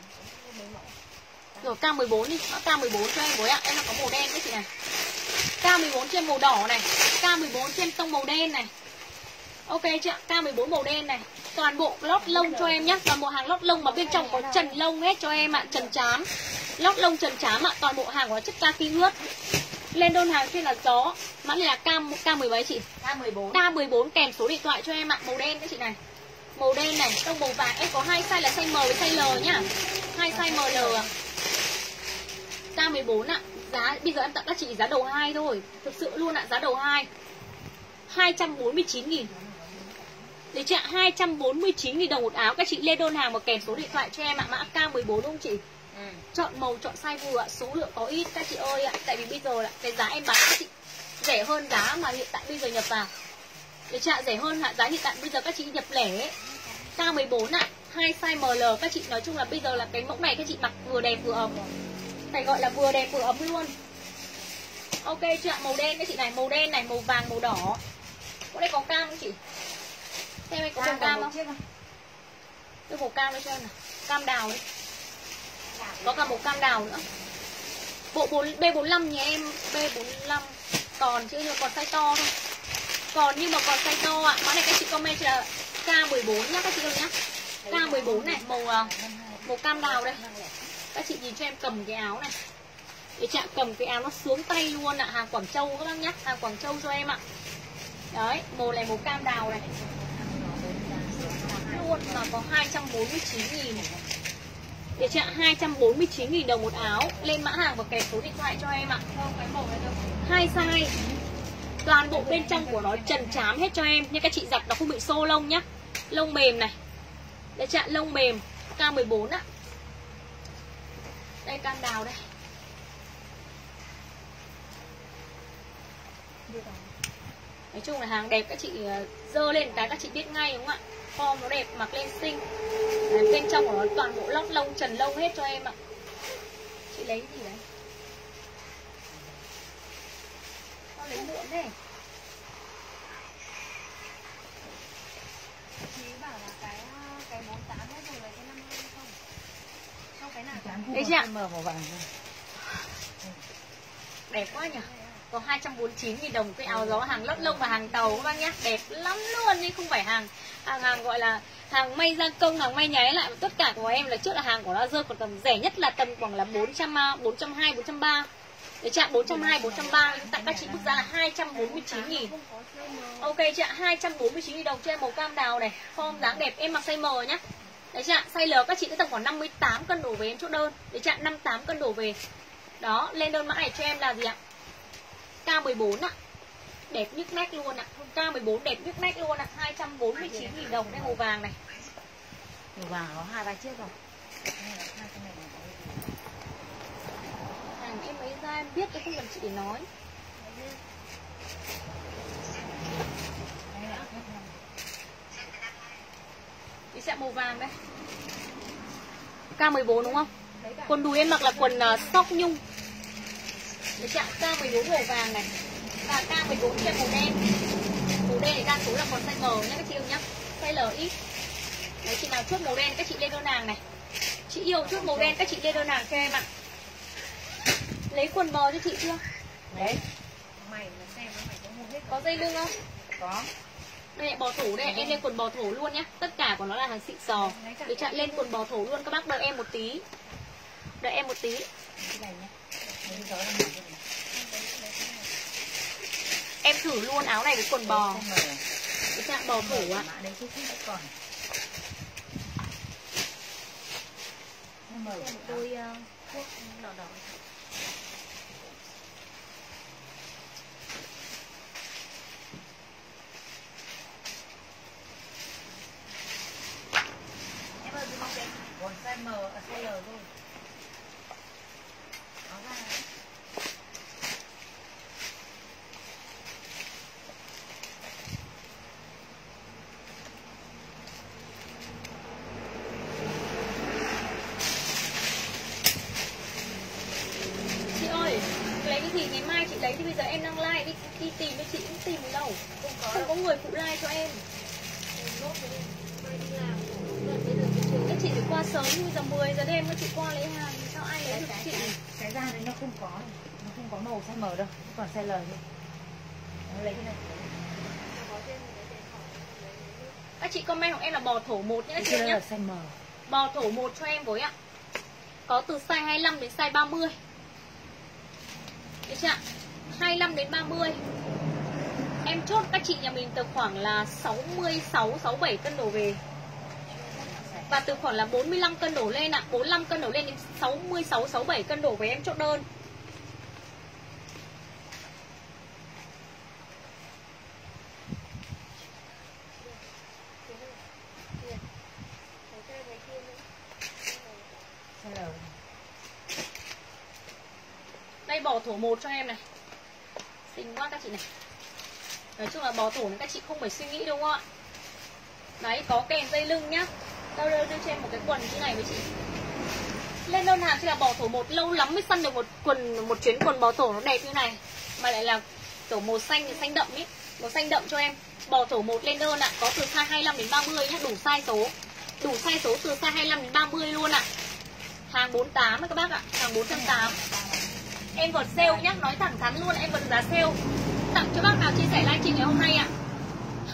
Rồi K14 đi, mã K14 cho em với ạ, em đang có màu đen đấy chị này. K14 cho em màu đỏ này, K14 cho em tông màu đen này. Ok chị ạ, K14 màu đen này. Toàn bộ lót lông cho em nhá, toàn bộ hàng lót lông mà bên trong có trần lông hết cho em ạ, trần chám. Lót lông trần chám ạ, toàn bộ hàng của chất kaki ướt. Lên đơn hàng trên là gió Mã này là K, K17 chị. K14 K14 kèm số điện thoại cho em ạ Màu đen các chị này. Màu đen này, tông màu vàng. Em có hai size là size M với size L nhá. Hai size ML ạ. K14 ạ Giá bây giờ em tặng các chị giá đầu 2 thôi. Thực sự luôn ạ, giá đầu 2 249 nghìn Đấy chị ạ, 249 nghìn đồng một áo. Các chị lên đơn hàng và kèm số điện thoại cho em ạ. Mã K14 đúng không chị? ừ. chọn màu chọn size vừa ạ. Số lượng có ít các chị ơi ạ. Tại vì bây giờ là cái giá em bán các chị rẻ hơn giá mà hiện tại bây giờ nhập vào. Để trả rẻ hơn giá hiện tại bây giờ các chị nhập lẻ ấy. K14 ạ. Hai size ML các chị nói chung là bây giờ là cái mẫu này các chị mặc vừa đẹp vừa ấm. Phải gọi là vừa đẹp vừa ấm luôn. Ok chưa ạ? Màu đen các chị này. Màu đen này màu vàng màu đỏ. Có đây có cam không chị xem em có cam không? Đưa màu cam đây cho em nào. Cam đào đấy Có cả màu cam đào nữa. Bộ 4, B45 nhà em B45 Còn chứ nhưng còn size to thôi. Còn nhưng mà còn size to ạ. Mã này các chị comment là K14 nhá các chị ơi nhá. K14 này màu à, màu cam đào đây. Các chị nhìn cho em cầm cái áo này. Để chạm cầm cái áo nó xuống tay luôn ạ. Hàng Quảng Châu các bác nhá. Hàng Quảng Châu cho em ạ. Đấy màu này màu cam đào này luôn mà có 249 nghìn. Để chạm 249 nghìn đồng một áo. Lên mã hàng và kèm số điện thoại cho em ạ. Hai size. Toàn bộ bên trong của nó trần chám hết cho em. Nhưng các chị giặt nó không bị xô lông nhá. Lông mềm này. Để chạm lông mềm. K14 á Đây cam đào đây. Nói chung là hàng đẹp các chị ờ, dơ lên cái các chị biết ngay đúng không ạ Form nó đẹp mặc lên xinh đấy, Bên trong của nó toàn bộ lót lông trần lông hết cho em ạ Chị lấy gì đấy Con lấy muộn đấy Chị bảo là cái cái 48 hết rồi lấy cái 50 không? Không cái nào? Đấy chị ạ. Mờ màu vàng. Đẹp quá nhỉ có 249 000 đồng cái áo gió hàng lót lông và hàng tàu các bác nhá Đẹp lắm luôn nhưng không phải hàng hàng hàng gọi là hàng may gia công, hàng may nháy lại. Tất cả của em là trước là hàng của nó rơi còn tầm rẻ nhất là tầm khoảng là 400 420 430 để chạm 420 430 tặng các chị mức giá là 249 nghìn. Ok chị ạ 249 000 đồng cho em màu cam đào này, Form dáng đẹp, em mặc size M nhá. Đấy chị ạ, size L các chị sẽ tầm khoảng 58 cân đổ về em chốt đơn. Để chạm 58 cân đổ về. Đó, lên đơn mã này cho em là gì ạ? K14 ạ. Đẹp nhức nách luôn ạ. K14 đẹp nhức nách luôn ạ. 249 000 đồng đây màu vàng này. Màu vàng có hai ba chiếc rồi. Hàng em lấy ra em biết tôi không cần chị để nói. Đi sẽ màu vàng đây. K14 đúng không? Quần đùi em mặc là quần uh, sóc nhung Để chạm K14 màu vàng này Và K14 trên màu đen. Màu đen thì đa số là còn size M nhé các chị yêu nhá. Size L ít Đấy chị nào chốt màu đen các chị lên đơn hàng này. Chị yêu chốt màu đen các chị lên đơn hàng cho em ạ. Lấy quần bò cho chị chưa? Đấy, Mày mà xem mày có mua hết Có dây lưng không? có. Đây bò thổ đây em lên quần bò thổ luôn nhá. Tất cả của nó là hàng xịn sò. Để chặn lên quần bò thổ luôn các bác đợi em một tí. Đợi em một tí Em thử luôn áo này với quần bò. Để chặn bò thổ ạ. Thuốc đỏ đỏ. Em ơi, cái Còn size M, à, size L thôi. áo vàng ấy. Chị ơi Lấy cái gì ngày mai chị lấy thì bây giờ em đang like đi, đi tìm với chị cũng tìm được đâu Không có Không đâu. có người phụ like cho em Nốt rồi đi. Mai đi làm. Gần bây giờ cái trường Các chị phải qua sớm bây giờ 10 giờ đêm các chị qua lấy hàng Sao ai lấy được Cái, chị cái, cái da đấy nó không có. Nó không có màu size M đâu. Nó còn size L thôi. Nó lấy cái này. có trên cái tiền hỏi lấy lấy nước. Các chị comment của em là bò thổ 1 nhé chị nhé là size M. Bò thổ 1 cho em với ạ Có từ size 25 đến size 30 Được chưa ạ 25 đến 30 Em chốt các chị nhà mình từ khoảng là 66 67 cân đổ về và từ khoảng là 45 cân đổ lên ạ, à. 45 cân đổ lên đến 66 67 cân đổ về em chốt đơn. Đây một cho em này. Xinh quá các chị này. Nói chung là bò thổ này các chị không phải suy nghĩ đúng không ạ. Đấy có kèm dây lưng nhá. Tao đưa, đưa cho em một cái quần như này với chị. Lên đơn hàng chỉ là bò thổ một Lâu lắm mới săn được một quần một chuyến quần bò thổ nó đẹp như này. Mà lại là kiểu màu xanh thì xanh đậm ý. Màu xanh đậm cho em. Bò thổ một lên đơn ạ à. Có từ size 25 đến 30 nhá Đủ size số. Đủ size số từ size 25 đến 30 luôn ạ. À. Hàng 48 các bác ạ Hàng 480 Em vượt sale nhá, Nói thẳng thắn luôn, em vượt giá sale. Tặng cho bác nào chia sẻ livestream ngày hôm nay ạ.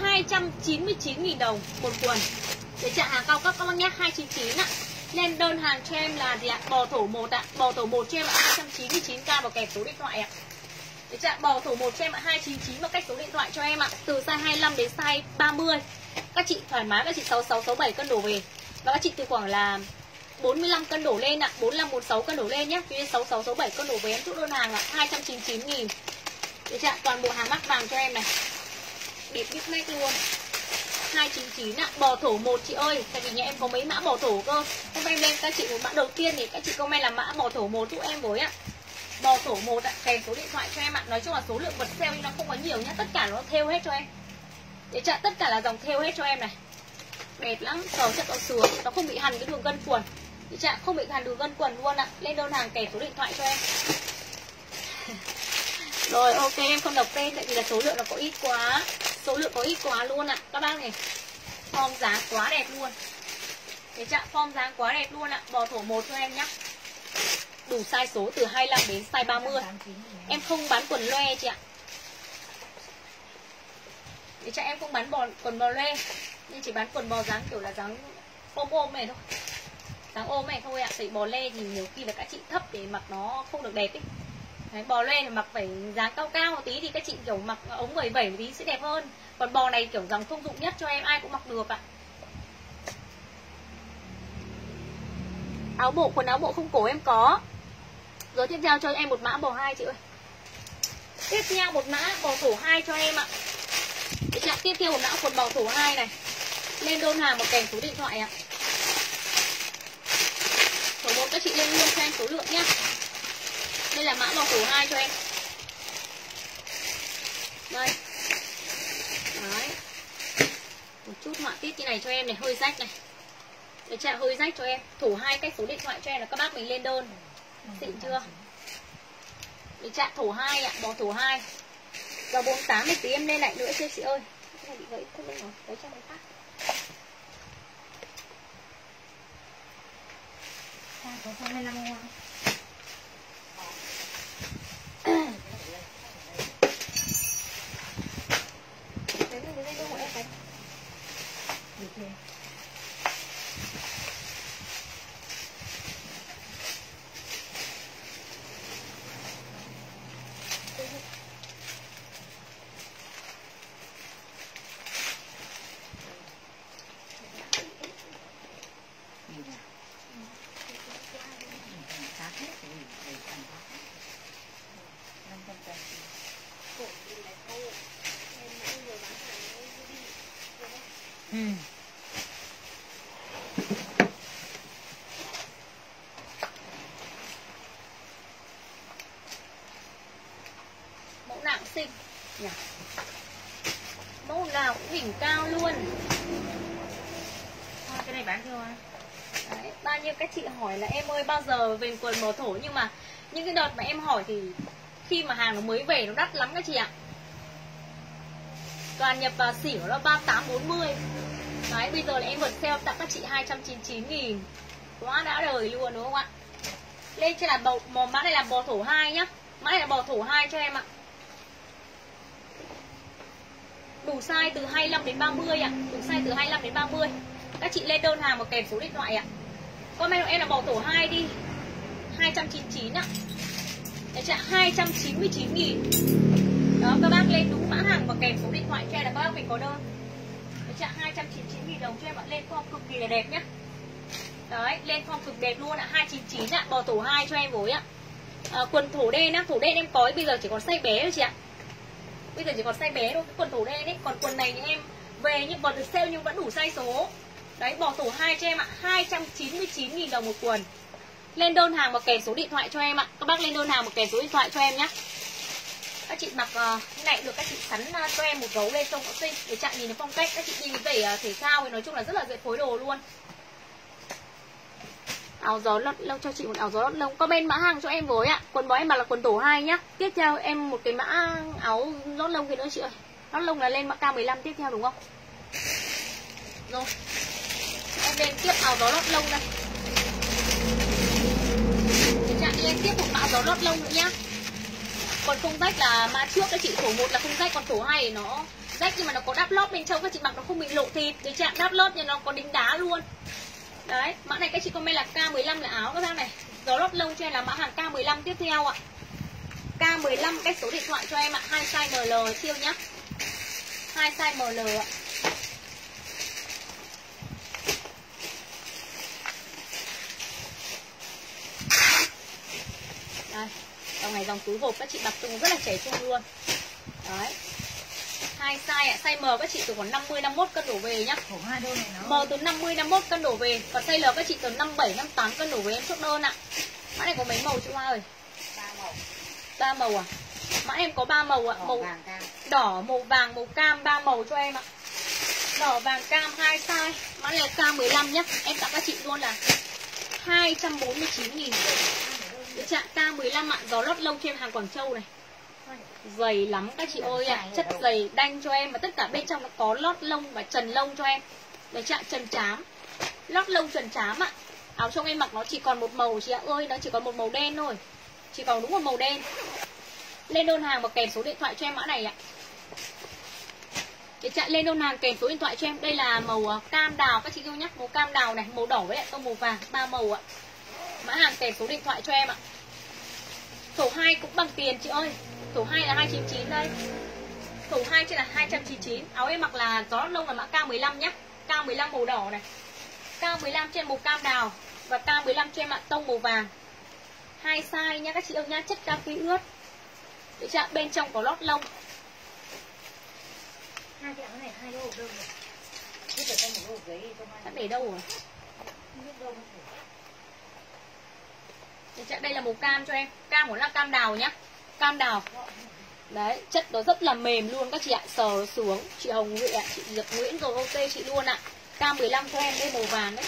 À. 299.000 đồng một quần để trả hàng cao cấp các bác nhé 299 ạ. Nên đơn hàng cho em là gì ạ? Bò thổ 1 ạ. Bò thổ 1 cho em là 299k và kèm số điện thoại ạ. Để trả bò thổ 1 cho em ạ 299 và cách số điện thoại cho em ạ. Từ size 25 đến size 30 Các chị thoải mái, các chị 6667 cân đổ về. Và các chị từ khoảng là 45 cân đổ lên ạ. À. 45 46 cân đổ lên nhé. Cho nên 66 67 cân đổ với em chút đơn hàng ạ, à. 299 000 Được chưa? toàn bộ hàng mắc vàng cho em này. Đẹp biết mét luôn. 299 ạ. À. Bò thổ một chị ơi. Tại vì nhà em có mấy mã bò thổ cơ. Hôm em lên các chị một mã đầu tiên thì các chị comment là mã bò thổ một giúp em với ạ. Bò thổ một ạ. Kèm số điện thoại cho em ạ. Nói chung là số lượng vật sale nó không có nhiều nhá. Tất cả nó theo hết cho em. Để chặn tất cả là dòng theo hết cho em này. Đẹp lắm. Sờ chất nó sướng Nó không bị hằn cái đường gân cuồn để chặn không bị hằn đường gân quần luôn ạ. Lên đơn hàng kèm số điện thoại cho em. Rồi ok em không đọc tên Tại vì là số lượng nó có ít quá. Số lượng có ít quá luôn ạ. Các bác này Form giá quá đẹp luôn. Cái chạm form giá quá đẹp luôn ạ. Bò thổ một cho em nhé Đủ size số từ 25 đến size 30 Em không bán quần loe chị ạ. Để cho em không bán bò, quần bò loe. Nhưng chỉ bán quần bò dáng kiểu là dáng ôm ôm này thôi Dáng ôm này thôi ạ Tại bò le thì nhiều khi là các chị thấp để mặc nó không được đẹp ấy. Đấy, bò lên thì mặc phải dáng cao cao một tí thì các chị kiểu mặc ống vẩy vẩy một tí sẽ đẹp hơn. Còn bò này kiểu dòng thông dụng nhất cho em ai cũng mặc được ạ. Áo bộ quần áo bộ không cổ em có. Rồi tiếp theo cho em một mã bò hai chị ơi. Tiếp theo một mã bò thổ hai cho em ạ. Tiếp theo một mã quần bò thổ hai này. Lên đơn hàng một kèm số điện thoại ạ các chị lên luôn cho em số lượng nhá. Đây là mã bò cổ 2 cho em. Đây. Đấy. Một chút họa tiết như này cho em này, Hơi rách này. Để chạm hơi rách cho em. Thủ hai cách số điện thoại cho em là các bác mình lên đơn. Xịn chưa? Để chạm thủ hai ạ Bò thủ hai. Giờ 48 thì tí em lên lại nữa chứ chị ơi. Cái này bị gãy, không lên rồi Lấy cho này khác. Có 25 không? hỏi là em ơi bao giờ về quần màu thổ. Nhưng mà những cái đợt mà em hỏi thì khi mà hàng nó mới về nó đắt lắm các chị ạ. Toàn nhập vào xỉu là 38 40 đấy bây giờ là em vượt sale tặng các chị 299 nghìn. Quá đã đời luôn đúng không ạ? Lên trên là bầu, màu mã này là bò thổ 2 nhá. Mã này là bò thổ 2 cho em ạ. Đủ size từ 25 đến 30 ạ. Đủ size từ 25 đến 30 các chị lên đơn hàng và kèm số điện thoại ạ. Comment của em là bò thổ 2 đi. 299 ạ. Đấy chưa 299 nghìn. Đó các bác lên đúng mã hàng và kèm số điện thoại cho là các bác mình có đơn Đấy chưa 299 nghìn đồng cho em ạ Lên form cực kỳ là đẹp nhá. Đấy lên form cực đẹp luôn ạ 299 ạ Bò tổ 2 cho em với ạ. À, Quần thổ đen á Thổ đen em có bây giờ chỉ còn size bé thôi chị ạ. Bây giờ chỉ còn size bé thôi Cái quần thổ đen ấy. Còn quần này thì em về nhưng còn được sale nhưng vẫn đủ size số. Đấy bỏ tổ 2 cho em ạ 299.000 đồng một quần. Lên đơn hàng và kèm số điện thoại cho em ạ. Các bác lên đơn hàng và kèm số điện thoại cho em nhé các chị mặc uh, cái này được các chị sắn uh, cho em một gấu lên trông cũng xinh. Để chạm nhìn nó phong cách. Các chị đi về uh, thể thao thì nói chung là rất là dễ phối đồ luôn. Áo gió lót lông cho chị một áo gió lót lông. Comment mã hàng cho em với ạ. Quần bó em mặc là quần tổ 2 nhá. Tiếp theo em một cái mã áo lót lông kia nữa chị ơi. Lót lông là lên mã k 15 tiếp theo đúng không? Rồi. Em lên tiếp áo gió lót lông đây lên tiếp một mã gió lót lông nữa nhá. Còn không rách là mã trước các chị thổ một là không rách, còn thổ hai nó rách. Nhưng mà nó có đắp lót bên trong các chị mặc, nó không bị lộ thịt. Cái chạm đắp lót nhưng nó có đính đá luôn. Đấy, mã này các chị comment là K15 là áo các bác này. Gió lót lông cho em là mã hàng K15 tiếp theo ạ. K15 cái số điện thoại cho em ạ. Hai size ML siêu nhá. Hai size ML ạ. Đây dòng này dòng túi hộp các chị mặc trông rất là trẻ trung luôn. Đấy. Hai size ạ size M các chị từ khoảng 50 51 cân đổ về nhá. Khổ hai đôi này nó. M từ 50 51 cân đổ về. Còn size L các chị từ 57 58 cân đổ về em chốt đơn ạ. Mã này có mấy màu chị Hoa ơi? Ba màu. Ba màu à? Mã em có ba màu ạ đỏ màu vàng cam. đỏ màu vàng màu cam ba màu cho em ạ. Đỏ vàng cam hai size. Mã này là K15 nhá. Em tặng các chị luôn là 249 nghìn. Cái trạng K15 ạ gió lót lông cho em hàng Quảng Châu này. Dày lắm các chị ơi ạ chất dày đanh cho em và tất cả bên trong nó có lót lông và trần lông cho em. Để trạng trần chám lót lông trần chám ạ. Áo trong em mặc nó chỉ còn một màu chị ạ ơi nó chỉ còn một màu đen thôi. Chỉ còn đúng một màu đen. Lên đơn hàng và kèm số điện thoại cho em mã này ạ. Để chạy lên đơn hàng kèm số điện thoại cho em. Đây là màu ờ, cam đào các chị yêu nhé màu cam đào này màu đỏ với lại tông màu vàng ba màu ạ mã hàng kèm số điện thoại cho em ạ. Thổ 2 cũng bằng tiền chị ơi. Thổ 2 là 299 đây. Thổ 2 trên là 299 Áo em mặc là gió lông là mã K15 nhá. K15 màu đỏ này. K15 trên màu cam đào Và K15 cho em ạ tông màu vàng. Hai size nha các chị ơi nha Chất kaki ướt Để chạm bên trong có lót lông. Hai cái áo này hai hộp đơn này biết được trong một hộp giấy trong hai để đâu rồi? Không biết đâu nó phải Để chạm đây là màu cam cho em. Cam của nó là cam đào nhá. Cam đào. Đấy, chất nó rất là mềm luôn. Các chị ạ Sờ xuống, chị Hồng Nguyễn ạ Chị Diệp Nguyễn rồi ok chị luôn ạ. Cam 15 cho em đây màu vàng đấy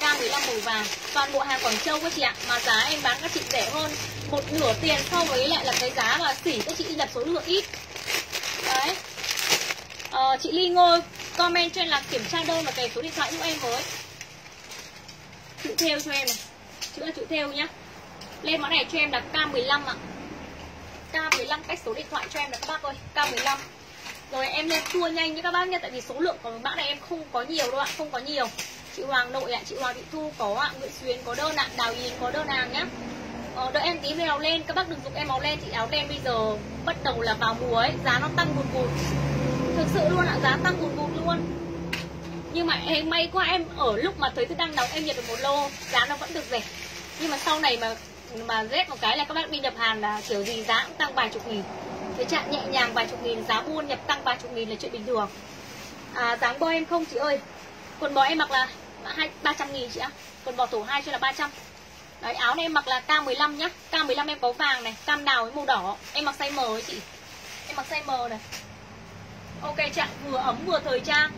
cam K15 màu vàng. Toàn bộ hàng Quảng Châu các chị ạ. Mà giá em bán các chị rẻ hơn. Một nửa tiền so với lại là cái giá mà xỉ các chị nhập số lượng ít. Đấy. Ờ, Chị Ly Ngô comment cho em là kiểm tra đơn và kèm số điện thoại giúp em với. Chữ theo cho em này. Chữ là chữ theo nhá. Lên mã này cho em là K15 ạ. K15 cách số điện thoại cho em là các bác ơi K15 Rồi em lên tua nhanh như các bác nhé Tại vì số lượng của mã này em không có nhiều đâu ạ Không có nhiều. Chị Hoàng Nội ạ, chị Hoàng Thị Thu có ạ Nguyễn Xuyến có đơn ạ, Đào Yến có đơn hàng nhá. Ờ, Đợi em tí về áo lên Các bác đừng dùng em áo len Chị áo đen bây giờ bắt đầu là vào mùa ấy Giá nó tăng một vụt. Thực sự luôn ạ, giá tăng một vụt luôn nhưng mà em may quá em ở lúc mà thời tiết đang nóng em nhận được một lô giá nó vẫn được rẻ. Nhưng mà sau này mà mà rét một cái là các bác đi nhập hàng là kiểu gì giá cũng tăng vài chục nghìn. Cái trạng nhẹ nhàng vài chục nghìn giá buôn nhập tăng vài chục nghìn là chuyện bình thường. À, dáng bò em không chị ơi. Quần bò em mặc là hai ba trăm nghìn chị ạ. Quần bò tổ hai cho là 300 Đấy, áo này em mặc là K15 nhá. K15 em có vàng này, cam đào với màu đỏ. Em mặc size M ấy chị. Em mặc size M này. Ok chị ạ, vừa ấm vừa thời trang.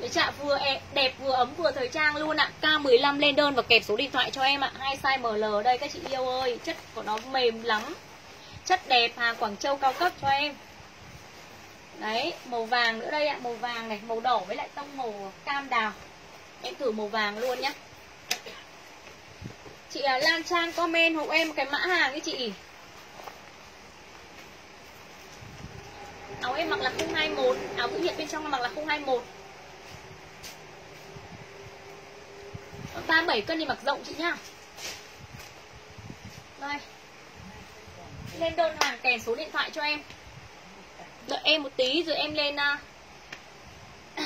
Đấy chạ vừa e, đẹp vừa ấm vừa thời trang luôn ạ. K15 lên đơn và kẹp số điện thoại cho em ạ. Hai size ML đây các chị yêu ơi. Chất của nó mềm lắm. Chất đẹp hàng Quảng Châu cao cấp cho em. Đấy, màu vàng nữa đây ạ. Màu vàng này, màu đỏ với lại tông màu cam đào. Em thử màu vàng luôn nhé Chị à, Lan Trang comment hộ em cái mã hàng ấy chị. Áo em mặc là 021 Áo giữ nhiệt bên trong mặc là 021 37 cân thì mặc rộng chị nhá. Đây. Lên đơn hàng kèm số điện thoại cho em. Đợi em một tí rồi em lên à,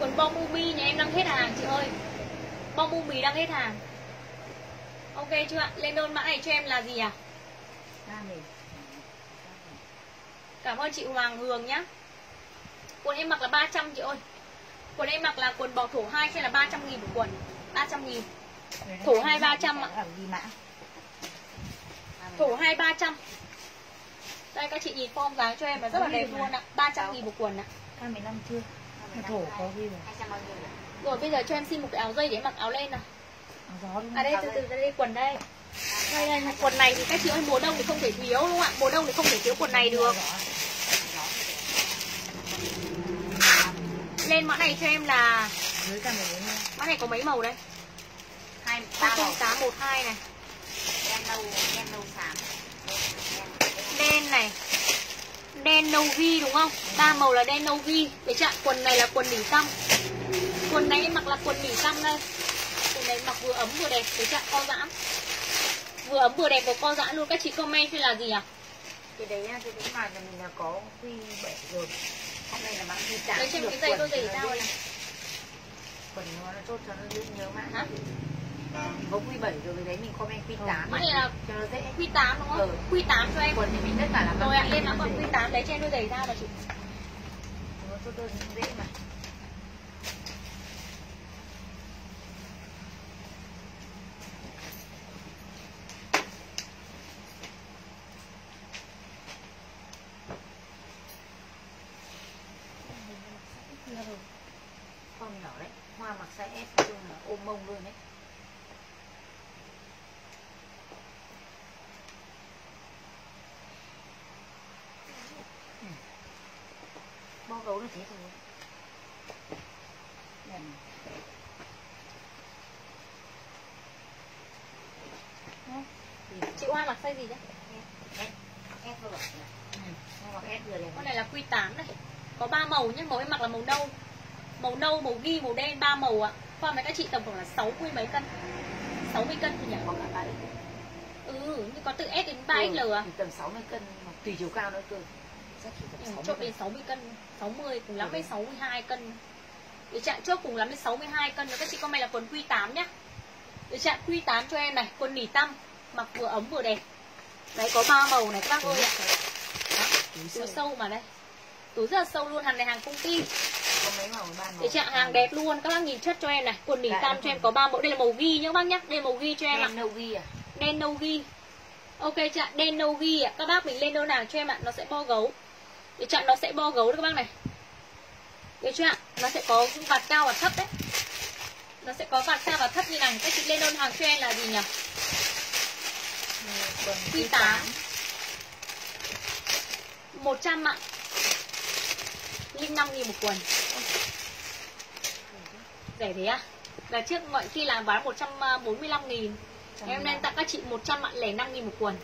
quần bom umi nhà em đang hết hàng chị ơi. Bom umi đang hết hàng. Ok chưa ạ? Lên đơn mã này cho em là gì à? Cảm ơn chị Hoàng Hường nhá quần em mặc là 300 chị ơi. Quần em mặc là quần bò thổ 2 sẽ là 300 nghìn một quần. 300 nghìn. Hai ba trăm ạ. Làm gì mã? Thổ 2 300 Đây các chị nhìn form dáng cho em là rất là đẹp luôn ạ. 300 nghìn một quần ạ. K15 chưa? Thổ có ghi rồi. Rồi bây giờ cho em xin một cái áo dây để mặc áo lên nào? À đây từ từ ra đây quần đây. Đây đây quần này thì các chị ơi mùa đông thì không thể thiếu đúng không ạ? Mùa đông thì không thể thiếu quần này được Lên mã này cho em là Dưới K14 nha. Mã này có mấy màu đây? Hai ba màu. 0812 này. Đen nâu đen nâu xám. Đen này. Đen nâu ghi đúng không? Ba màu là đen nâu ghi Để chặn quần này là quần nỉ tăm. Quần này em mặc là quần nỉ tăm đây. Quần này mặc vừa ấm vừa đẹp. Để chặn co giãn Vừa ấm vừa đẹp và co giãn luôn. Các chị comment hay là gì à Cái đấy cái đấy mà mình là có quy 7 rồi. Hôm nay là mã quy 8. Lấy em được cái dây cho nó dao dễ- này Quần nó tốt cho nó dễ nhớ mã. Hả? Có quy 7 rồi, đấy mình comment quy 8. Mã này là cho nó dễ. Quy 8 đúng không Ừ. Quy 8 cho em Quần thì mình tất cả là Rồi ạ mã quy còn dày. quy 8 Lấy cho em đôi giày dao là chị Nó tốt đơn dễ mà. Con nhỏ đấy, hoa mặc size S nói chung mông luôn đấy. Bo gấu là thế thôi. Lần. Thì Chị Hoa mặc size gì vừa Ừ, S đẹp. Con này là quy 8 này Có 3 màu nhé Màu em mặc là màu nâu Màu nâu, màu ghi, màu đen, 3 màu ạ Form này các chị tầm khoảng là 60 mấy cân. 60 cân thì nhỉ? Có cả ba Ừ, nhưng có từ S đến 3XL à? Thì tầm 60 cân tùy chiều cao nữa cơ. Ừ, 60 chốt đến 60 cân 60 cùng lắm Ừ. đến 62 cân. Để chặn chốt cùng lắm đến 62 cân Rồi các chị comment là quần quy 8 nhá. Để chặn quy 8 cho em này Quần nỉ tăm Mặc vừa ấm vừa đẹp. Đấy có 3 màu này các bác ơi ạ. Túi Túi sâu. sâu mà đây. Túi rất là sâu luôn Hàng này hàng công ty Để chặn hàng đẹp luôn. Các bác nhìn chất cho em này. Quần tăm em cho em có 3 màu Đây là màu ghi nhá các bác nhá. Đây là màu ghi cho em ạ. Đen nâu ghi à? đen nâu ghi ok chặn đen nâu ghi ạ. Các bác mình lên đơn hàng cho em ạ? Nó sẽ bo gấu. Để chặn nó sẽ bo gấu đấy các bác này. Chưa ạ? Nó sẽ có vạt cao và thấp đấy. Nó sẽ có vạt cao và thấp như này. Các chị lên đơn hàng cho em là gì nhỉ? Quần quy 8 100 ạ linh năm nghìn một quần. Rẻ thế à? Là trước mọi khi là bán 145 nghìn. Em đang tặng các chị 105 nghìn một quần.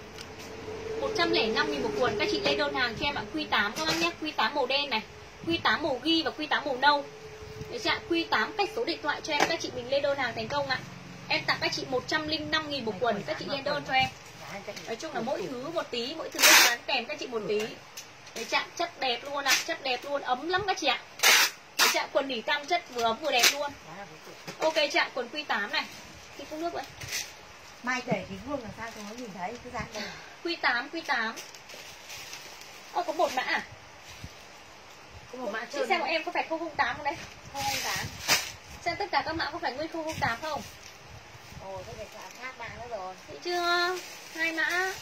105 nghìn một quần Các chị lên đơn hàng cho em ạ. Q8 các bác nhé. Q8 màu đen này Q8 màu ghi và Q8 màu nâu. Để chị ạ? Q8 cách số điện thoại cho em Các chị mình lên đơn hàng thành công ạ. Em tặng các chị 105 nghìn một quần Các chị lên đơn cho em. Nói chung là mỗi thứ một tí Mỗi thứ bán kèm các chị một tí Để chạm chất đẹp luôn ạ Chất đẹp luôn ấm lắm các chị ạ Để chạm quần nỉ tăm chất vừa ấm vừa đẹp luôn Ok chạm quần Q8 này Thì cũng nước vậy Mai kể cái vuông làm sao cho nó nhìn thấy cái dáng đây. Q8, Q8 Ơ có một mã à? Có một mã Chị xem của em có phải 008 không đấy? 008 Xem tất cả các mã có phải nguyên 008 không? ồ thế phải khác bạn nữa rồi Thấy chưa? Hai mã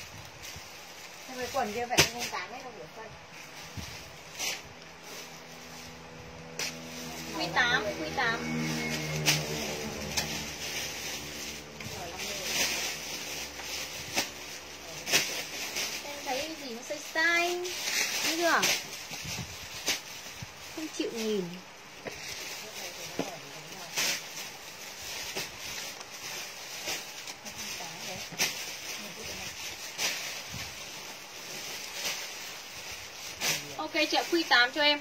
thế cái quần kia phải không tám đấy không được phân Q8, Q8 Em thấy gì nó sai sai Thấy chưa? Không chịu nhìn. Ok chị ạ, Q8 cho em.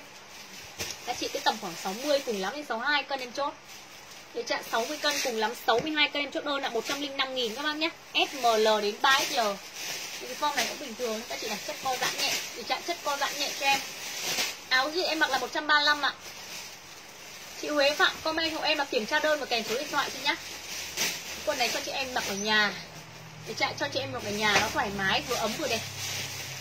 Các chị cái tầm khoảng 60 cùng lắm đến 62 cân em chốt. Để chạm 60 cân cùng lắm 62 cân em chốt đơn là 105 nghìn các bác nhé. SML đến 3XL Thì cái form này cũng bình thường Các chị đặt chất co giãn nhẹ Để chạm chất co giãn nhẹ cho em. Áo gì em mặc là 135 ạ. Chị Huế Phạm, comment hộ em là kiểm tra đơn và kèm số điện thoại chị nhá. Quần này cho chị em mặc ở nhà. Để chạm cho chị em mặc ở nhà nó thoải mái, vừa ấm vừa đẹp.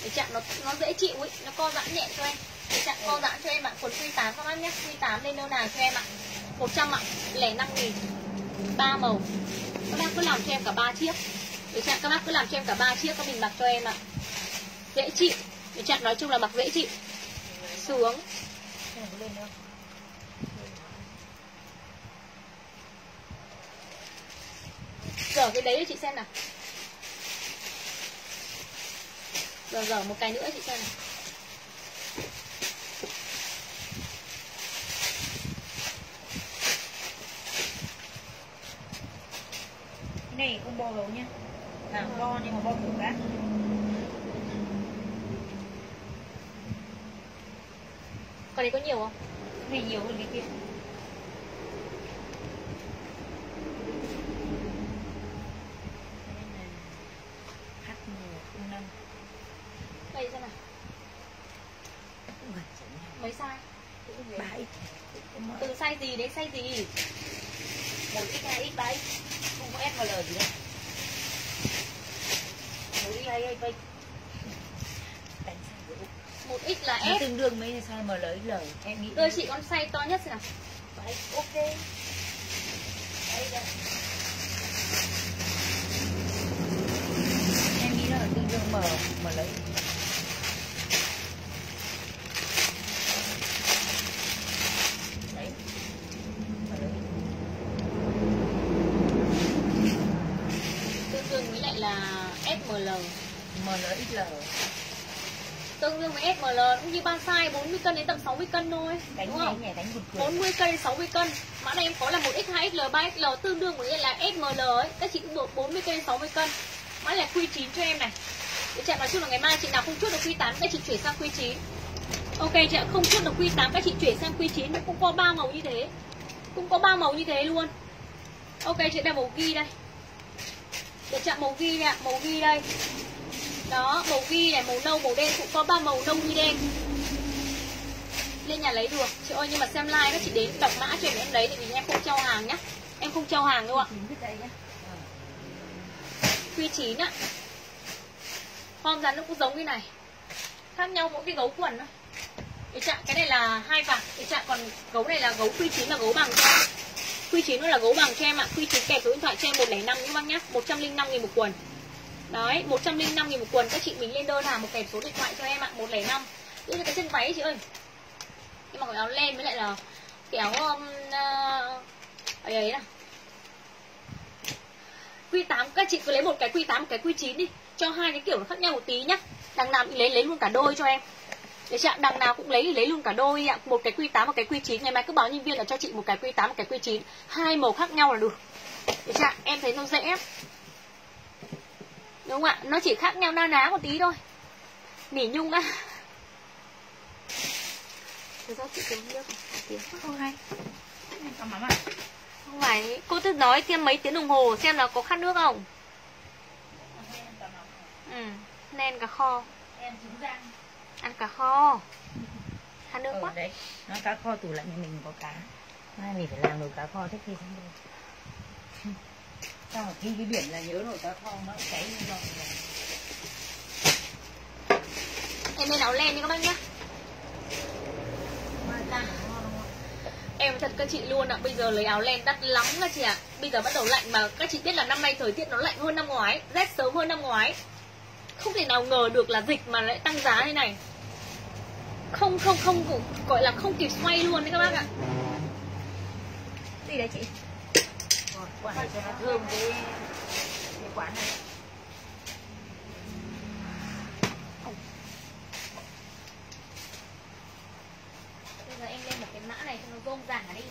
Để chạm nó nó dễ chịu ấy, Nó co giãn nhẹ cho em. Để chặn co giãn cho em ạ Quần quy 8 các bác nhé Quy 8 lên đơn hàng cho em ạ? 100 ạ, lẻ 5 nghìn 3 màu. Các bác cứ làm cho em cả 3 chiếc. Để chặn các bác cứ làm cho em cả 3 chiếc, các mình mặc cho em ạ. Dễ chịu. Để chặn nói chung là mặc dễ chịu. Xuống. Cái cái đấy cho chị xem nào. Giờ dở một cái nữa chị xem nào. này không bo gấu nha. Làm bo nhưng mà bo củ đã. Cái đấy có nhiều không? Này nhiều hơn cái kia. Đây xem nào. Mấy size? Từ size gì đến size gì? 1x, 2x, 3x có S và L gì đâu một x là nó S. Tương đương với size ML XL em nghĩ đưa chị con size to nhất xem nào? Đấy, ok. Đây đây em nghĩ là tương đương M ML đấy ML tương đương với lại là SML ML XL tương đương với SML cũng như ba size 40 cân đến tầm 60 cân thôi đánh đúng không? nhảy đánh buồn cười 40 cân đến 60 cân. Mã này em có là 1x 2xl 3xl tương đương với là SML ấy. Các chị cũng được 40 cân đến 60 cân. Mã này là Q9 cho em này. Để chạy nói chung là ngày mai chị nào không chốt được Q8 các chị chuyển sang Q9 ok chị ạ không chốt được Q8 các chị chuyển sang Q9 nó cũng có ba màu như thế. Cũng có ba màu như thế luôn. Ok chị đem màu ghi đây. Để chạm màu ghi nè màu ghi đây đó màu ghi này màu nâu màu đen cũng có ba màu nâu như đen. Lên nhà lấy được. Chị ơi nhưng mà xem like các chị đến đọc mã cho em em lấy tại vì em không trao hàng nhá. Em không trao hàng đâu ạ. Quy chín ạ. Form rắn nó cũng giống cái này. Khác nhau mỗi cái gấu quần thôi. Cái chạm cái này là hai vạt cái chạm còn gấu này là gấu quy chín là gấu bằng cho em. Quy chín nó là gấu bằng cho em ạ. Quy chín kèm số điện thoại cho em một lẻ năm các bác nhá. Một trăm linh năm nghìn một quần đấy một trăm linh năm nghìn một quần. Các chị mình lên đơn hàng một kèm số điện thoại cho em ạ một lẻ năm. Đây là cái chân váy chị ơi. Nhưng mà cái áo len với lại là cái áo um, uh, ấy ấy nào Q8 các chị cứ lấy một cái Q8 một cái Q9 đi. Cho hai cái kiểu nó khác nhau một tí nhá. Đằng nào thì lấy lấy luôn cả đôi cho em. Đấy chị ạ? Đằng nào cũng lấy thì lấy luôn cả đôi ạ. Một cái Q8 một cái Q9 ngày mai cứ báo nhân viên là cho chị một cái Q8 một cái Q9 hai màu khác nhau là được. Đấy chị ạ? Em thấy nó dễ đúng không ạ? Nó chỉ khác nhau na ná một tí thôi. Nỉ nhung á. Thực ra chị uống nước tiếng không hay. Không phải. Cô cứ nói thêm mấy tiếng đồng hồ xem là có khát nước không? Ừ. Nên cá kho. Em trứng rang Ăn cá kho. Khát nước ở quá. đấy. Nó cá kho tủ lạnh nhà mình có cá. Mai mình phải làm nồi cá kho thích khi xong rồi sao mà khi cái biển là nhớ nồi cá kho nó cháy lên rồi. Em lên áo len nha các bác nhá. Em thật các chị luôn ạ Bây giờ lấy áo len đắt lắm các chị ạ. Bây giờ bắt đầu lạnh mà các chị biết là năm nay thời tiết nó lạnh hơn năm ngoái Rét sớm hơn năm ngoái. Không thể nào ngờ được là dịch mà lại tăng giá như này. Không không không gọi là không kịp xoay luôn đấy các bác ạ. Gì đấy chị quả này cho nó thơm cái cái quán này. Bây giờ em lên một cái mã này cho nó rôm rả đi.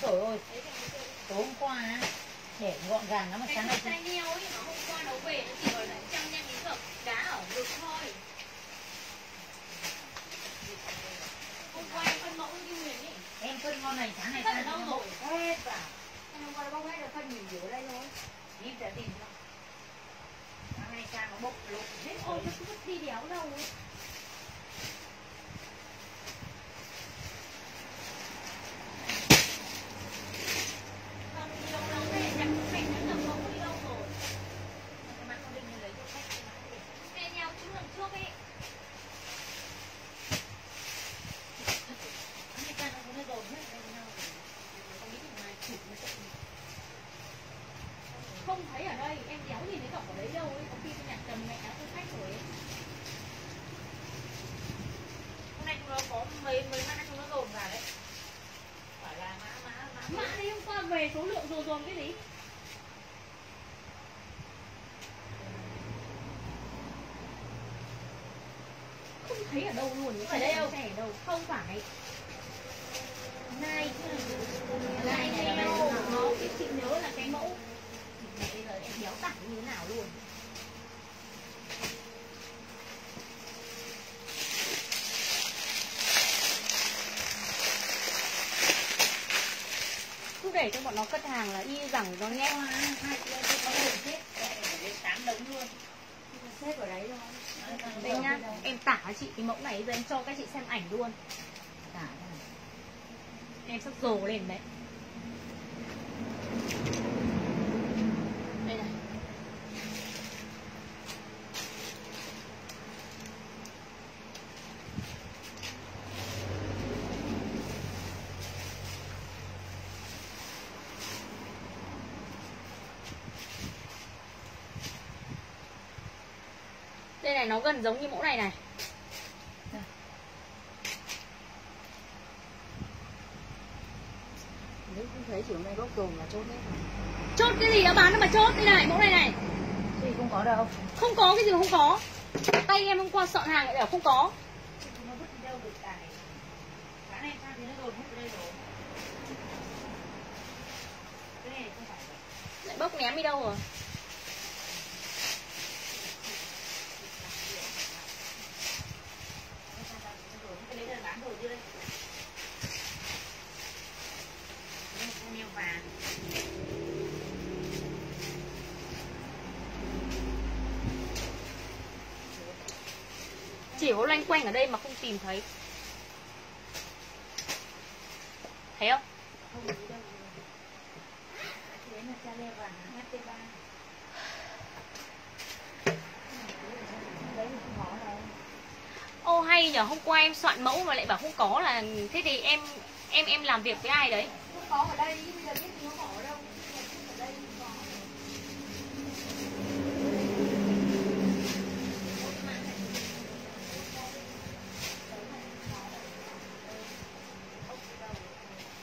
Trời ơi tối hôm qua á, để gọn gàng lắm mà sáng nay trai neo ấy mà hôm qua nó về nó chỉ gọi là chăm nhanh cái gập đá ở ngực thôi. Hôm qua em phân mẫu như Huyền ấy. Em phân con này sáng nay lâu nó rồi. hết vào. Hôm qua bông hết rồi phân nhìn giữa đây thôi. Ít đã tìm cho. Sáng nay sang nó bốc lục hết. Ôi nó cứ đi đéo đâu ấy Còn nhiều lắm ấy, chắc cũng phải nhớ tầm mẫu đi đâu rồi. cái mắt con đinh như lấy cho khách cái mắt đi Xe nhau chứ lần trước ấy sáng nay sang nó cũng nó dồn hết lên nhau không biết ngoài chụp nó sẽ không thấy ở đây em đéo nhìn thấy cọc ở đấy đâu ấy có khi cái nhạc cầm mẹ đã không khách rồi ấy hôm nay chúng nó có mấy mấy mã chúng nó dồn vào đấy phải là mã mã mã mã đi hôm qua về số lượng dồn dồn cái gì không thấy ở đâu luôn Ở đây đâu? ở đâu không phải nay chứ này nay này là này mày nó cái chị nhớ là cái mẫu bây giờ em đéo tặng như thế nào luôn cứ để cho bọn nó cất hàng là y rằng nó nhét Hoa, hai chị em có dồn hết để tám đống luôn Xếp. Ở đấy thôi. Đây nhá em tả cho chị cái mẫu này rồi em cho các chị xem ảnh luôn. Tả em sắp rồ lên đấy gần giống như mẫu này này. Nếu không thấy chiều nay bốc dồn là chốt hết rồi chốt cái gì đã bán đâu mà chốt đây này mẫu này này. Thì không có đâu. Không có cái gì không có. Tay em hôm qua soạn hàng lại bảo không có. Nó vứt đi đâu được tài Sáng nay sang thì nó dồn hết vào đây rồi? Cái này không phải lại bốc ném đi đâu rồi Cái đấy là bán đồ chưa đây Đây là con neo vàng chỉ có loanh quanh ở đây mà không tìm thấy thấy không Không thấy đâu Đấy là cha leo vàng HT3 Đấy thì không có đâu nhở hôm qua em soạn mẫu mà lại bảo không có là thế thì em em em làm việc với ai đấy? Không có ở đây, bây giờ biết nó có ở đâu. Ở đây không có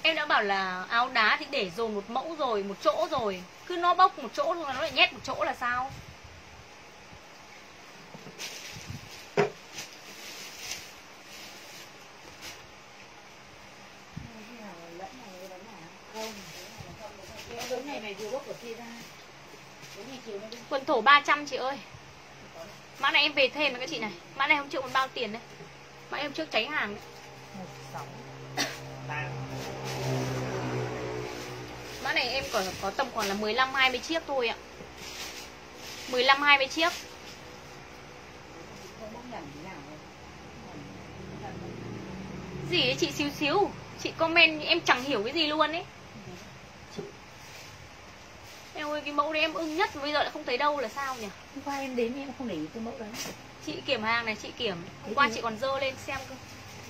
em đã bảo là áo đá thì để dồn một mẫu rồi một chỗ rồi. Cứ nó bốc một chỗ rồi nó lại nhét một chỗ là sao Khi nào lẫn này lẫn nào Không Cái đống này mày vừa bốc ở kia ra Đống này chiều nay đi quần thổ 300 chị ơi. Mã này em về thêm với các chị này. Mã này không chịu còn bao tiền đấy. Mã em trước cháy hàng đấy. Một sáu ba mã này em có có tầm khoảng là 15 20 chiếc thôi ạ. 15 20 chiếc. Gì ấy chị xíu xíu? Chị comment, em chẳng hiểu cái gì luôn ấy ơi cái mẫu đấy em ưng nhất mà bây giờ lại không thấy đâu là sao nhỉ? Hôm qua em đến em không để ý cái mẫu đấy. Chị kiểm hàng này chị kiểm. Hôm qua thì- chị còn dơ lên xem cơ.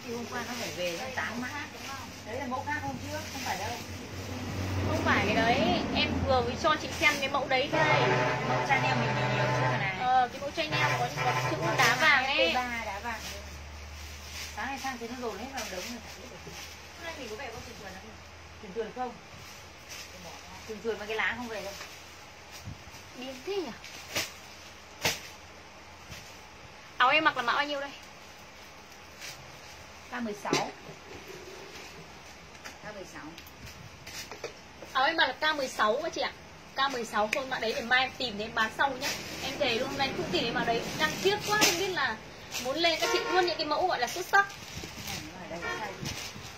Thì hôm qua nó phải về nó tám mã đúng không? Đấy là mẫu khác hôm trước, không phải đâu. Không phải cái đấy. Em vừa mới cho chị xem cái mẫu đấy đây Mẫu Chanel mình nhiều nhiều chưa này? Ờ cái mẫu chanh em có có chữ đá vàng ấy. ba đá vàng. Sáng nay sang thì nó đổ hết vào đống này Hôm nay mình có về có trường tuần không? Trường tuần không? Trường tuần mà cái lá không về đâu điên thế nhỉ? Áo em mặc là mã bao nhiêu đây? K16 K16 áo em mặc là K16 các chị ạ. K16 thôi mã đấy để mai em tìm em bán sau nhá. Em thề luôn hôm nay cũng tìm đến mã đấy. Đang tiếc quá không biết là muốn lên. Các chị luôn những cái mẫu gọi là xuất sắc.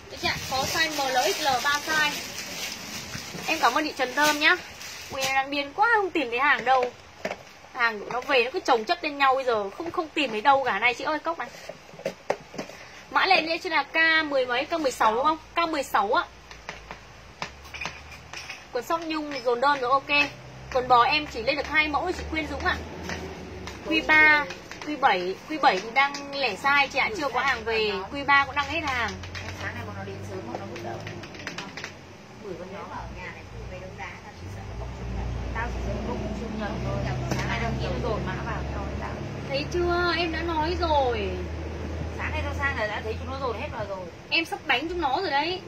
Đấy chị ạ, có size ML, XL, 3 size. Em cảm ơn chị Trần Thơm nhá Ui đang điên quá không tìm thấy hàng đâu. Hàng nó về nó cứ chồng chất lên nhau bây giờ Không không tìm thấy đâu cả. Này chị ơi cốc này. Mã lên đây trên là K 10 mấy, K16 đúng không? K16 á. Quần sóc nhung dồn đơn rồi ok. Quần bò em chỉ lên được hai mẫu chị Quyên Dũng ạ. Q3, Q7, Q7 thì đang lẻ sai chị ạ, chưa có hàng về. Q3 cũng đang hết hàng sáng nay bọn nó đến sớm bọn nó bước đầu gửi con Nếu nhóm mà ở nhà này về đấu giá tao chỉ sợ nó bốc chung nhận tao chỉ sẽ bốc chung nhận thôi sáng nay đăng ký nó dồn mã vào cho tao Thấy chưa, em đã nói rồi. Sáng nay tao sang là đã thấy chúng nó dồn hết vào rồi. Em sắp đánh chúng nó rồi đấy.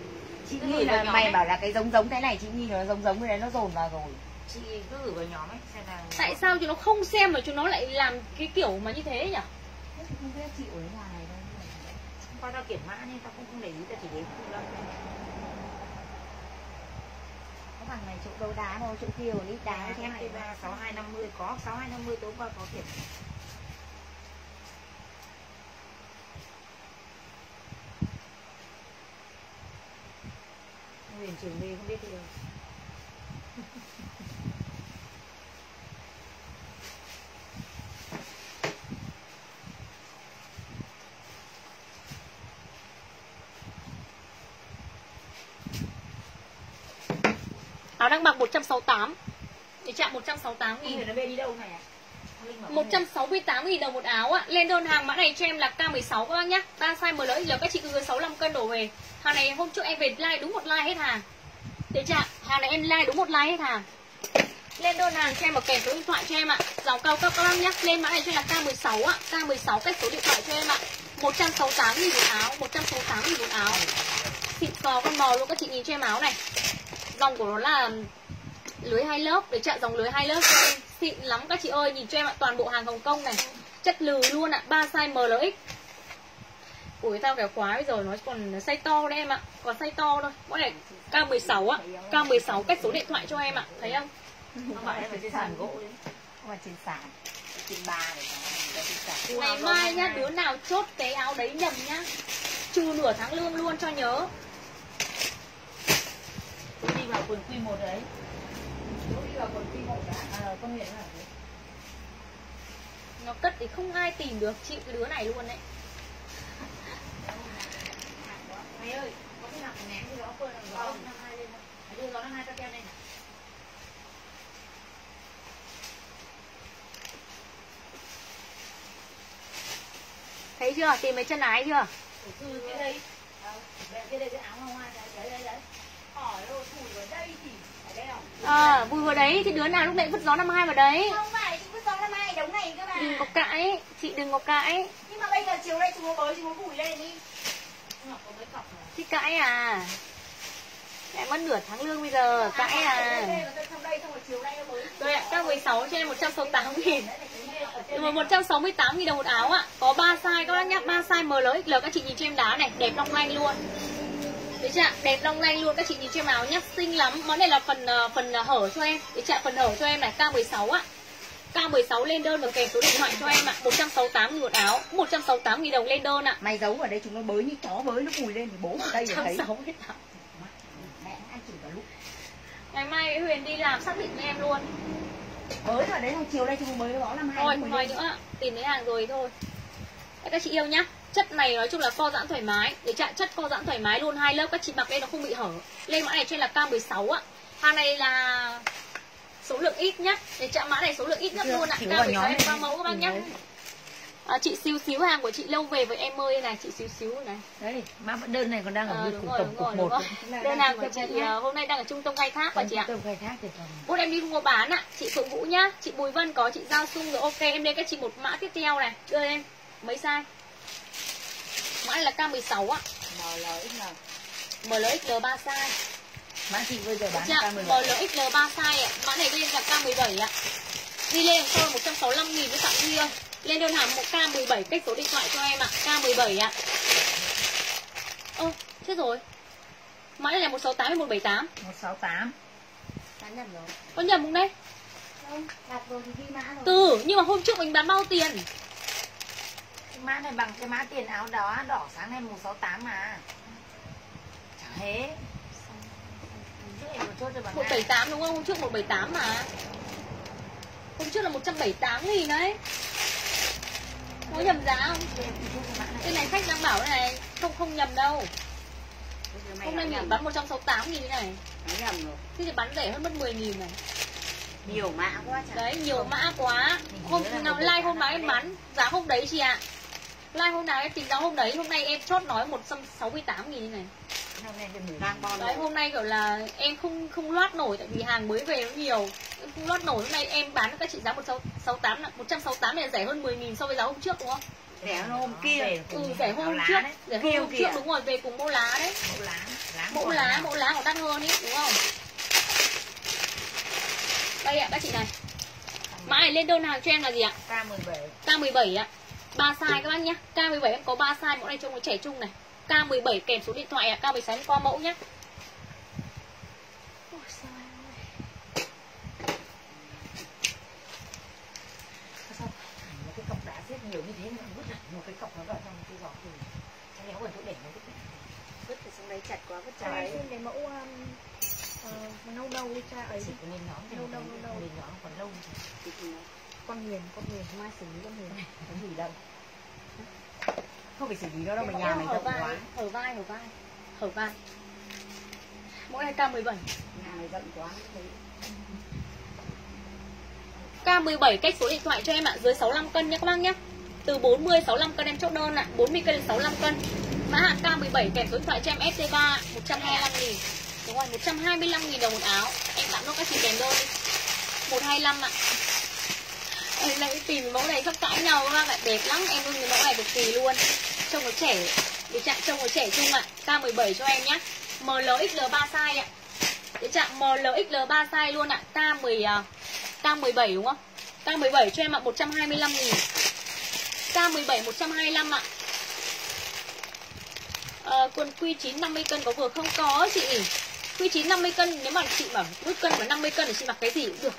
Chị Cứ là mày ấy. bảo là cái giống giống thế này chị nghĩ là giống giống cái đấy nó dồn vào rồi. Chị cứ gửi vào nhóm ấy xem là Tại sao chúng nó không xem mà chúng nó lại làm cái kiểu mà như thế nhỉ? Không biết chị ở nhà này đâu qua tao kiểm mã nên tao cũng không để ý tao chỉ đến đâu có thằng này chỗ đấu đá đâu chỗ kia còn ít đá đá thế em này ba sáu hai năm mươi có sáu hai năm mươi tối qua có kiểm huyền trường đi không biết đi đâu Áo đang mặc 168 Để chạm 168 Không nghìn hiểu nó về đi đâu này à? Bảo không 168 000 đồng một áo ạ. Lên đơn hàng mã này cho em là K16 các bác nhá. Ta size ML giờ các chị cứ dưới 65 cân đổ về. Hàng này hôm trước em về like đúng một like hết hàng. Đấy chưa? Hàng này em like đúng một like hết hàng. Lên đơn hàng cho em một kèm số điện thoại cho em ạ. Dòng cao cấp các bác nhé Lên mã này cho em là K16 ạ. K16 cách số điện thoại cho em ạ. 168 000 một áo, 168 nghìn một áo. Xịn sò con bò luôn các chị nhìn cho em áo này. Dòng của nó là lưới hai lớp để chặn dòng lưới hai lớp cho em xịn lắm các chị ơi nhìn cho em ạ toàn bộ hàng Hồng Kông này chất lừ luôn ạ ba size MLX ủi tao kéo quá bây giờ nó còn size to đấy em ạ. Còn size to thôi. Mỗi này K16 á K16 cách số điện thoại cho em ạ. Thấy không? Em phải trên sàn gỗ đấy. Không phải trên sàn. Trên ba ngày mai nhá đứa nào chốt cái áo đấy nhầm nhá. Trừ nửa tháng lương luôn cho nhớ. Tôi đi vào quần quy một đấy. Đi vào quần phi một đã. À, là nó cất thì không ai tìm được chịu cái đứa này luôn đấy Mày ơi, có cái nào phải ném cái đó quên là gió năm hai lên không? Phải đưa gió năm hai tao treo lên này. Thấy chưa? Tìm mấy chân ái chưa? Thư cái đây. Cái đây cái áo hoa hoa đấy, đấy, đấy, Hỏi đâu, thủ ở đây thì. Ờ bùi vào đấy. Thì đứa nào lúc nãy vứt gió năm hai vào đấy. Không phải, chị cứ gió năm nay đống này cơ mà. Đừng có cãi. Chị đừng có cãi. Nhưng mà bây giờ chiều nay chúng nó mới, chúng nó vùi lên đi Chị cãi à? Lại mất nửa tháng lương bây giờ cãi à? rồi nó mới rồi ạ các 16 cho em 168 nghìn. Rồi 168 nghìn đồng một áo ạ. Có 3 size các bác nhá 3 size ML XL các chị nhìn cho em đá này Đẹp long lanh luôn. Đấy chưa? Đẹp long lanh luôn các chị nhìn cho em áo nhá Xinh lắm. Món này là phần ờ, phần hở cho em. Đấy chưa? Phần hở cho em này K16 ạ K16 lên đơn và kèm số điện thoại cho em ạ. 168 nghìn một áo 168 nghìn đồng lên đơn ạ. Mày giấu ở đây chúng nó bới như chó bới nó cùi lên thì bố ở đây thấy. 168 mẹ ăn chửi cả lúc? Ngày mai Huyền đi làm xác định cho em luôn. Bới vào đấy xong chiều nay chúng mới nó năm hai Thôi không lên. nữa Tìm thấy hàng rồi thôi. Các chị yêu nhá. Chất này nói chung là co giãn thoải mái. Để chặn chất co giãn thoải mái luôn. Hai lớp Các chị mặc lên nó không bị hở. Lên mã này trên là K16 á Hàng này là số lượng ít nhá. Để chạm mã này số lượng ít nhất Chưa, luôn ạ. vào nhóm K16 em qua mẫu các bác nhá. Đấy. à, Chị xíu xíu hàng của chị lâu về với em ơi này Chị xíu xíu này. Đấy mã đơn này còn đang ở à, đúng rồi, tổng cục một. Đơn hàng của chị ờ, hôm nay đang ở trung tâm khai thác và chị ạ. Tâm khai thác thì còn Bút em đi mua bán ạ. Chị Phượng Vũ nhá. Chị Bùi Vân có chị Giao Sung rồi ok Em lên các chị một mã tiếp theo này. Đưa em. Mấy size? Mã này là K16 ạ. MLXL MLXL 3 size mã chị bây giờ bán Dạ, K17 MLXL 3 size ạ. Mã này lên là K17 ạ. Đi lên tôi 165 nghìn với tặng riêng Lên đơn hàng một K17 cách số điện thoại cho em ạ. K17 ạ. Ơ, chết rồi. Mã này là 168 hay 178 168 nhầm rồi. Có nhầm không đấy? không đặt rồi thì ghi mã rồi. Từ, nhưng mà hôm trước mình bán bao tiền? cái mã này bằng cái mã tiền áo đó đỏ sáng nay mùng 68 mà. Chẳng thế trước em một chốt cho bằng 178 đúng không? Hôm trước 178 mà. Hôm trước là 178 nghìn đấy. Có nhầm giá không? Cái này khách đang bảo thế này Không không nhầm đâu. Hôm nay mình bán 168 nghìn này. Nó nhầm rồi? Thế thì bán rẻ hơn mất 10 nghìn này. Nhiều mã quá chả. Đấy, nhiều mã quá. Hôm nào like hôm mã em bán Giá hôm đấy chị ạ Like hôm nào em tính giá hôm đấy Hôm nay em chốt nói 168 nghìn này hôm đang bon Đấy, hôm nay kiểu là em không không loát nổi Tại vì hàng mới về nó nhiều Em không loát nổi, hôm nay em bán các chị giá 168 là 168 này rẻ hơn 10 nghìn so với giá hôm trước đúng không? rẻ hơn hôm kia Ừ, rẻ hơn hôm trước. Rẻ hôm kìa. trước đúng rồi, về cùng mẫu lá đấy mẫu lá lá Mẫu lá, mẫu lá còn đắt hơn ý, đúng không? Đây ạ, các chị này Mã này lên đơn hàng cho em là gì ạ? K17 K17 ạ. 3 size các bác nhé. K17 em có 3 size, mẫu này trông trẻ trung này. K17 kèm số điện thoại ạ. K16 em qua mẫu nhé. Ôi trời ơi. sao hẳn một cái cọc đá xếp nhiều như thế mà vứt hẳn một cái cọc nó vào trong cái giỏ thì chắc léo ở chỗ để nó vứt vứt từ xuống đấy chặt quá vứt xin cái mẫu um, ờ, nâu nâu cha ấy chỉ có lên nhóm thì Lâu, lâu lâu, lâu lâu. lên nhóm còn lâu thì thì con huyền con huyền mai xử lý con huyền có gì đâu không phải xử lý đâu đâu mà nhà hở rộng quá hở vai, hở vai. Hở vai. Mẫu này K17. nhà mày rộng quá đấy K17 cách số điện thoại cho em ạ, dưới 65 cân nhé các bác nhé. Từ 40 65 cân em chốt đơn ạ, 40 cân đến 65 cân. Mã hàng K17 kèm số điện thoại cho em ST3 125 000 Đúng rồi, 125 000 đồng một áo. Em tặng cho các chị kèm đơn đi. 125 ạ. Em lại tìm mẫu này sắp cãi nhau các bạn đẹp lắm, em ưng cái mẫu này cực kỳ luôn. Trông nó trẻ, để chạm trông nó trẻ chung ạ. à. K17 cho em nhé. MLXL 3 size ạ. Để chạm MLXL 3 size luôn ạ. K10 à, K17 đúng không? K17 cho em ạ à, 125 nghìn K17 125 ạ à, Quần Q9 50 cân có vừa không có chị nhỉ Q9 50 cân nếu mà chị mà mức cân mà 50 cân thì chị mặc cái gì cũng được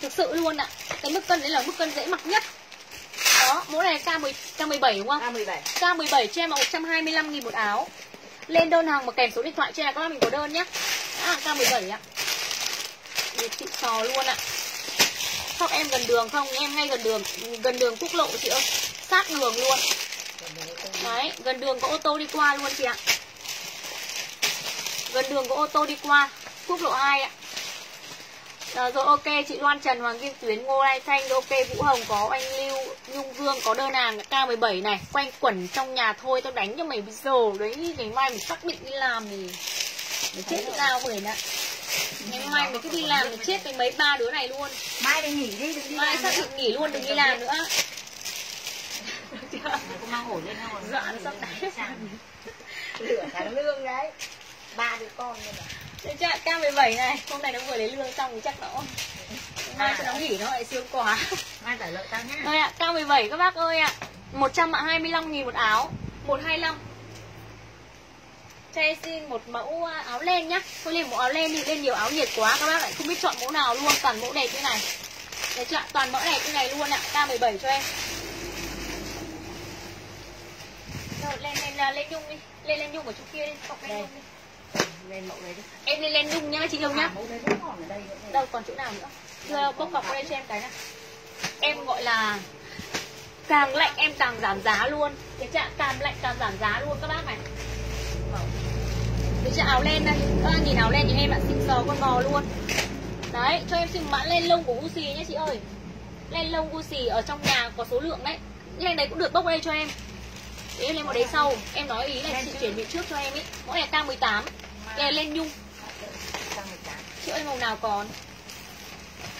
Thực sự luôn ạ. Cái mức cân đấy là mức cân dễ mặc nhất. Đó, mẫu này là K10, K17 đúng không? K17 K17 cho em là 125 nghìn một áo. Lên đơn hàng mà kèm số điện thoại cho em các bác mình có đơn nhé à, K17 ạ. Đẹp chị sò luôn ạ. Shop em gần đường không? Em ngay gần đường Gần đường quốc lộ chị ơi. Sát đường luôn. Đấy, gần đường có ô tô đi qua luôn chị ạ. Gần đường có ô tô đi qua Quốc lộ 2 ạ à, Rồi ok, chị Loan Trần, Hoàng Kim Tuyến, Ngô Lai Thanh, ok, Vũ Hồng có anh Lưu, Nhung Dương có đơn hàng K17 này. Quanh quẩn trong nhà thôi, tao đánh cho mày bây giờ. Đấy, ngày mai mình xác định đi làm thì Mày chết đi nào bởi nè Ngày mai mày cứ đi làm thì chết với mấy ba đứa này luôn. Mai đi nghỉ đi đừng đi Mai xác định nghỉ luôn, đừng đi làm nữa. Mày có mang hổ lên không Dọa nó sắp đáy lửa tháng lương đấy. Ba đứa con mà Thế chắc K17 này, hôm nay nó vừa lấy lương xong thì chắc nó Mai cho nó nghỉ nó lại siêu quá. Mai trả lợi tao nhá. Rồi ạ, K17 các bác ơi ạ. 125 nghìn một áo 125 Cho em xin một mẫu à, áo len nhá. Thôi lên một áo len đi, lên nhiều áo nhiệt quá Các bác lại không biết chọn mẫu nào luôn Toàn mẫu đẹp như này. Đấy chưa ạ, toàn mẫu đẹp như này luôn ạ K17 cho em. Rồi lên lên à, lên nhung đi Lên lên nhung ở chỗ kia đi, cọc lên nhung đi đi. Em lên lên nhung nhá chị nhung nhá. Đâu còn chỗ nào nữa? Thưa bốc cọc đây cho em cái này em gọi là càng lạnh em càng giảm giá luôn. Cái trạng càng lạnh càng giảm giá luôn các bác này. Cái áo len đây. Các bác nhìn áo len thì em ạ xịn sò con bò luôn. Đấy cho em xin mã len lông của gucci nhé chị ơi. Len lông gucci ở trong nhà có số lượng đấy. Len đấy cũng được bốc đây cho em. Để em lên một đấy sau. Em nói ý là chị chuyển bị trước cho em ý. Mỗi ngày tăng 18 kè lên nhung. Chị ơi, màu nào còn?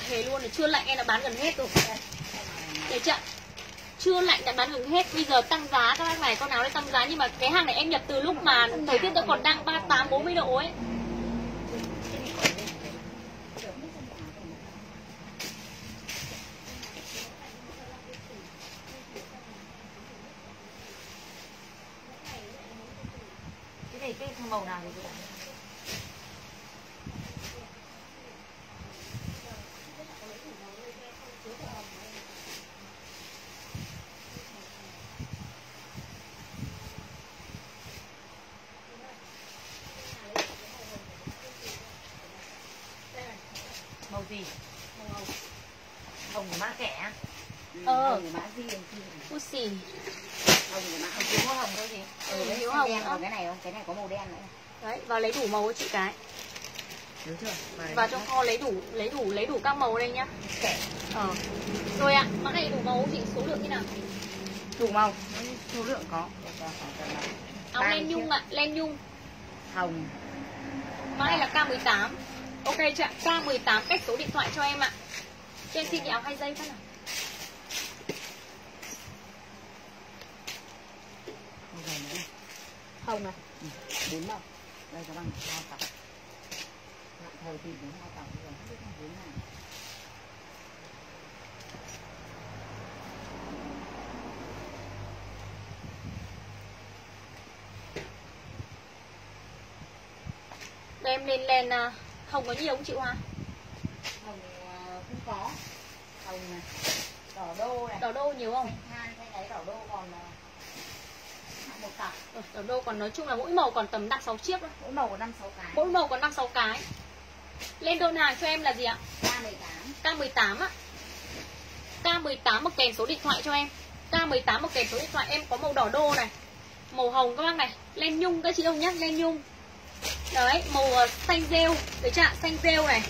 Thế luôn là chưa lạnh em đã bán gần hết rồi. Để chưa chưa lạnh đã bán gần hết. Bây giờ tăng giá, các bác này, con nào đấy tăng giá. Nhưng mà cái hàng này em nhập từ lúc mà thời tiết nó còn đang ba, tám, bốn mươi độ ấy. Cái này cái màu nào thì Ờ. Út xì hồng của mã hồng thiếu hồng thôi gì ừ, đấy, thiếu hồng đen ở cái này không cái này có màu đen nữa. Đấy, vào lấy đủ màu cho chị cái thiếu chưa Vào trong kho lấy đủ, lấy đủ, lấy đủ các màu đây nhá kẻ Ờ Rồi ạ, mã này đủ màu chị? Số lượng như nào? đủ màu số lượng có cho Áo len nhung ạ, len nhung hồng Mã này là K18 Ok chưa ạ? K18 cách số điện thoại cho em ạ Cho em xin cái áo hai dây phát nào màu dày nữa này. Hồng này. Ừ, bốn màu đây có bằng hai cặp Tạm thời tìm đến cặp bây giờ. Không biết là bốn nào. Đây em lên len à, Hồng có nhiều không chị Hoa? hồng ờ, cũng có. Hồng này đỏ đô này. Đỏ đô nhiều không? hai cái đấy đỏ đô còn một cặp. Ờ, Đỏ đô còn nói chung là mỗi màu còn tầm 5-6 chiếc thôi mỗi màu có năm sáu cái. Mỗi màu còn 5-6 cái. Lên đơn hàng cho em là gì ạ? ba mười tám. K18 á. K18 một kèm số điện thoại cho em. K18 một kèm số điện thoại. Em có màu đỏ đô này Màu hồng các bác này. Len nhung các chị không nhá? Len nhung. Đấy màu ờ, xanh rêu. Đấy chưa ạ? Xanh rêu này.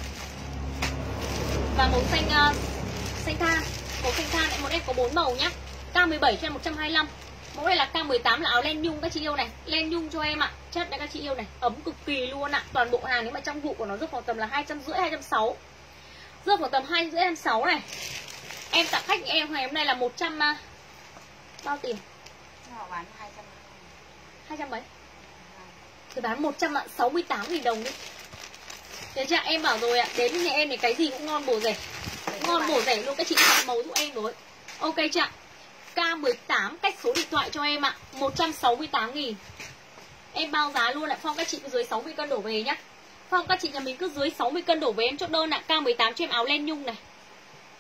Và màu xanh ờ, Xanh tha Màu xanh tha này một em có 4 màu nhá. K17 cho em 125 Mẫu này là K18 là áo len nhung các chị yêu này. Len nhung cho em ạ. Chất đấy các chị yêu này. Ấm cực kỳ luôn ạ. Toàn bộ hàng nếu mà trong vụ của nó rơi vào tầm là 250 260 rơi vào tầm hai rưỡi em sáu này. Em tặng khách em ngày hôm nay là 100 à, bao tiền? Họ bán hai trăm hai trăm mấy? Thì bán 168 nghìn đồng đi. Thế chưa em bảo rồi ạ Đến nhà em thì cái gì cũng ngon bổ rẻ. Ngon bổ rẻ luôn các chị chọn màu giúp em rồi. Ok chưa ạ K18 cách số điện thoại cho em ạ 168 nghìn. Em bao giá luôn ạ, Phong, các chị cứ dưới 60 cân đổ về nhá. Phong, các chị nhà mình cứ dưới 60 cân đổ về em chốt đơn ạ K18 cho em áo len nhung này.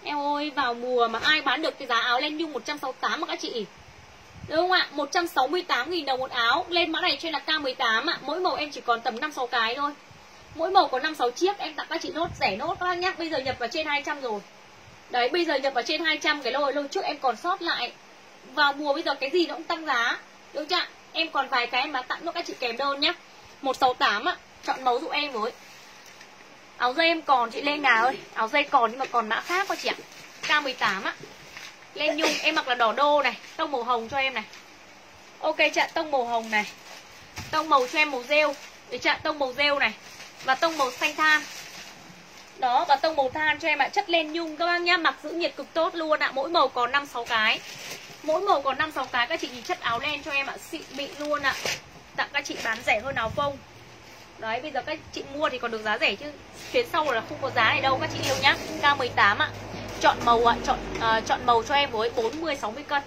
Em ơi, vào mùa mà ai bán được cái giá áo len nhung 168 mà các chị. Đúng không ạ? 168 nghìn đồng một áo, Lên mã này cho em là K18 ạ. Mỗi màu em chỉ còn tầm 5-6 cái thôi. Mỗi màu có 5-6 chiếc, Em tặng các chị nốt, rẻ nốt các bác nhá. Bây giờ nhập vào trên 200 rồi. Đấy, bây giờ nhập vào trên 200 Cái lô lô trước em còn sót lại. Vào mùa bây giờ cái gì nó cũng tăng giá. Đúng chưa ạ? Em còn vài cái em bán tặng cho các chị kèm đơn nhá 168 ạ. Chọn mẫu giúp em với. Áo dây em còn, chị Lê Ngà ơi. Áo dây còn nhưng mà còn mã khác quá chị ạ. K18 á Lên nhung, em mặc là đỏ đô này. Tông màu hồng cho em này. Ok chị ạ, tông màu hồng này. Tông màu cho em màu rêu. Để chị ạ? Tông màu rêu này. Và tông màu xanh than. Đó, và tông màu than cho em ạ. Chất len nhung các bác nhá. Mặc giữ nhiệt cực tốt luôn ạ. Mỗi màu có 5-6 cái. Mỗi màu còn 5-6 cái. Các chị nhìn chất áo len cho em ạ. Xịn mịn luôn ạ. Tặng các chị bán rẻ hơn áo phông. Đấy bây giờ các chị mua thì còn được giá rẻ chứ. Chuyến sau là không có giá này đâu. Các chị yêu nhá. K18 ạ. Chọn màu ạ. Chọn uh, chọn màu cho em với 40 60 cân.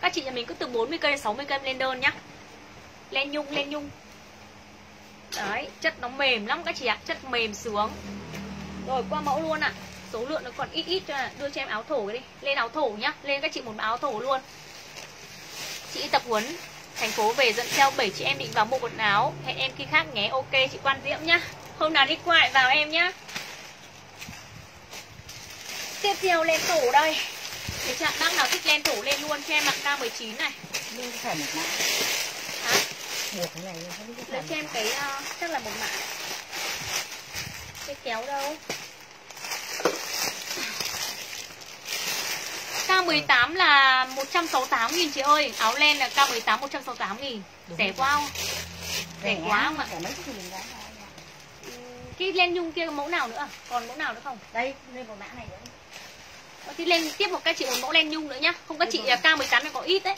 Các chị nhà mình cứ từ 40 cân đến 60 cân lên đơn nhá. Len nhung len nhung. Đấy chất nó mềm lắm các chị ạ. Chất mềm sướng. Rồi qua mẫu luôn ạ. Số lượng nó còn ít ít cho đưa cho em áo thổ cái đi. Lên áo thổ nhá. Lên các chị một áo thổ luôn. Chị tập huấn. Thành phố về dẫn theo 7 chị em định vào mua quần áo. Hẹn em khi khác nhé. Ok chị quan diễm nhá. Hôm nào đi qua lại vào em nhá. Tiếp theo lên tủ đây. Để chặn bác nào thích lên tủ lên luôn. Cho em mặc K19 này. Có phải một mã. Hả? được cái này lấy cho em cái uh, chắc là một mã. Cái kéo đâu K18 là 168 nghìn chị ơi. Áo len là K18 168 nghìn. Đúng Rẻ rồi. quá không? Rẻ quá không ạ? Cái len nhung kia có mẫu nào nữa à? Còn mẫu nào nữa không? đây lên một mã này nữa. Thì lên tiếp một các chị một mẫu len nhung nữa nhá. Không các Đúng chị là K18 này có ít đấy.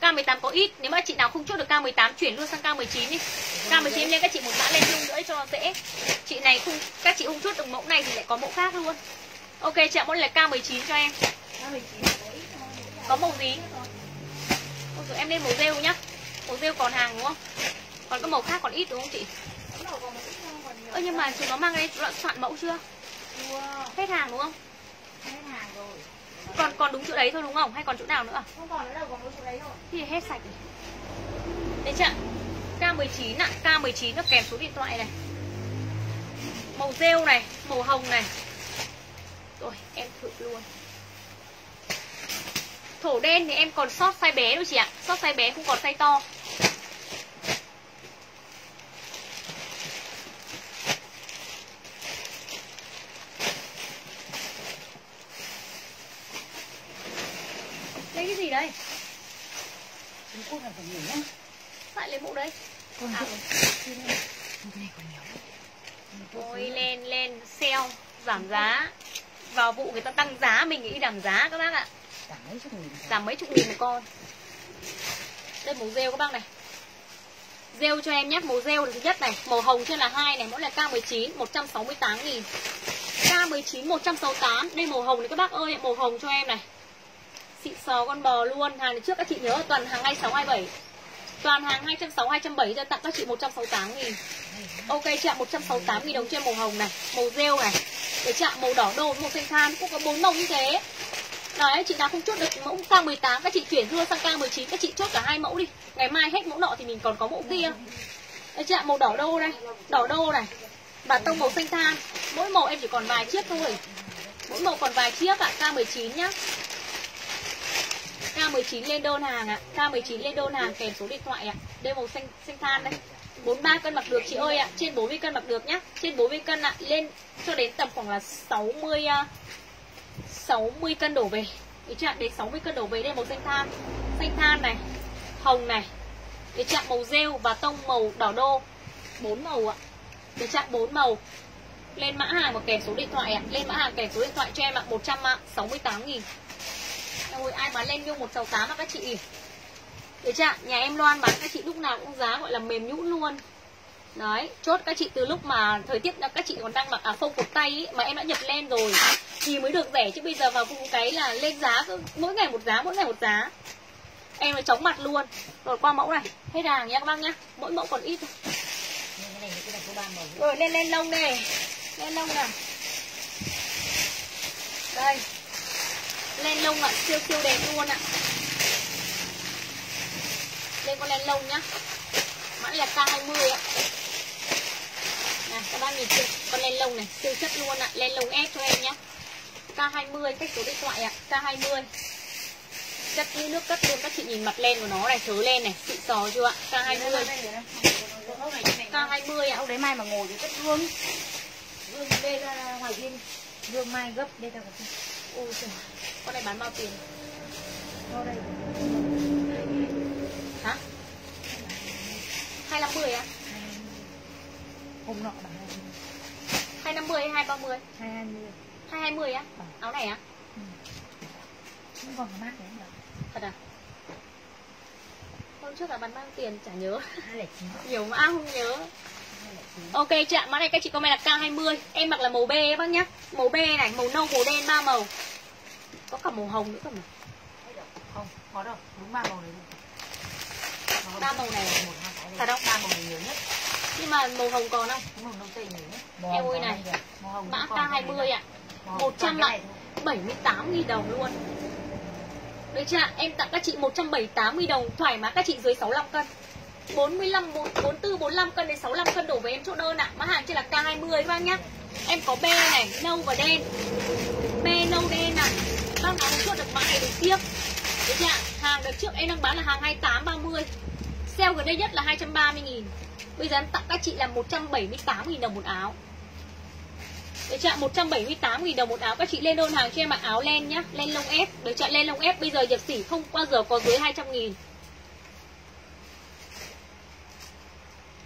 K18 có ít. Nếu mà chị nào không chốt được K18 chuyển luôn sang K19 đi. K19 lên các chị một mã len nhung nữa cho dễ. Chị này không các chị không chốt được mẫu này thì lại có mẫu khác luôn. Ok chị ạ mẫu này là K19 cho em có màu gì? Ôi dồi, em lên màu rêu nhá Màu rêu còn hàng đúng không? Còn các màu khác còn ít đúng không chị? Ơ nhưng mà chúng nó mang đây chúng soạn mẫu chưa? chưa Hết hàng đúng không? hết hàng rồi Còn còn đúng chỗ đấy thôi đúng không? Hay còn chỗ nào nữa không còn nữa đâu còn chỗ đấy thôi Thì hết sạch rồi Đấy chưa? K19 ạ, K19 nó kèm số điện thoại này Màu rêu này, màu hồng này Rồi em thử luôn Thổ đen thì em còn sót size bé thôi chị ạ. Sót size bé không còn size to. Lấy cái gì đây? Trung Quốc là còn nhiều nhá. Lại lấy mũ đây. Còn À, cái này còn nhiều. Ôi lên lên sale Giảm giá. Vào vụ người ta tăng giá Mình nghĩ giảm giá các bác ạ Cả mấy chục nghìn Giảm mấy chục nghìn một con. Đây, màu rêu các bác này. Rêu cho em nhé, Màu rêu là thứ nhất này, Màu hồng trên là hai này, Mỗi là K19 168 nghìn. K19 168 Đây màu hồng này các bác ơi, Màu hồng cho em này. Xịn sò con bò luôn, Hàng này trước các chị nhớ là toàn hàng 26 27 Toàn hàng 260 270 cho tặng các chị 168 nghìn. Ok chị ạ 168 nghìn đồng trên màu hồng này, Màu rêu này. Để chạm màu đỏ đô với màu xanh than, Cũng có bốn màu như thế. Đấy, chị nào không chốt được mẫu K18 Các chị chuyển luôn sang K19 Các chị chốt cả hai mẫu đi. Ngày mai hết mẫu nọ thì mình còn có mẫu kia. Đấy chị ạ, màu đỏ đô đây? Đỏ đô này? Và tông màu xanh than. Mỗi màu em chỉ còn vài chiếc thôi. Mỗi màu còn vài chiếc ạ K19 nhá. K19 lên đơn hàng ạ. K19 lên đơn hàng kèm số điện thoại ạ. Đây màu xanh xanh than đây. 43 cân mặc được chị ơi ạ. Trên 40 cân mặc được nhá. Trên 40 cân ạ Lên cho đến tầm khoảng là 60 uh, 60 cân đổ về. Đấy chạm đến 60 cân đổ về đây, màu xanh than. Xanh than này, Hồng này. Để chạm màu rêu và tông màu đỏ đô. Bốn màu ạ. Để chạm bốn màu. Lên mã hàng và kèm số điện thoại ạ. Lên mã hàng kèm số điện thoại cho em ạ. 168 nghìn. Ôi ai bán lên nhung 168 ạ các chị? Để chạm nhà em Loan bán các chị lúc nào cũng giá gọi là mềm nhũn luôn. Đấy, chốt các chị từ lúc mà thời tiết các chị còn đang mặc à phông cột tay ý, mà em đã nhập lên rồi. Thì mới được rẻ chứ bây giờ vào vụ cái là lên giá cứ mỗi ngày một giá mỗi ngày một giá. Em nó chóng mặt luôn. Rồi qua mẫu này. Hết hàng nha các bác nhá. Mỗi mẫu còn ít thôi. Rồi lên lên lông đây lên lông nào. Đây. Lên lông ạ siêu siêu đẹp luôn ạ. Lên con lên lông nhá. Mã này là K20 ạ này các bác nhìn chưa con lên lông này siêu chất luôn ạ lên lông ép cho em nhá. K20 cách số điện thoại ạ K20 chất như nước cất luôn các chị nhìn mặt len của nó này chớ lên này xịn sò chưa ạ? K20 K20 ạ. Ông đấy mai mà ngồi thì rất hương Hương đây ra ngoài kia đi. Hương mai gấp đây ra ngoài ôi trời. Con này bán bao tiền? Vô đây? Hả? 250 ạ Hôm nọ bà 250 hay 230 hai hai mươi. 220 á? Áo này á? Không còn cái mát đấy nữa thật à? Hôm trước là bán bao tiền chả nhớ. Nhiều mã không nhớ. Ok chị ạ, mã này các chị comment là K20 Em mặc là màu B bác nhá. Màu B này, màu nâu, màu đen, ba màu. Có cả màu hồng nữa cơ mà. Không, có đâu. Đúng ba màu này. Ba màu này. À? Thật không? Ba màu này nhiều nhất Nhưng mà màu hồng còn không? Màu tây nhiều nhất Em ơi hồng này. Màu hồng Mã cũng còn cái này K20 ạ. Màu hồng 100 còn cái lại. này thôi. 78 000 đồng luôn. Đấy chị ạ, em tặng các chị 178 000 đồng Thoải mái các chị dưới 65 cân. 45, 44, 45 cân đến 65 cân đổ về em chốt đơn ạ. Mã hàng trên là K20 các bác nhá. Em có B này, nâu và đen. B nâu đen này Bác nào không chốt được mã này được tiếp Đấy chị ạ, hàng đợt trước em đang bán là hàng 28, 30 Sale gần đây nhất là 230 nghìn Bây giờ em tặng các chị là 178 000 đồng một áo được chưa? 178 000 đồng một áo Các chị lên đơn hàng cho em mặc áo len nhá, Len lông ép Được chưa? len lông ép Bây giờ nhập sỉ không bao giờ có dưới 200 000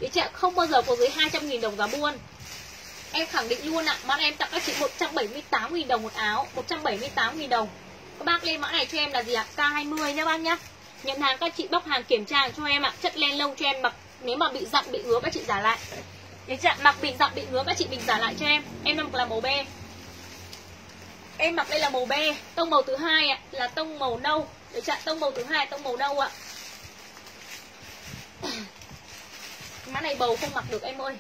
Được chưa? không bao giờ có dưới 200 000 đồng giá buôn Em khẳng định luôn ạ Mã này em tặng các chị 178.000 đồng một áo 178.000 đồng Các bác lên mã này cho em là gì ạ? À? K20 nhá bác nhá Nhận hàng các chị bóc hàng kiểm tra cho em ạ à. Chất len lông cho em mặc nếu mà bị dặn bị ngứa các chị giả lại. Đấy chị ạ, mặc bị dặn bị ngứa các chị bình giả lại cho em. Em mặc là màu B Em mặc đây là màu B Tông màu thứ hai ạ là tông màu nâu. Đấy chị ạ, tông màu thứ hai tông màu nâu ạ. Mã này bầu không mặc được em ơi.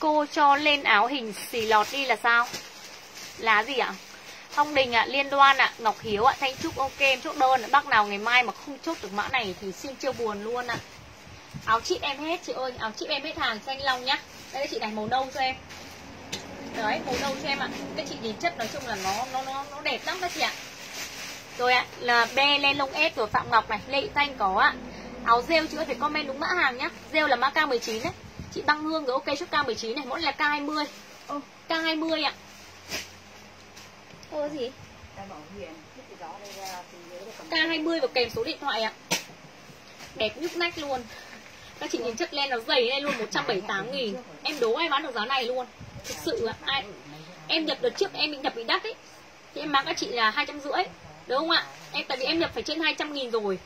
Cô cho lên áo hình xì lọt đi là sao? Lá gì ạ? Phong Đình ạ, Liên Đoan ạ, Ngọc Hiếu ạ, Thanh Trúc ok em chốt đơn ạ. Bác nào ngày mai mà không chốt được mã này thì xin chưa buồn luôn ạ. Áo chip em hết chị ơi, áo chip em hết hàng xanh long nhá. Đây chị này màu nâu cho em. Đấy, màu nâu cho em ạ. Các chị nhìn chất nói chung là nó nó nó nó đẹp lắm các chị ạ. Rồi ạ, là B lên lông S của Phạm Ngọc này, Lệ Thanh có ạ. Áo rêu chị ơi phải comment đúng mã hàng nhá. Rêu là mã K19 đấy. Chị Băng Hương rồi ok chốt K19 này, mỗi là K20. Ô, K20 ạ. Ô gì? Cái bảo huyền, thích cái gió đây ra thì nhớ được cầm K20 và kèm số điện thoại ạ. Đẹp nhức nách luôn. Các chị nhìn chất len nó dày lên luôn 178 nghìn Em đố ai bán được giá này luôn Thực sự ạ ai Em nhập đợt trước em bị nhập bị đắt ấy Thì em bán các chị là hai trăm rưỡi Đúng không ạ Em tại vì em nhập phải trên 200 nghìn rồi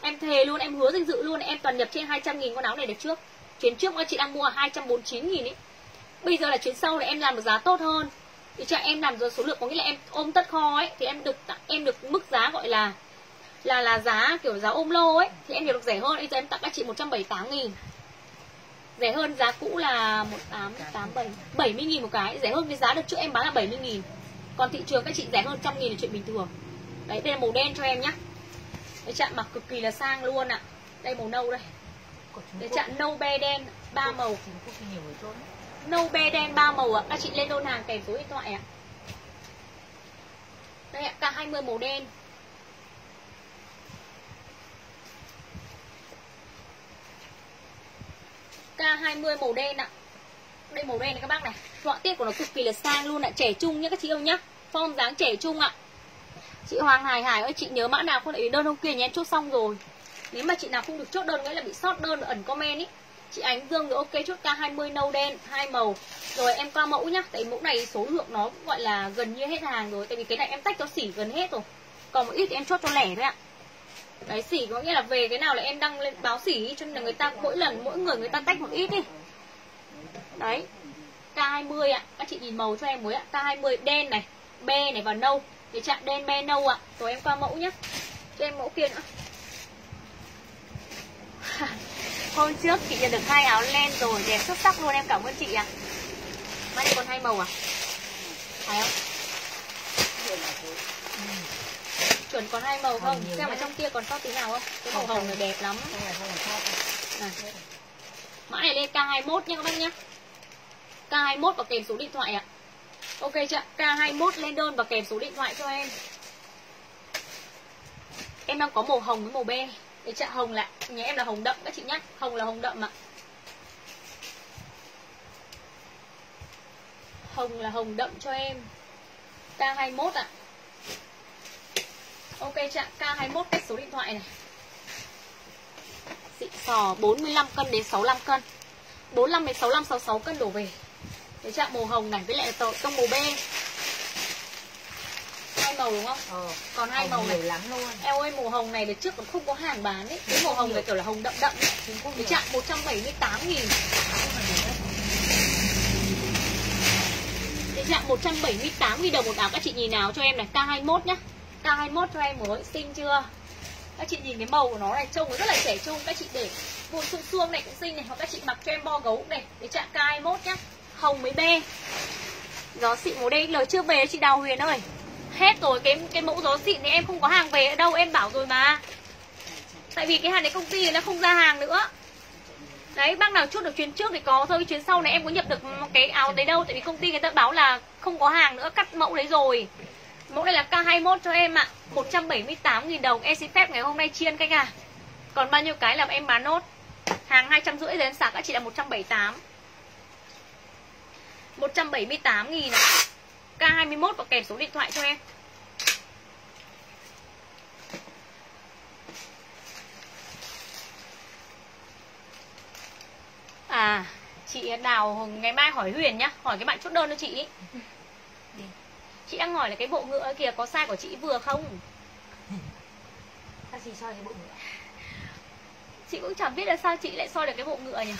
Em thề luôn em hứa danh dự luôn Em toàn nhập trên 200 nghìn con áo này được trước Chuyến trước các chị đang mua 249 nghìn ấy. Bây giờ là chuyến sau là em làm được giá tốt hơn. Thì cho em làm được số lượng có nghĩa là em ôm tất kho ấy, Thì em được em được mức giá gọi là là là giá kiểu giá ôm lô ấy, thì em được rẻ hơn. Bây giờ em tặng các chị 178 nghìn. Rẻ hơn giá cũ là 1887 70 nghìn một cái. Rẻ hơn cái giá được trước em bán là 70 nghìn. Còn thị trường các chị rẻ hơn trăm nghìn là chuyện bình thường. Đấy, đây là màu đen cho em nhá. Cái chạm mặc cực kỳ là sang luôn ạ. Đây màu nâu đây. Quốc chạm nâu be đen ba màu. nâu be đen ba màu ạ. Các chị lên đơn hàng kèm số điện thoại ạ. Đây ạ K20 màu đen. K20 màu đen ạ. Đây màu đen này các bác này. Họa tiết của nó cực kỳ là sang luôn ạ. Trẻ trung nhá các chị yêu nhá. Form dáng trẻ trung ạ. Chị Hoàng Hải Hải ơi chị nhớ mã nào không? Để ý đơn hôm kia em chốt xong rồi nếu mà chị nào không được chốt đơn nghĩa là bị sót đơn ẩn comment ý. Chị Ánh Dương rồi ok, chốt K20 nâu đen, hai màu. Rồi em qua mẫu nhá, Tại mẫu này số lượng nó cũng gọi là gần như hết hàng rồi, Tại vì cái này em tách cho xỉ gần hết rồi. Còn một ít thì em chốt cho lẻ thôi ạ. Đấy, xỉ có nghĩa là về cái nào là em đăng lên báo xỉ Cho nên là người ta mỗi lần, mỗi người người ta tách một ít đi. Đấy K20 ạ. Các chị nhìn màu cho em với ạ. K20 đen này B này và nâu. Để chạm đen, be nâu ạ. Rồi em qua mẫu nhá. Cho em mẫu kia nữa. Hôm trước chị nhận được hai áo len rồi Đẹp xuất sắc luôn em cảm ơn chị ạ. Mà đây còn hai màu à? Phải không? Chuẩn còn hai màu không? Xem ở trong kia còn sót tí nào không? Cái màu Hồng này đẹp lắm. Này. Mã này lên K21 nha các bác nhá. K21 và kèm số điện thoại ạ. Ok chưa ạ? K21 lên đơn và kèm số điện thoại cho em. Em đang có màu hồng với màu be để chạ hồng lại. Nhà em là hồng đậm các chị nhá. Hồng là hồng đậm ạ. À. Hồng là hồng đậm cho em. K21 ạ. À. Ok chạm? K21 cách số điện thoại này. Xịn sò 45 cân đến 65 cân. 45 đến 65 66 cân đổ về. Cái chạm màu hồng này với lại tông màu B hai màu đúng không? Ờ, còn hai màu này. lắm luôn. eo ơi màu hồng này đợt trước còn không có hàng bán ấy. Cái màu hồng này kiểu là hồng đậm đậm ấy. Cái chạm 178 nghìn. Cái chạm 178 nghìn đồng một áo. Các chị nhìn nào cho em này. K21 nhá. K21 cho em mới. Xinh chưa? Các chị nhìn cái màu của nó này trông nó rất là trẻ trung. Các chị để buồn xuông xuông này cũng xinh này. Hoặc các chị mặc cho em bo gấu đẹp cái chạm K21 nhá. Hồng với B gió xịn màu đen. Lời chưa về chị Đào Huyền ơi hết rồi, cái cái mẫu gió xịn thì em không có hàng về ở đâu, em bảo rồi mà. Tại vì cái hàng đấy công ty nó không ra hàng nữa. Đấy, bác nào chốt được chuyến trước thì có thôi, chuyến sau này em có nhập được cái áo đấy đâu, tại vì công ty người ta báo là không có hàng nữa, cắt mẫu đấy rồi. Mẫu này là K21 cho em ạ 178.000 đồng, em xin phép ngày hôm nay chiên cách à còn bao nhiêu cái là em bán nốt. Hàng hai trăm rưỡi rồi em xả các chị là 178 178 nghìn ạ. K21 và kèm số điện thoại cho em À Chị Đào ngày mai hỏi Huyền nhá Hỏi cái bạn chốt đơn cho chị ý. Chị đang hỏi là cái bộ ngựa kìa có size của chị vừa không Các chị soi cái bộ ngựa. Chị cũng chẳng biết là sao chị lại soi được cái bộ ngựa nhỉ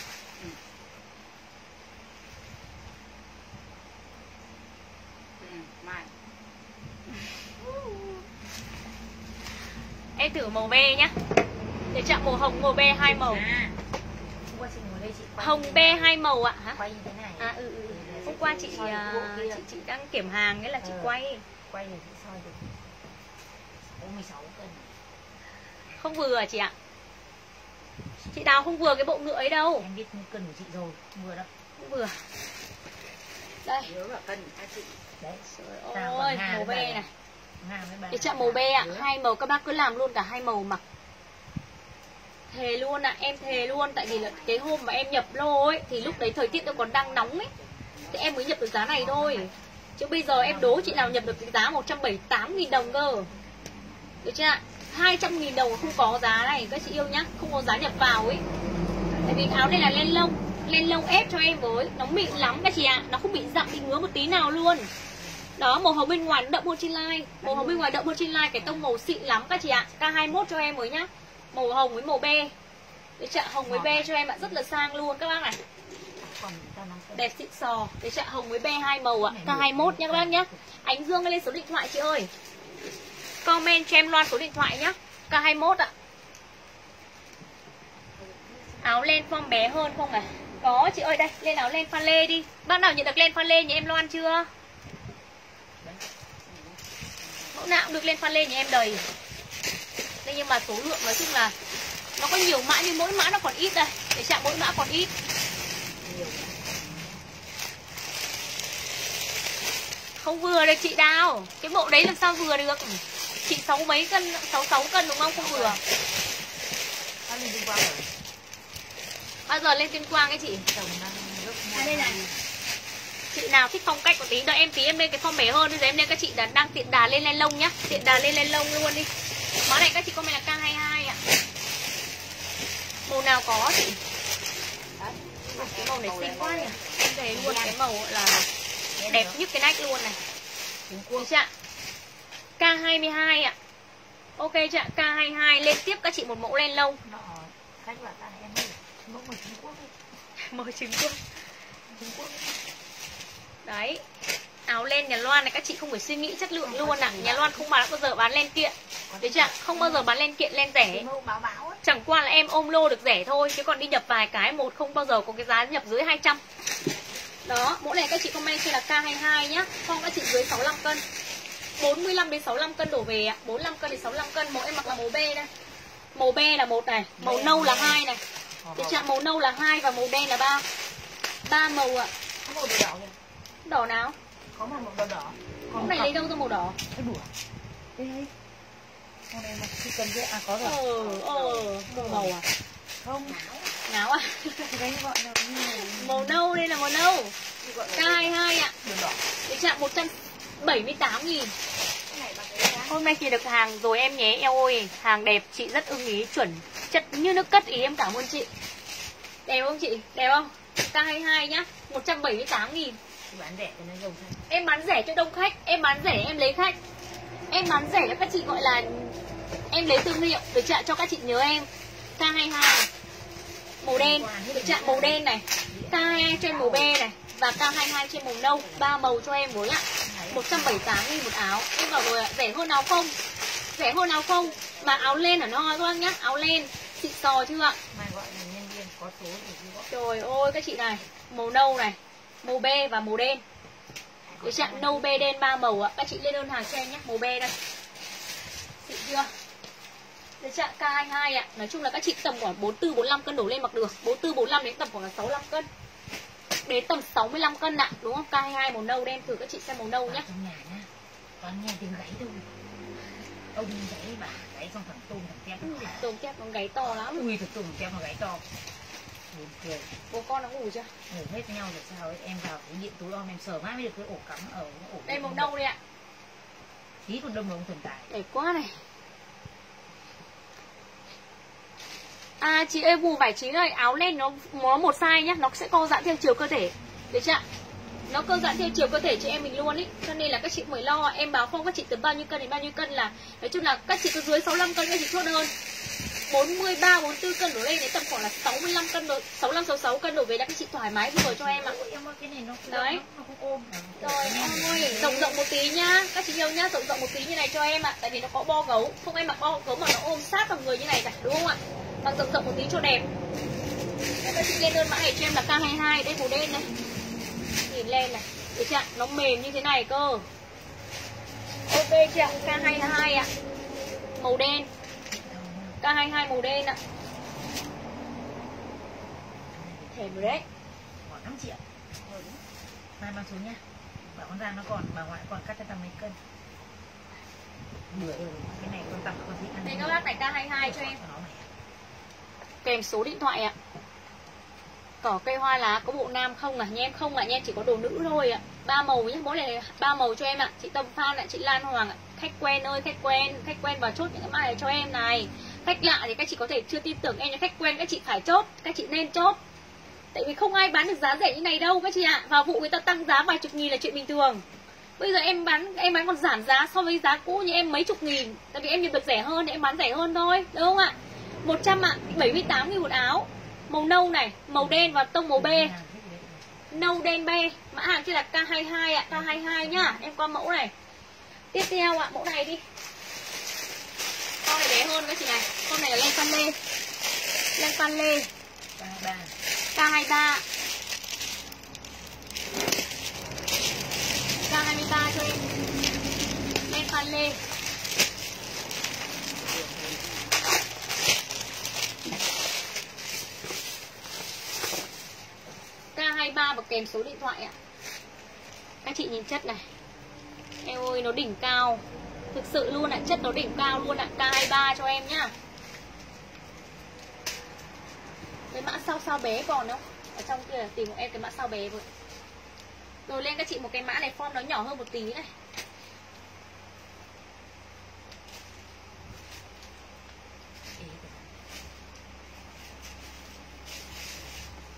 Mai. Em thử màu B nhá. Để chạm màu hồng màu B hai màu. À. Hồng như B thế này. hai màu ạ hả? Quay như thế này. À ừ, ừ. Là Hôm qua chị à, chị chị đang kiểm hàng ấy là chị Ừ. quay. Quay thì chị soi được. 66 cân. Không vừa chị ạ. Chị Đào không vừa cái bộ ngựa ấy đâu. Em biết cân của chị rồi. Vừa đó Không vừa. Đây nhớ vào cân các chị đấy Trời ơi, màu be này. Cái chạm màu be ạ, hai màu các bác cứ làm luôn cả hai màu mặc. Thề luôn ạ, em thề luôn Tại vì là cái hôm mà em nhập lô ấy Thì lúc đấy thời tiết nó còn đang nóng ấy. Thì em mới nhập được giá này thôi. Chứ bây giờ em đố chị nào nhập được cái giá 178.000 đồng cơ. Được chưa ạ? 200.000 đồng không có giá này Các chị yêu nhá, không có giá nhập vào ấy. Tại vì áo này là len lông Len lông ép cho em với. Nó mịn lắm các chị ạ Nó không bị dặm bị ngứa một tí nào luôn đó, màu hồng bên ngoài nó đậm hơn trên line màu hồng bên ngoài đậm hơn trên line cái tông màu xịn lắm các chị ạ. K21 cho em mới nhá. Màu hồng với màu be. Đấy chạ hồng với be cho em ạ, rất là sang luôn các bác này. Đẹp xịn sò. Đấy chạ hồng với be hai màu ạ. K21 nhá các bác nhá. Ánh dương lên số điện thoại chị ơi. Comment cho em loan số điện thoại nhá. K21 ạ. Áo len form bé hơn không à? Có chị ơi, đây, lên áo len pha lê đi. Bác nào nhận được len pha lê nhà em loan chưa? Mẫu nào cũng được lên pha lê nhà em đầy. Đây nhưng mà số lượng nói chung là nó có nhiều mã nhưng mỗi mã nó còn ít đây. Để chạm mỗi mã còn ít. Không vừa được chị đào cái bộ đấy làm sao vừa được? Chị sáu mấy cân sáu sáu cân đúng không? Không vừa. Bao giờ lên tuyên quang ấy chị? À, đây này. Chị nào thích phong cách một tí. Đợi em tí em lên cái form bé hơn bây giờ em lên các chị đã đang tiện đà lên len lông nhá. Tiện đà lên len lông luôn đi. Món này các chị comment là k22 ạ. Màu nào có chị? Đấy, cái màu này xinh quá nhỉ. Em luôn. Cái màu là đẹp nhất cái nách luôn này. Trung Được Quốc chưa ạ? K22 ạ. Ok chưa ạ? K22 lên tiếp các chị một mẫu len lông. Khách bảo ta em ơi mẫu Trung Quốc. Mời trứng quân Trung Quốc Đấy. Áo len nhà Loan này các chị không phải suy nghĩ chất lượng luôn ạ Nhà Loan không bao giờ bán len kiện. Đấy chưa? Không bao giờ bán len kiện len rẻ. Chẳng qua là em ôm lô được rẻ thôi Chứ còn đi nhập vài cái một không bao giờ có cái giá nhập dưới 200 Đó, mẫu này các chị comment trên là K22 nhá. Phong các chị dưới 65 cân. 45 đến 65 cân đổ về ạ. 45 cân đến 65 cân. Mỗi em mặc là màu B đây. Màu B là một này Màu nâu là hai này. Cái chạm màu nâu là hai và màu đen là ba. Ba màu ạ. màu đỏ Đỏ nào? Có màu màu đỏ đỏ. Mẫu này lấy đâu ra màu đỏ? Cái đùa. Đây đây màu này mà khi cần cái à có rồi. Ờ, ờ, màu màu à không. Ngáo à cái đấy gọi là Màu nâu đây là màu nâu. Như gọi là K22 ạ. Đường đỏ. Cái chạm 178 nghìn. Cái này bằng cái giá. Hôm nay chị được hàng rồi em nhé. Eo ơi Hàng đẹp. Chị rất ưng ý chuẩn. Chất như nước cất ý em cảm ơn chị. Đẹp không chị? Đẹp không? K22 nhá. 178 nghìn Chị bán rẻ cho nó dầu thôi. Em bán rẻ cho đông khách Em bán rẻ em lấy khách. Em bán rẻ cho các chị gọi là Em lấy thương hiệu Được chạm cho các chị nhớ em. K22 Màu đen Được chạm màu đen này. K22 trên màu be này Và K22 trên màu nâu ba màu cho em với ạ. 178 nghìn một áo. Em bảo rồi ạ, rẻ hơn áo không Rẻ hơn áo không Mà áo len ở nó các bác nhá Áo len. Xịn sò chưa ạ? Mai gọi là nhân viên có số thì chị gọi. Trời ơi các chị này Màu nâu này Màu be và màu đen. Cái chạm nâu be đen ba màu ạ. Các chị lên đơn hàng cho em nhé Màu be đây. Xịn chưa? Cái chạm K22 ạ. Nói chung là các chị tầm khoảng 44-45 cân đổ lên mặc được. 44-45 đến tầm khoảng là 65 cân. Đến tầm 65 cân ạ Đúng không? K22 màu nâu đen Thử các chị xem màu nâu nhá. Toàn nghe tiếng gáy thôi. Ông gáy bà gáy xong thằng tôm thằng tép Tôm kép nó gáy to lắm. Ui thực tôm thằng tép nó gáy to buồn cười Bố con nó ngủ chưa? Ngủ hết với nhau rồi sao ấy? Em vào cái điện túi om em sờ mãi mới được cái ổ cắm ở cái ổ Đây màu nâu đây ạ. Tí còn đông ông thần tài. Đẹp quá này. À chị ơi bù vải chính ơi Áo len nó nó một size nhá Nó sẽ co giãn theo chiều cơ thể. Được chưa ạ? Nó cơ giãn theo chiều cơ thể chị em mình luôn ý. Cho nên là các chị không phải lo Em báo phong các chị từ bao nhiêu cân đến bao nhiêu cân là Nói chung là các chị cứ dưới 65 cân các chị chốt đơn 43, 44 cân đổ lên đến tầm khoảng là 65 cân đổ, 65, 66 cân đổ về là các chị thoải mái vừa cho em ạ. Ôi, em ơi cái này nó Đấy. nó không ôm Rồi ôi, rộng rộng một tí nhá. Các chị yêu nhá, rộng rộng một tí như này cho em ạ Tại vì nó có bo gấu. Không em mặc bo gấu mà nó ôm sát vào người như này cả Đúng không ạ? Mặc rộng rộng một tí cho đẹp. Đấy, Các chị lên đơn mã này cho em là K22 Đây màu đen này. Nhìn lên này. Được chưa ạ? Nó mềm như thế này cơ. Ok chị ạ? K22 ạ. Màu đen K22 màu đen ạ thèm đấy khoảng 5 triệu. Mai mang xuống nha. Bảo con Giang nó còn bà ngoại còn cắt cho tầm mấy cân. Cái này con tập con thích ăn đây các bác này K22 cho em. Kèm số điện thoại ạ. Cỏ cây hoa lá có bộ nam không à? Nha em không ạ? Nha em chỉ có đồ nữ thôi ạ. Ba màu nhé mỗi này ba màu cho em ạ. Chị Tâm Phan ạ chị Lan Hoàng ạ. Khách quen ơi khách quen khách quen vào chốt những cái mã này cho em này khách lạ thì các chị có thể chưa tin tưởng em, nhưng khách quen các chị phải chốt, các chị nên chốt. Tại vì không ai bán được giá rẻ như này đâu các chị ạ. Vào vụ người ta tăng giá vài chục nghìn là chuyện bình thường. Bây giờ em bán em bán còn giảm giá so với giá cũ như em mấy chục nghìn. Tại vì em nhận được rẻ hơn thì em bán rẻ hơn thôi đúng không ạ? 100 ạ 78 nghìn một áo. Màu nâu này, màu đen và tông màu be nâu đen be mã hàng kia là K22 ạ K22 nhá. Em qua mẫu này. Tiếp theo ạ, mẫu này đi con này bé hơn các chị này. Con này là len phan lê. Len phan lê. K23 K23 K23 cho em len phan lê. K23 và kèm số điện thoại ạ. Các chị nhìn chất này. Em ơi, nó đỉnh cao. Thực sự luôn ạ, chất nó đỉnh cao luôn ạ. K23 cho em nhá. Cái mã sau sao bé còn không? Ở trong kia tìm của em cái mã sao bé vừa. Rồi lên các chị một cái mã này form nó nhỏ hơn một tí này.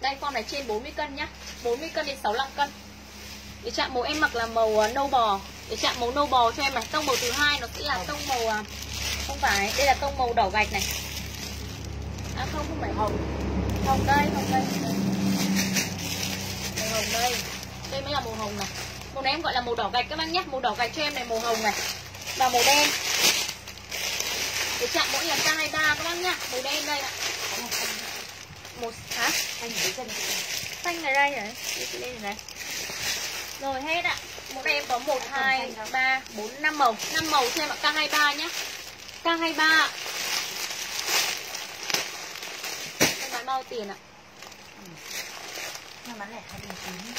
Đây form này trên 40 cân nhá. 40 cân đến 65 cân. Để chạm màu em mặc là màu à, nâu bò. Để chạm màu nâu bò cho em này Tông màu thứ hai nó sẽ là tông màu à, Không phải, đây là tông màu đỏ gạch này. À không, không phải hồng. Hồng đây, hồng đây. Màu hồng đây. Đây mới là màu hồng này. Màu này em gọi là màu đỏ gạch các bác nhé. Màu đỏ gạch cho em này màu hồng này. Và màu đen. Để chạm mỗi là K23 các bác nhá Màu đen đây ạ. Một hả? Xanh ở đây rồi chị lên rồi này rồi hết ạ. Một em có một hai ba bốn năm màu. Năm màu cho em ạ k 23 nhá. K 23 em bán bao tiền ạ? Em bán lẻ 209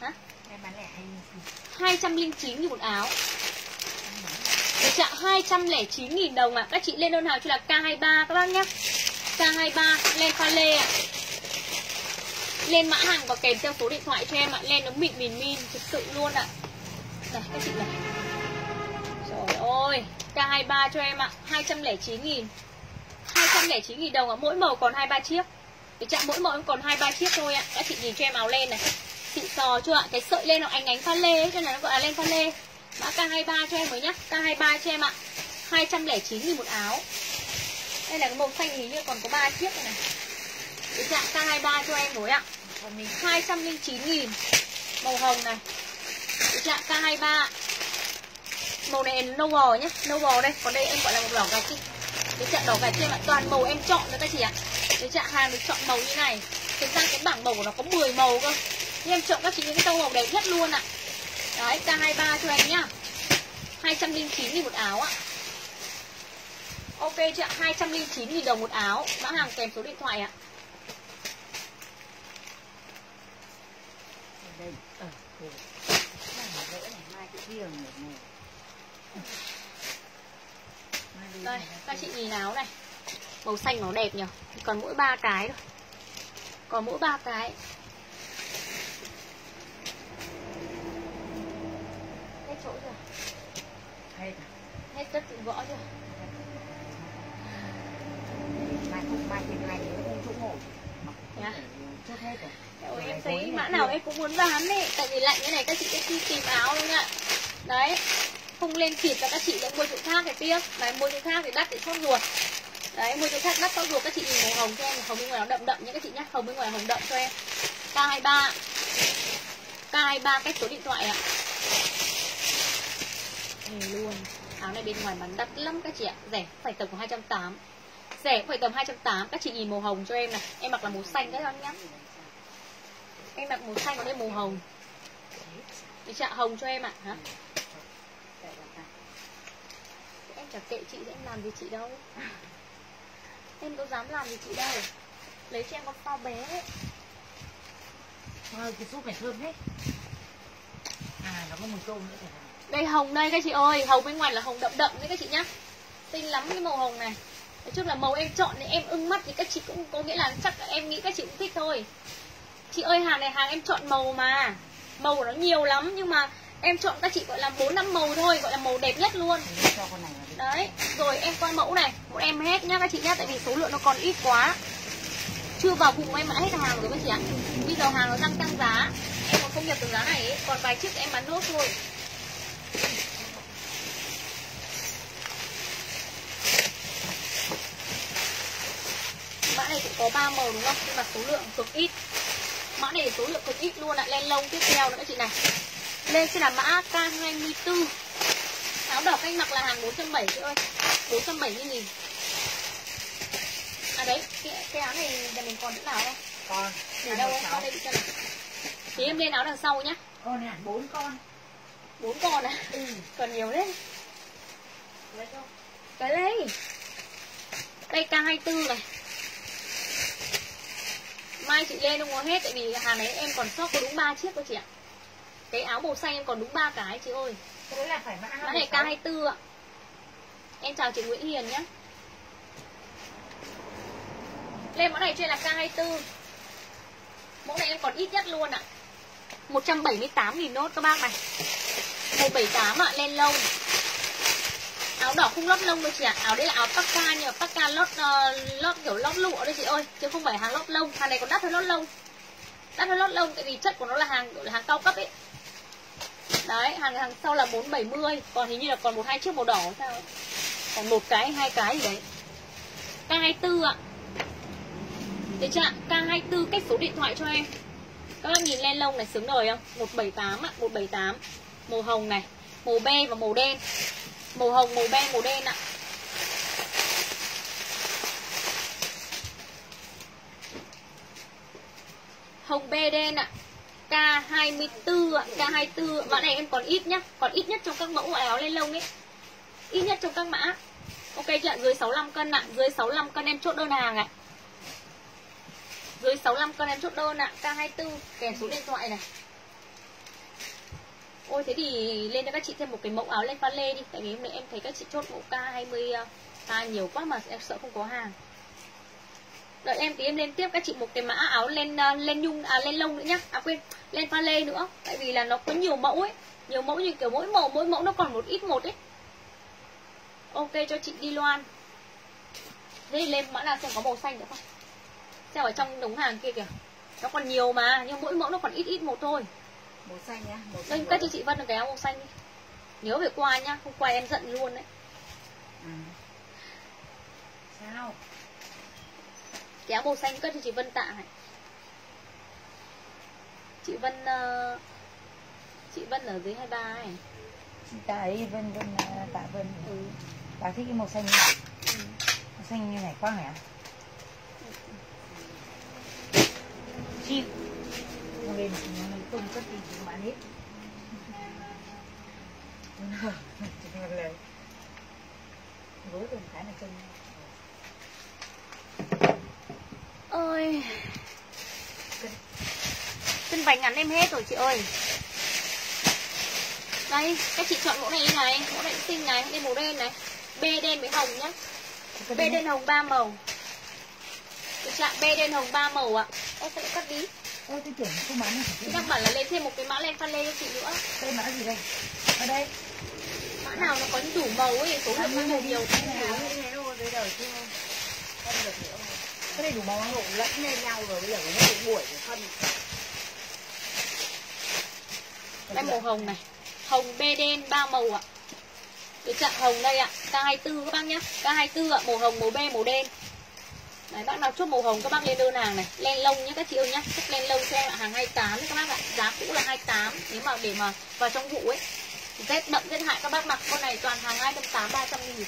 hả? Em bán lẻ 209 209 nghìn một áo. Để chạm 209 nghìn đồng ạ. Các chị lên đơn hàng cho là K23 các bác nhá. K23 lên pha lê ạ lên mã hàng và kèm theo số điện thoại cho em ạ. Lên nó mịn mịn min thực sự luôn ạ. Này các chị này Trời ơi K23 cho em ạ. 209 nghìn. 209 nghìn đồng ạ. Mỗi màu còn 23 chiếc. Cái chạm mỗi màu em còn 23 chiếc thôi ạ. Các chị nhìn cho em áo len này. Chị sò chưa ạ? Cái sợi len nó ánh ánh pha lê ấy, cho nên nó gọi là len pha lê. Mã K23 cho em mới nhá. K23 cho em ạ. 209 nghìn một áo. Đây là cái màu xanh hình như còn có 3 chiếc này cái dạng K23 cho em mới ạ. Mình 209 nghìn. Màu hồng này. Cái dạng K23 màu này nâu bò nhá. Nâu bò đây. Còn đây em gọi là màu đỏ gạch đi. Cái dạng đỏ gạch cho em ạ toàn màu em chọn nữa các chị ạ. Cái dạng hàng được chọn màu như này. Thực ra cái bảng màu của nó có 10 màu cơ. Nhưng em chọn các chị những cái tông màu đẹp nhất luôn ạ. Đấy K23 cho em nhá. 209 nghìn một áo ạ. Ok chị ạ. 209 nghìn đồng một áo. Mã hàng kèm số điện thoại ạ Ở đây. Ờ. ừ. Này mà vỡ kia người này. Đây các chị nhìn áo này Màu xanh nó đẹp nhỉ Còn mỗi ba cái thôi Còn mỗi ba cái Hết chỗ chưa Hay là Hết tất tự võ chưa mai không mai thì hai đứa không chỗ ngồi. Mặc Dạ. Chút hết rồi. Em thấy mã nào em cũng muốn bán ấy. Tại vì lạnh như này các chị sẽ đi tìm áo luôn ạ. Đấy Không lên kịp là các chị lại mua chỗ khác thì tiếc. Đấy mua chỗ khác thì đắt thì sốt ruột. Đấy mua chỗ khác đắt sốt ruột các chị nhìn màu hồng cho em. Hồng bên ngoài nó đậm đậm nhé các chị nhé Hồng bên ngoài hồng đậm cho em. K23 K23 cách số điện thoại ạ. Này luôn. Áo này bên ngoài bán đắt lắm các chị ạ. Rẻ phải tầm của 280 Rẻ phải tầm 280 Các chị nhìn màu hồng cho em này Em mặc là màu xanh các con nhá Em mặc màu xanh còn đây màu hồng. Thì chạ hồng cho em ạ. Hả? em chả kệ chị em làm gì chị đâu. Em có dám làm gì chị đâu. Lấy cho em con phao bé. Ấy. Ôi, cái súp này thơm thế. À nó có mùi tôm nữa đây hồng đây các chị ơi. Hồng bên ngoài là hồng đậm đậm đấy các chị nhá. Xinh lắm cái màu hồng này. Nói chung là màu em chọn thì em ưng mắt thì các chị cũng có nghĩa là chắc em nghĩ các chị cũng thích thôi chị ơi hàng này hàng em chọn màu mà. Màu của nó nhiều lắm nhưng mà em chọn các chị gọi là bốn năm màu thôi gọi là màu đẹp nhất luôn. Đấy rồi em qua mẫu này. Một em hết nhá các chị nhá tại vì số lượng nó còn ít quá. Chưa vào vùng em đã hết hàng rồi các chị ạ. Bây giờ hàng nó đang tăng giá. Em còn không nhập được giá này ấy. còn vài chiếc em bán nốt thôi. Mã này cũng có ba màu đúng không? Nhưng mà số lượng cực ít mã này số lượng cực ít luôn ạ len lông tiếp theo nữa các chị này. Lên sẽ là mã K24 áo đỏ canh mặc là hàng 470 chị ơi 470 nghìn. À đấy cái, cái áo này nhà mình còn chỗ nào không? Con để đâu không? Con đây nào. Thì em lên áo đằng sau nhá. Con này bốn con. Bốn con à? Ừ. Còn nhiều đấy. Lấy không cái đây đây K24 này mai chị lên không có hết tại vì hàng này em còn sót có đúng 3 chiếc thôi chị ạ. Cái áo màu xanh em còn đúng ba cái chị ơi. Cái đấy là phải mã Mã này K24 ạ. Em chào chị Nguyễn Hiền nhé. Lên mẫu này trên là K24 Mẫu này em còn ít nhất luôn ạ. 178.000 nốt các bác này. 178 ạ, lên lông Áo đỏ không lót lông đâu chị ạ. Áo đây là áo paca nhưng mà Pacca lót, uh, ờ, lót kiểu lót lụa đấy chị ơi Chứ không phải hàng lót lông. Hàng này còn đắt hơn lót lông. Đắt hơn lót lông tại vì chất của nó là hàng là hàng cao cấp ấy. Đấy, hàng hàng sau là 470 Còn hình như là còn một hai chiếc màu đỏ sao ấy. Còn một cái, hai cái gì đấy. K24 ạ. Được chưa ạ? K24 cách số điện thoại cho em. Các bác nhìn len lông này sướng đời không? 178 ạ, 178 Màu hồng này, màu be và màu đen. Màu hồng, màu be, màu đen ạ. Hồng be đen ạ. K24 ạ, K24 Mã này em còn ít nhá, còn ít nhất trong các mẫu áo lên lông ấy. Ít nhất trong các mã. Ok chưa ạ, dưới 65 cân ạ, dưới 65 cân em chốt đơn hàng ạ. Dưới 65 cân em chốt đơn ạ, K24 kèm số điện thoại này. Ôi thế thì lên cho các chị thêm một cái mẫu áo len pha lê đi Tại vì hôm nay em thấy các chị chốt mẫu K20 à, K nhiều quá mà em sợ không có hàng Đợi em tí em lên tiếp các chị một cái mã áo len uh, nhung à len lông nữa nhá. À quên, len pha lê nữa. Tại vì là nó có nhiều mẫu ấy. Nhiều mẫu như kiểu mỗi mẫu mỗi mẫu nó còn một ít một ấy. Ok cho chị đi loan. Thế thì lên mã nào xem có màu xanh nữa không? Xem ở trong đống hàng kia kìa. Nó còn nhiều mà, nhưng mỗi mẫu nó còn ít ít một thôi màu xanh nhá màu Đây xanh cho chị Vân được cái áo màu xanh đi. Nhớ về qua nhá, hôm qua em giận luôn đấy. ừ. sao Cái áo màu xanh cất cho chị Vân tạ này. Chị Vân uh, chị Vân ở dưới 23 ấy. chị ta ấy vân vân à, tạ vân Ừ. bà thích cái màu xanh này ừ. màu xanh như này quá hả chịu nó lên mình không tung cất đi thì bán hết Chỉ một lời gối còn cái là chân ơi chân vành ngắn em hết rồi chị ơi. Đây, các chị chọn mẫu này này, mẫu này xinh này đây màu đen này. B đen với hồng nhá. B đen hồng ba màu. Được b đen hồng ba màu ạ. Em sẽ cắt đi ôi tôi tưởng không bán này đang bảo là lên thêm một cái mã len pha lê cho chị nữa đây mã gì đây ở đây mã nào nó có đủ màu ấy số lượng mã nhiều nhiều cái này cái đâu đấy đời chứ không được nữa cái này đủ màu không lẫn lên nhau rồi bây giờ nó đủ buổi để phân đây màu hồng này hồng b đen ba màu ạ Được chưa? hồng đây ạ K24 các bác nhá K24 ạ màu hồng màu be màu đen Đấy, bác nào chốt màu hồng các bác lên đơn hàng này. Len lông nhé các chị ơi nhá Chắc len lông cho em hàng 28 đấy các bác ạ. Giá cũ là 28 Nếu mà để mà vào trong vụ ấy Rét đậm rét hại các bác mặc. Con này toàn hàng 280 300 nghìn.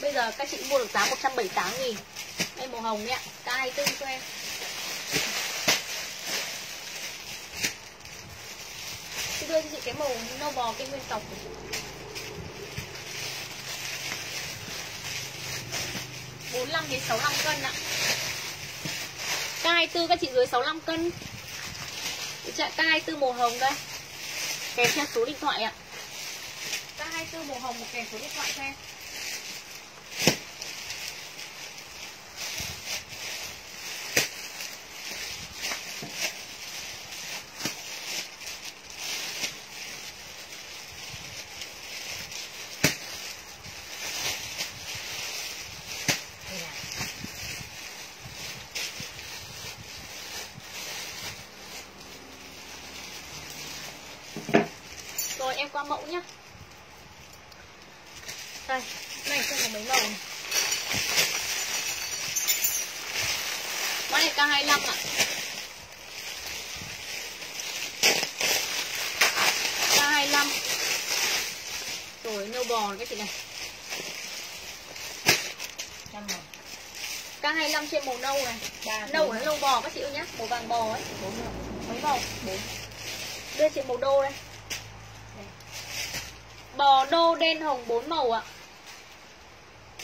Bây giờ các chị mua được giá 178 nghìn. Đây màu hồng đấy ạ K24 cho em? Chị đưa cho chị cái màu nâu bò cái nguyên tộc 45 đến 65 cân ạ. K24 các chị dưới 65 cân. Chị chạy K24 màu hồng đây. Kèm theo số điện thoại ạ. K24 màu hồng một kèm số điện thoại cho em. Em qua mẫu nhá. Đây, này xem có mấy màu này Mã này K25 ạ. K25 Rồi nâu bò này các chị này. Màu K25 trên màu nâu này. Nâu nó nâu bò các chị ơi nhá Màu vàng bò ấy. Mấy màu bốn. Đưa chị màu đô đây Bò đô đen hồng 4 màu ạ.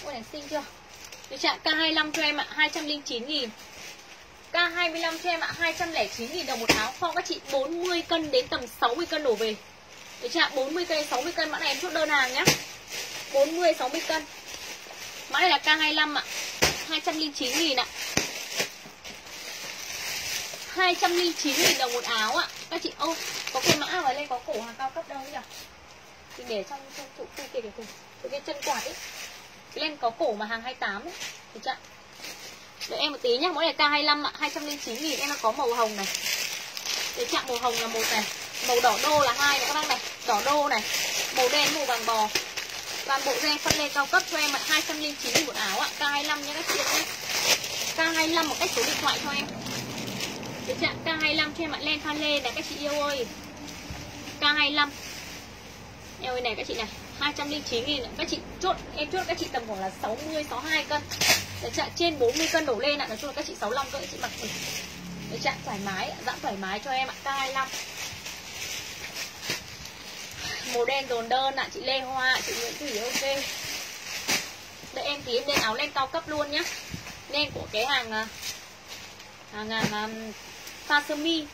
Ôi này xinh chưa? Được chạm K25 cho em ạ 209 nghìn. K25 cho em ạ 209 nghìn đồng một áo. Phong các chị 40 cân đến tầm 60 cân đổ về. Được chạm 40 cân 60 cân. Mã này em chốt đơn hàng nhá. 40 60 cân. Mã này là K25 ạ 209 nghìn ạ. 209 nghìn đồng một áo ạ. Các chị, ô, có cái mã vào đây có cổ hàng cao cấp đâu nhỉ? Chị để trong trong chỗ kia kìa kìa. Chỗ Cái chân quạt ấy. Cái lên có cổ mà hàng 28 ấy. Được chưa Đợi em một tí nhá, Mỗi này K25 ạ. 209 nghìn, em nó có màu hồng này. Để chạm màu hồng là một này. Màu đỏ đô là hai này các bác này. Đỏ đô này. Màu đen, màu vàng bò. Toàn bộ ren phân lê cao cấp cho em ạ. 209 nghìn một áo ạ. K25 nhá các chị ơi K25 một cách số điện thoại cho em. Cái trạng K25 cho em ạ. Len pha lê này, các chị yêu ơi. K25 Eo này các chị này 209 nghìn Các chị chốt Em chốt các chị tầm khoảng là 60 62 cân. Để trạng trên 40 cân đổ lên ạ. Nói chung là các chị 65 cân các chị mặc Để trạng thoải mái Giãn thoải mái cho em ạ. K25 Màu đen dồn đơn ạ. Chị Lê Hoa Chị Nguyễn Thủy ok. Đợi em tí em lên áo len cao cấp luôn nhá. Len của cái hàng à, hàng hàng um, pha sơ mi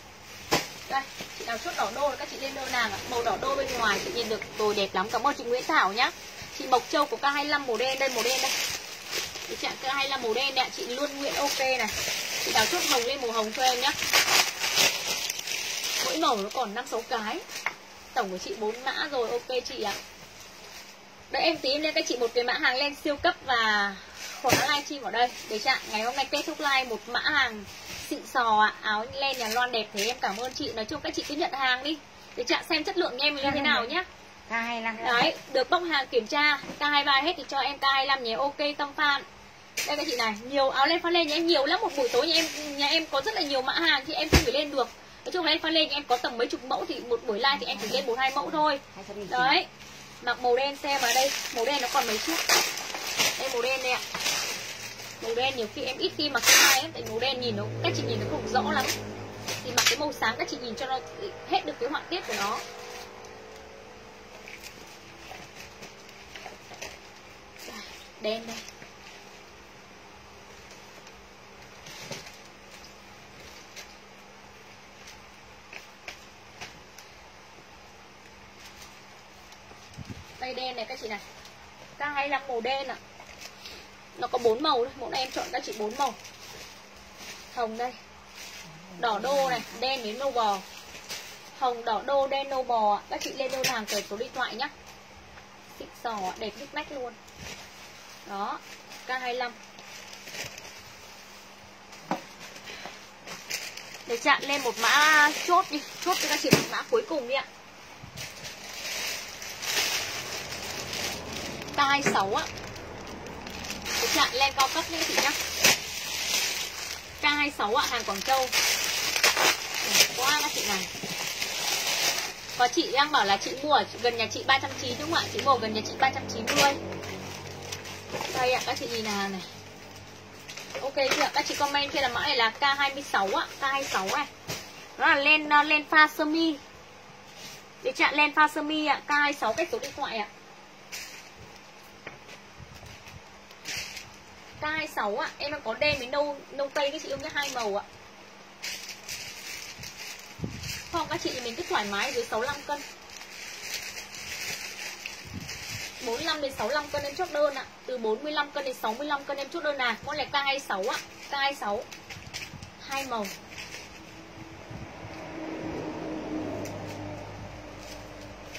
đây. Chị nào chốt đỏ đô là các chị lên đơn hàng ạ. Màu đỏ đô bên ngoài, chị nhìn được rồi đẹp lắm. Cảm ơn chị Nguyễn Thảo nhá. Chị Mộc Châu của K25 màu đen đây, màu đen đây. Chị chạm K25 màu đen đấy chị luôn Nguyễn ok này. Chị nào chốt hồng lên màu hồng cho em nhá. Mỗi màu nó còn năm sáu cái. Tổng của chị bốn mã rồi, ok chị ạ. Đợi em tí em lên các chị một cái mã hàng lên siêu cấp và khóa livestream ở đây. Để chạm, ngày hôm nay kết thúc live một mã hàng xịn sò ạ. Áo len nhà loan đẹp thế, em cảm ơn chị. Nói chung các chị cứ nhận hàng đi. Để chạm xem chất lượng em như thế nào nhá. K25 đấy, được bóc hàng kiểm tra K23 hết thì cho em K25 nhé. Ok, tâm Phan. Đây các chị này, nhiều áo len pha lên nhà em nhiều lắm một buổi tối nhà em nhà em có rất là nhiều mã hàng thì em không gửi lên được. Nói chung là em pha lên nhà em có tầm mấy chục mẫu thì một buổi live thì em chỉ lên một hai mẫu thôi. Đấy. Mặc màu đen xem ở đây. Màu đen nó còn mấy chiếc đây, màu đen đây ạ màu đen nhiều khi em ít khi mặc cái này ấy tại màu đen nhìn nó các chị nhìn nó không rõ lắm. Thì mặc cái màu sáng các chị nhìn cho nó hết được cái họa tiết của nó. Đen đây. Đây đen này các chị này. Đang hay là màu đen ạ nó có bốn màu thôi, mỗi này em chọn các chị bốn màu. Hồng đây. Đỏ đô này, đen đến nâu bò. Hồng, đỏ đô, đen nâu bò các chị lên đơn hàng kèm số điện thoại nhá. Xịn sò đẹp nhức nách luôn. Đó K25 để chặn lên một mã chốt đi. Chốt cho các chị một mã cuối cùng đi ạ. K26 ạ. Để chặn len cao cấp nhé chị nhá. K26 ạ à, hàng Quảng Châu. Ừ, quá các chị này. Có chị đang bảo là chị mua ở gần nhà chị 390 đúng không ạ? Chị mua gần nhà chị 390 Đây ạ, à, các chị nhìn hàng này. Ok chưa? Các chị comment kia là mã này là K26 ạ à, K26 này. Nó là len, uh, len pha sơ mi Để chặn len pha sơ mi ạ K26 cách số điện thoại ạ. K26 ạ. Em đang có đen với nâu nâu tây các chị yêu nhé hai màu ạ. Không, các chị thì mình cứ thoải mái dưới 65 cân. 45 đến 65 cân em chốt đơn ạ. Từ 45 cân đến 65 cân em chốt đơn à. Con này K26 ạ. K26 hai màu.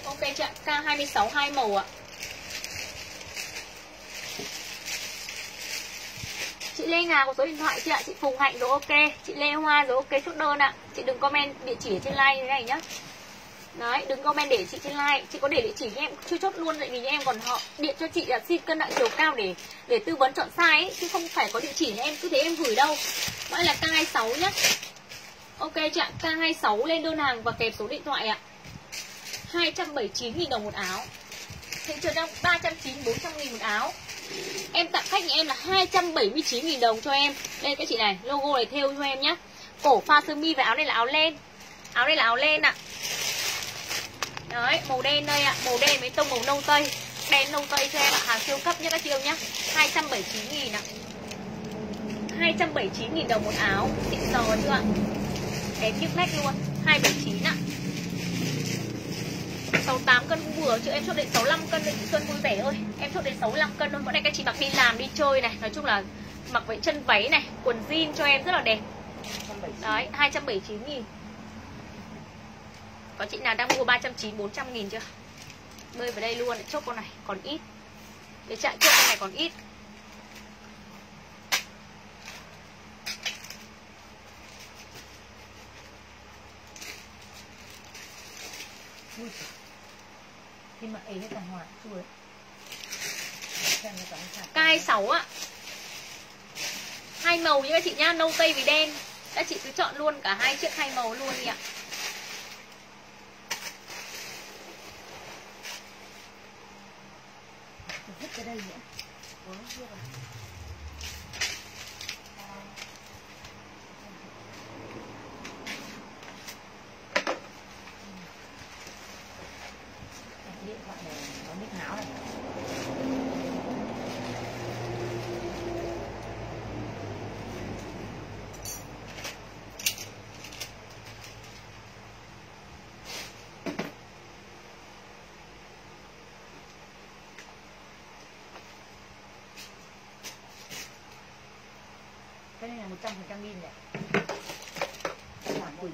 Ok chị ạ. K26 hai màu ạ. Chị Lê Nga có số điện thoại chị ạ? Chị Phùng Hạnh rồi ok. Chị Lê Hoa rồi ok chốt đơn ạ. Chị đừng comment địa chỉ ở trên like như thế này nhá. Đấy, đừng comment để chị trên like. Chị có để địa chỉ cho em chưa chốt luôn Tại vì em còn họ điện cho chị là xin cân nặng chiều cao để để tư vấn chọn size ấy Chứ không phải có địa chỉ em cứ thế em gửi đâu. Mãi là K26 nhá. Ok chị ạ, K26 lên đơn hàng và kèm số điện thoại ạ. 279.000 đồng một áo. Thị trường đang 390 400.000 một áo. Em tặng khách nhà em là 279.000 đồng cho em. Đây các chị này, logo này theo cho em nhá. Cổ pha sơ mi và áo này là áo len. Áo này là áo len ạ. Đấy, màu đen đây ạ. Màu đen với tông màu nâu tây. Đen nâu tây cho em ạ, hàng siêu cấp nhá các chị yêu nhá. 279.000 ạ. 279.000 đồng một áo. Xịn sò chưa ạ? Đẹp kiếp khách luôn. 279 ạ. 68 cân cũng vừa chứ em chốt đến 65 cân thôi chị Xuân vui vẻ thôi. Em chốt đến 65 cân thôi. Bữa nay các chị mặc đi làm, đi chơi này, Nói chung là mặc với chân váy này, Quần jean cho em rất là đẹp. Đấy 279 nghìn. Có chị nào đang mua 390 400 nghìn chưa? Bơi vào đây luôn, chốt con này, Còn ít. Để chạy chốt con này còn ít. Ui giời. Khi mà ấy. Sạch K26 ạ. Hai màu như các chị nhá Nâu tây với đen. Các chị cứ chọn luôn cả hai chiếc hai màu luôn đi ạ. Vứt cái đây nữa Ủa, chưa vào. Cái điện thoại này có nick não này cái này là một trăm phần trăm pin này Hoàng Quỳnh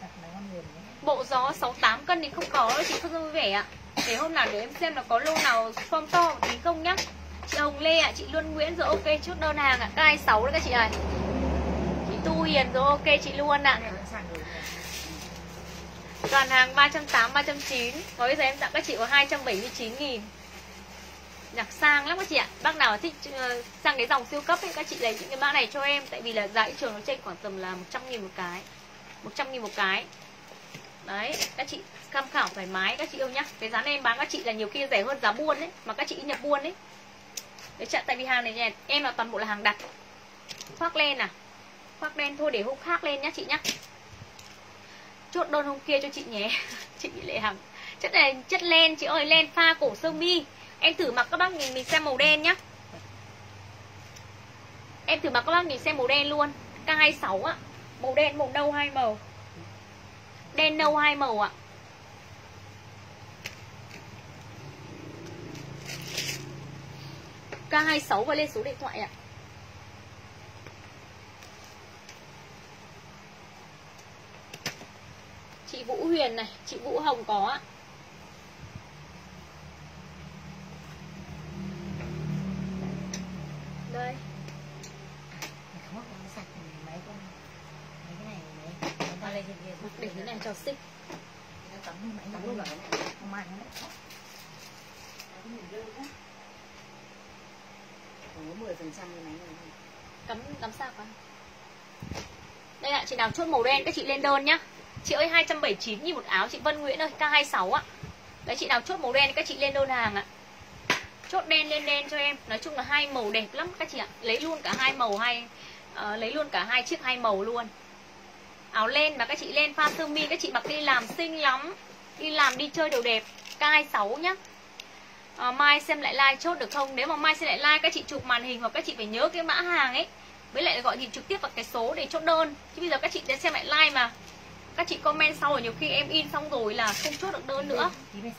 đặt máy ngon liền nhé Bộ gió 68 cân thì không có đâu chị không vui vẻ ạ Để hôm nào để em xem là có lô nào form to một tí không nhá. Chị Hồng Lê ạ, chị Luân Nguyễn rồi ok chốt đơn hàng ạ. K26 đấy các chị này Chị Tu Hiền rồi ok chị Luân ạ. À. Toàn hàng 308, 309 Có bây giờ em tặng các chị có 279 nghìn. Nhạc sang lắm các chị ạ. Bác nào thích ờ, sang cái dòng siêu cấp ấy Các chị lấy những cái mã này cho em. Tại vì là giá thị trường nó trên khoảng tầm là 100 nghìn một cái. 100 nghìn một cái. Đấy, các chị tham khảo thoải mái các chị yêu nhá. Cái giá này em bán các chị là nhiều khi rẻ hơn giá buôn đấy Mà các chị nhập buôn đấy Đấy chặn tại vì hàng này nhà em là toàn bộ là hàng đặt. Khoác len à? Khoác đen thôi để hôm khác lên nhá chị nhá. Chốt đơn hôm kia cho chị nhé. Chị Lệ Hằng Chất này chất len chị ơi len pha cổ sơ mi. Em thử mặc các bác nhìn mình xem màu đen nhá. Em thử mặc các bác nhìn xem màu đen luôn. K26 á, Màu đen màu nâu hai màu. Đen nâu hai màu ạ. K26 và lên số điện thoại ạ. Chị Vũ Huyền này, Chị Vũ Hồng có ạ. Đây Mày không có sạch thì mấy con mấy cái này trên kia Để thế này cho nó tắm luôn tắm luôn rồi không ăn đấy Còn có 10 phần trăm như này này. Cắm cắm sao con? Đây ạ, chị nào chốt màu đen các chị lên đơn nhá. Chị ơi 279 nghìn một áo chị Vân Nguyễn ơi K26 ạ. Đấy chị nào chốt màu đen các chị lên đơn hàng ạ. Chốt đen lên đen cho em. Nói chung là hai màu đẹp lắm các chị ạ. Lấy luôn cả hai màu hay ờ, Lấy luôn cả hai chiếc hai màu luôn Áo len mà các chị lên pha sơ mi Các chị mặc đi làm xinh lắm Đi làm đi chơi đều đẹp. K26 nhá. À, mai xem lại like chốt được không? Nếu mà mai xem lại like các chị chụp màn hình hoặc các chị phải nhớ cái mã hàng ấy. Với lại gọi điện trực tiếp vào cái số để chốt đơn. Chứ bây giờ các chị đã xem lại like mà. Các chị comment sau rồi nhiều khi em in xong rồi là không chốt được đơn nữa. Rồi đây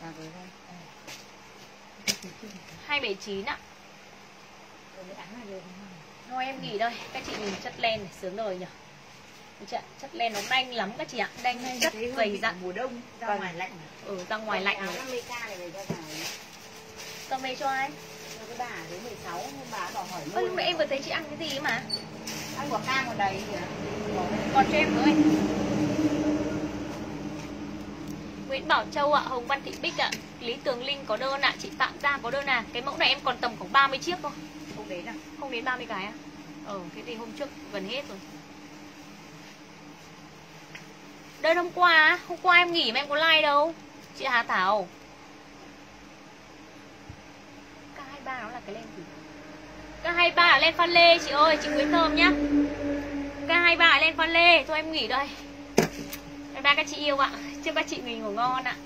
Ờ. 279 ạ Thôi em nghỉ đây Các chị nhìn chất len này sướng đời nhỉ. Thấy chưa? Chất len nó đanh lắm các chị ạ Đanh rất Thấy dày dặn. mùa đông ra Vâng. ngoài lạnh Ừ ra ngoài lạnh rồi. 50 k này về cho. Tao về cho ai? Cho cái bà đến 16 nhưng bà bảo hỏi luôn. nãy em vừa thấy chị ăn cái gì ấy mà? Ăn quả cam còn đầy kìa. Bỏ. Còn cho em với. Nguyễn Bảo Châu ạ, Hồng Văn Thị Bích ạ. Lý Tường Linh có đơn ạ, chị Phạm Gia có đơn à. Cái mẫu này em còn tầm khoảng 30 chiếc thôi. Không đến à không đến 30 cái à? Ờ, thế thì hôm trước gần hết rồi. Đơn hôm qua Hôm qua em nghỉ mà em có like đâu. Chị Hà Thảo. K23 nó là cái len gì? K23 là len phan lê chị ơi Chị Nguyễn Thơm nhá. K23 là len phan lê. Thôi em nghỉ đây. Bye bye các chị yêu ạ. Chúc các chị nghỉ ngủ ngon ạ.